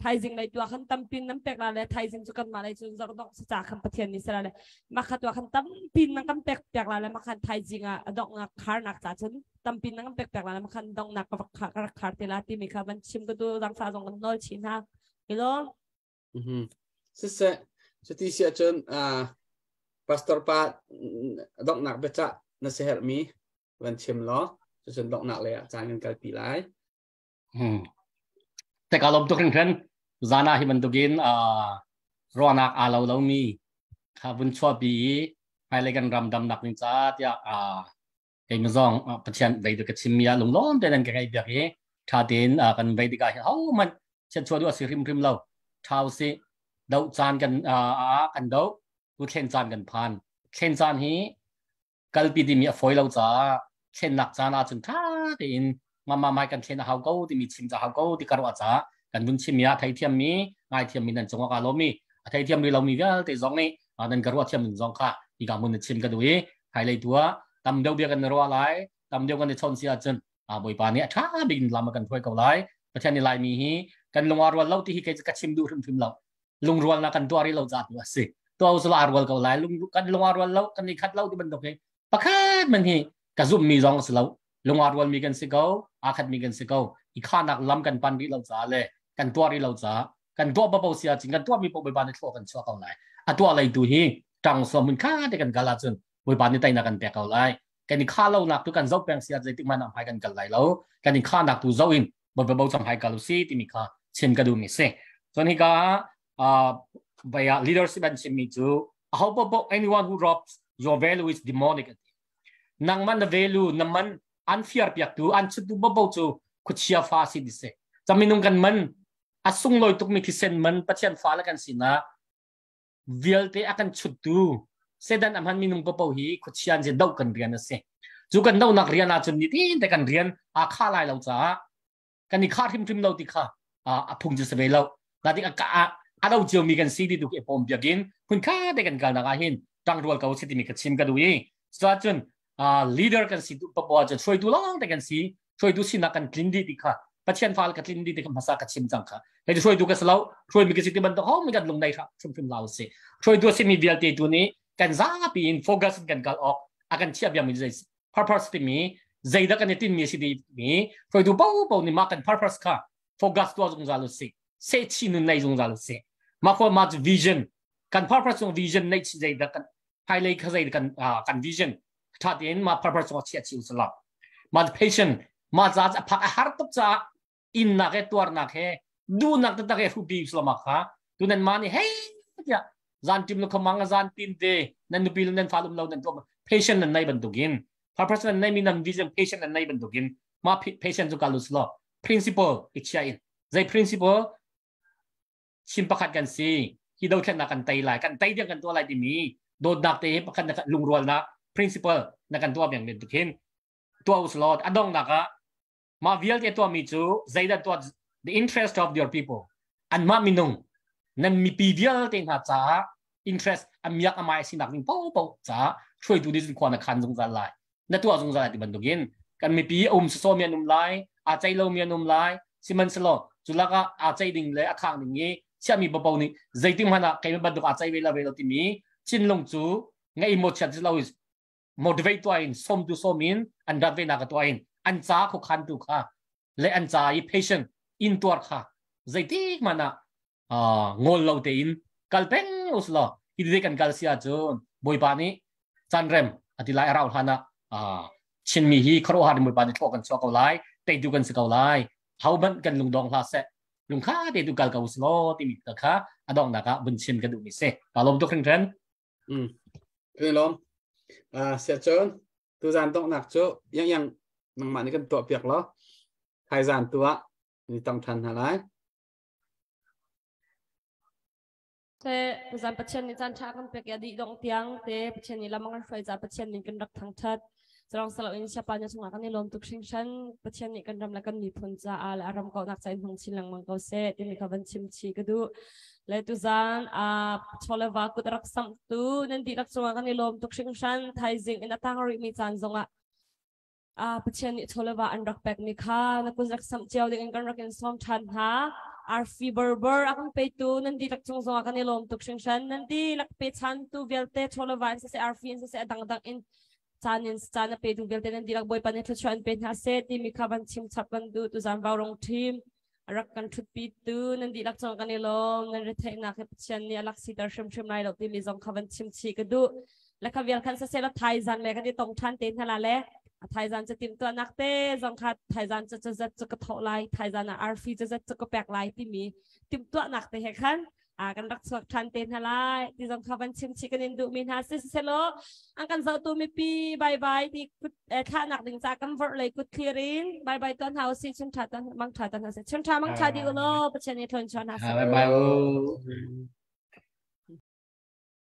le ma cha khan ไทยจิงเลยตัวขันตั้มปินน้ำเป็กละเลยไทยจิงจุกันมาเลยจนจะต้องสจากขันประเทศนี้สละเลยมาขัดตัวขันตั้มปินนังกันเป็กเป็กละเลยมาขันไทยจิงอะดอกนักคาร์นักจ่าจนตั้มปินนังกันเป็กเป็กละเลยมาขันดอกนักกับคาร์คาร์เตลาที่มีค่ะมันชิมก็ดูรังสาจงกันน้อยชินฮะฮัลโหลอืมสิเสสติเสียจนอ่าพาสตอร์ปาดอกหนักเบจ่าน่าเสียมีวันชิมล้อจนดอกหนักเลยอะจานเงินกันปีไร Hmm. Te kalau tu kan kan zana hi man tugin a ronak alo lo mi kha bun chwa bi hai le kan ram dam nak ning cha tia a kai ma zong pathian dei de ka chimia lung lom te nan ka kai bia ke tha tin a kan bei di ka ho man chen chwa du a si rim rim lo thau si dau chan kan a a kan dau tu chen chan kan phan chen chan hi kal pi di mi a foi lo cha chen nak chan a chun tha tin มามาไม่กันเทนเฮาก็ที่มีชิมจะเฮาก็ที่กระวาจ้า กันบุญชิมยาไทยเทียมมีไอเทียมมีนั่นจงว่าการลมีไทยเทียมมีเรามีเวลแต่จงนี่นนั้นกระวาเทียมหนึ่งจงค่ะอีกามุนชิมกันด้วยไทยเลยตัวตำเดียวเดียกันรัวไลตำเดียวกันในชนเสียจนอ่าบอยปานนี้ถ้าบินลำมากันถ้วยเกาไลประเทศนี้ไลมีฮีกันลงอารวลเล่าที่ฮีเคจะกันชิมดูริมริมเราลุงรวลนะกันตัวรีเราจัดว่าสิตัวอุสลอารวลเกาไลลุงกันลงอารวลเล่ากันนี่คัดเล่าที่มันตกเองประคัดมันฮีกระซุ่มมีจงสลาลงอารวันมีกันสิเกาอาคัดมีกันสิเกาอีข้านักล้ำกันปันริเราจ้าเลย กันตัวริเราจ้ากันตัวบ่เบาเสียจริงกันตัวมีปกไปบานในทั่วกันชั่วเกาไหลอะตัวอะไรดูฮีจังสมุนค่าได้กันกาลาจนบไปบานในไตนักกันแตกเกาไหลกันนี่ข้าเราหนักตัวกันเจ้าแปลงเสียใจติมันอภัยกันกันไหลแล้วกันนี่ข้าหนักตัวเจ้าอินบ่เบาจำภัยกาลุซีที่มีข้าเช่นกันดูมิเซ่ส่วนนี้ก็อ่า via leadership and ชิมิจู how about anyone who robs your value is demonic nang man the value naman an fiar piak tu an chu ba bo chu khuchia fa si dise chaminung kan a sung loi tuk mi thisen man pachian fa la kan sina vialte akan chutu sedan amhan minung pa pau hi khuchian je dau kan rian ase chu kan dau nak rian a chun ni ti te kan rian a kha lai lo cha kan ni kha thim thim lo ti kha a apung je se lo la ti a ka a a dau j i mi kan si di du ke pom biagin hun kha te kan kal na ga hin tang rual ka u ti mi ka chim ka du yi sa chun uh, leader kan si pa bo ja choi tu long te kan si choi tu sin na kan klin di ti kha pachian fal ka klin di te kan masa ka chim chang kha le choi tu ka slau choi mi ka si ti ban to ho mi kan lung dai kha chum chum lao se choi tu si mi vial te tu ni kan za pi in focus kan kal ok akan chiap ya mi zai purpose ti mi zai da kan tin mi si di mi choi tu bo bo ni ma kan purpose kha focus tu zong za lu si se chi nu nai zong za lu si ma ko ma vision kan purpose ng vision nai chi zai da kan highlight ka zai kan kan vision ถ้าเดินมาพระประสงค์เชียชิวสลับมา patient มาจะจะ พักอาหารตุกจะอินนักเอตัวนักเฮดูนักตะตะเกฟูบีสลับมาค่ะดูนั่นมานี่เฮ้ยจะ zan tim lo khamanga zan tin te nan nu pil nan falum lo nan to patient nan nai ban tugin purpose nan nai mi nam vision patient nan nai ban tugin ma patient zu kalus lo principle ichya in zai principle chim pakhat kan si hi do khat na kan tai lai kan tai dia kan to lai ti mi do dak te pakhat na lung rol na principle na kan to yang ben tukin to us lo adong na ka ma vial te to mi chu zai da to the interest of your people an ma minung nan mi pi vial te na cha interest am yak amai sinak ning po po cha ช่วยดูดิสิควานคันจงจะลายนั่นตัวจงจะลายที่บันทุกินกันมีปีอมสโซเมียนุมลายอาใจเราเมียนุมลายสิมันสโลจุลก็อาใจดิ่งเลยอาคางดิ่งนี้เชื่อมีบ่บ่นี่ใจติ้งมันอะใครมันบันทุกอาใจเวลาเวลาที่มีชินลงจูไงอิโมชันที่เรา motivate ตัวเองสมดูสมินอัน อันจ้าคุคันตุค่ะและอันจ้าอีเพชนอินตัวค่ะใจที่มันอะงอลเราเดินกัลเป็นอุสลอิดเด็กันกัลเซียจนบุยปานีจันเรมอธิไลเราท่านะอ่าเช่นมีฮีครัวฮันบุยปานีทุกันชอเกาไลแต่ดูกันสเกาไลเฮาบันกันลุงดองลาเซลุงข้าเดี๋ยวดูกัลกับอุสลอที่มีตะค่ะอดองนะคะบนเช่นกันดูมิเซปาลมดูครึ่งเทรนอืมครึ่งลมอ่าเสียจนตัวจันต้องหนักโจยังยัง มังเกาเซที่มีคำวันชิมชีก็ดูและตุจานอ่าชอลวากุตรักสัมตูนันดีรักสงากันในลมตุกชิงชันไทยจิงอินตังริมีจันจงอะอ่าปัจเจนิชอลวาอันรักเป็กมีค่านักกุรั กสัมเจียวดิ่งกันรักอินสอมชันฮะ Arfi Berber akong pay tu nandi lak chung zong akan nilom tuk sheng shan nandi lak pay chan tu velte chola van sa se Arfi sa se adang adang in chanin chan pay tu velte nandi lak boy panet chuan pen ha se ti mi khaban chim chap kan du tu zan rong team rak kan thut pi tu nandi lak chung kan nilom nan re thai na ke chen ni alak si tar shim shim nai lo ti mi zong khaban chim chi ka du la kha vel kan sa se la thai zan le kan ni tong than ten hala le ไทยจันจะติมตัวนักเตะจงคัดไทยจันจะจะจะจะกระทบไลไทยจันอาร์ฟีจะจะจะกระแปกไลที่มีติมตัวนักเตะเหขันอากันรักสวกทันเตนฮะไลที่จงคั บันชิมชิกันอินดูมินฮาซิเซโลอังกันจะตัวมีปีบายบายที่กุดเอ่อข้านักดึงจากกันฟอร์เลยกุดเคลียรินบายบายตอนเฮาสิชนชาตันมังชาตันฮาซิชนชามังชาดีกุโลปัจจัยนี้ทนชนฮาซิ bye bye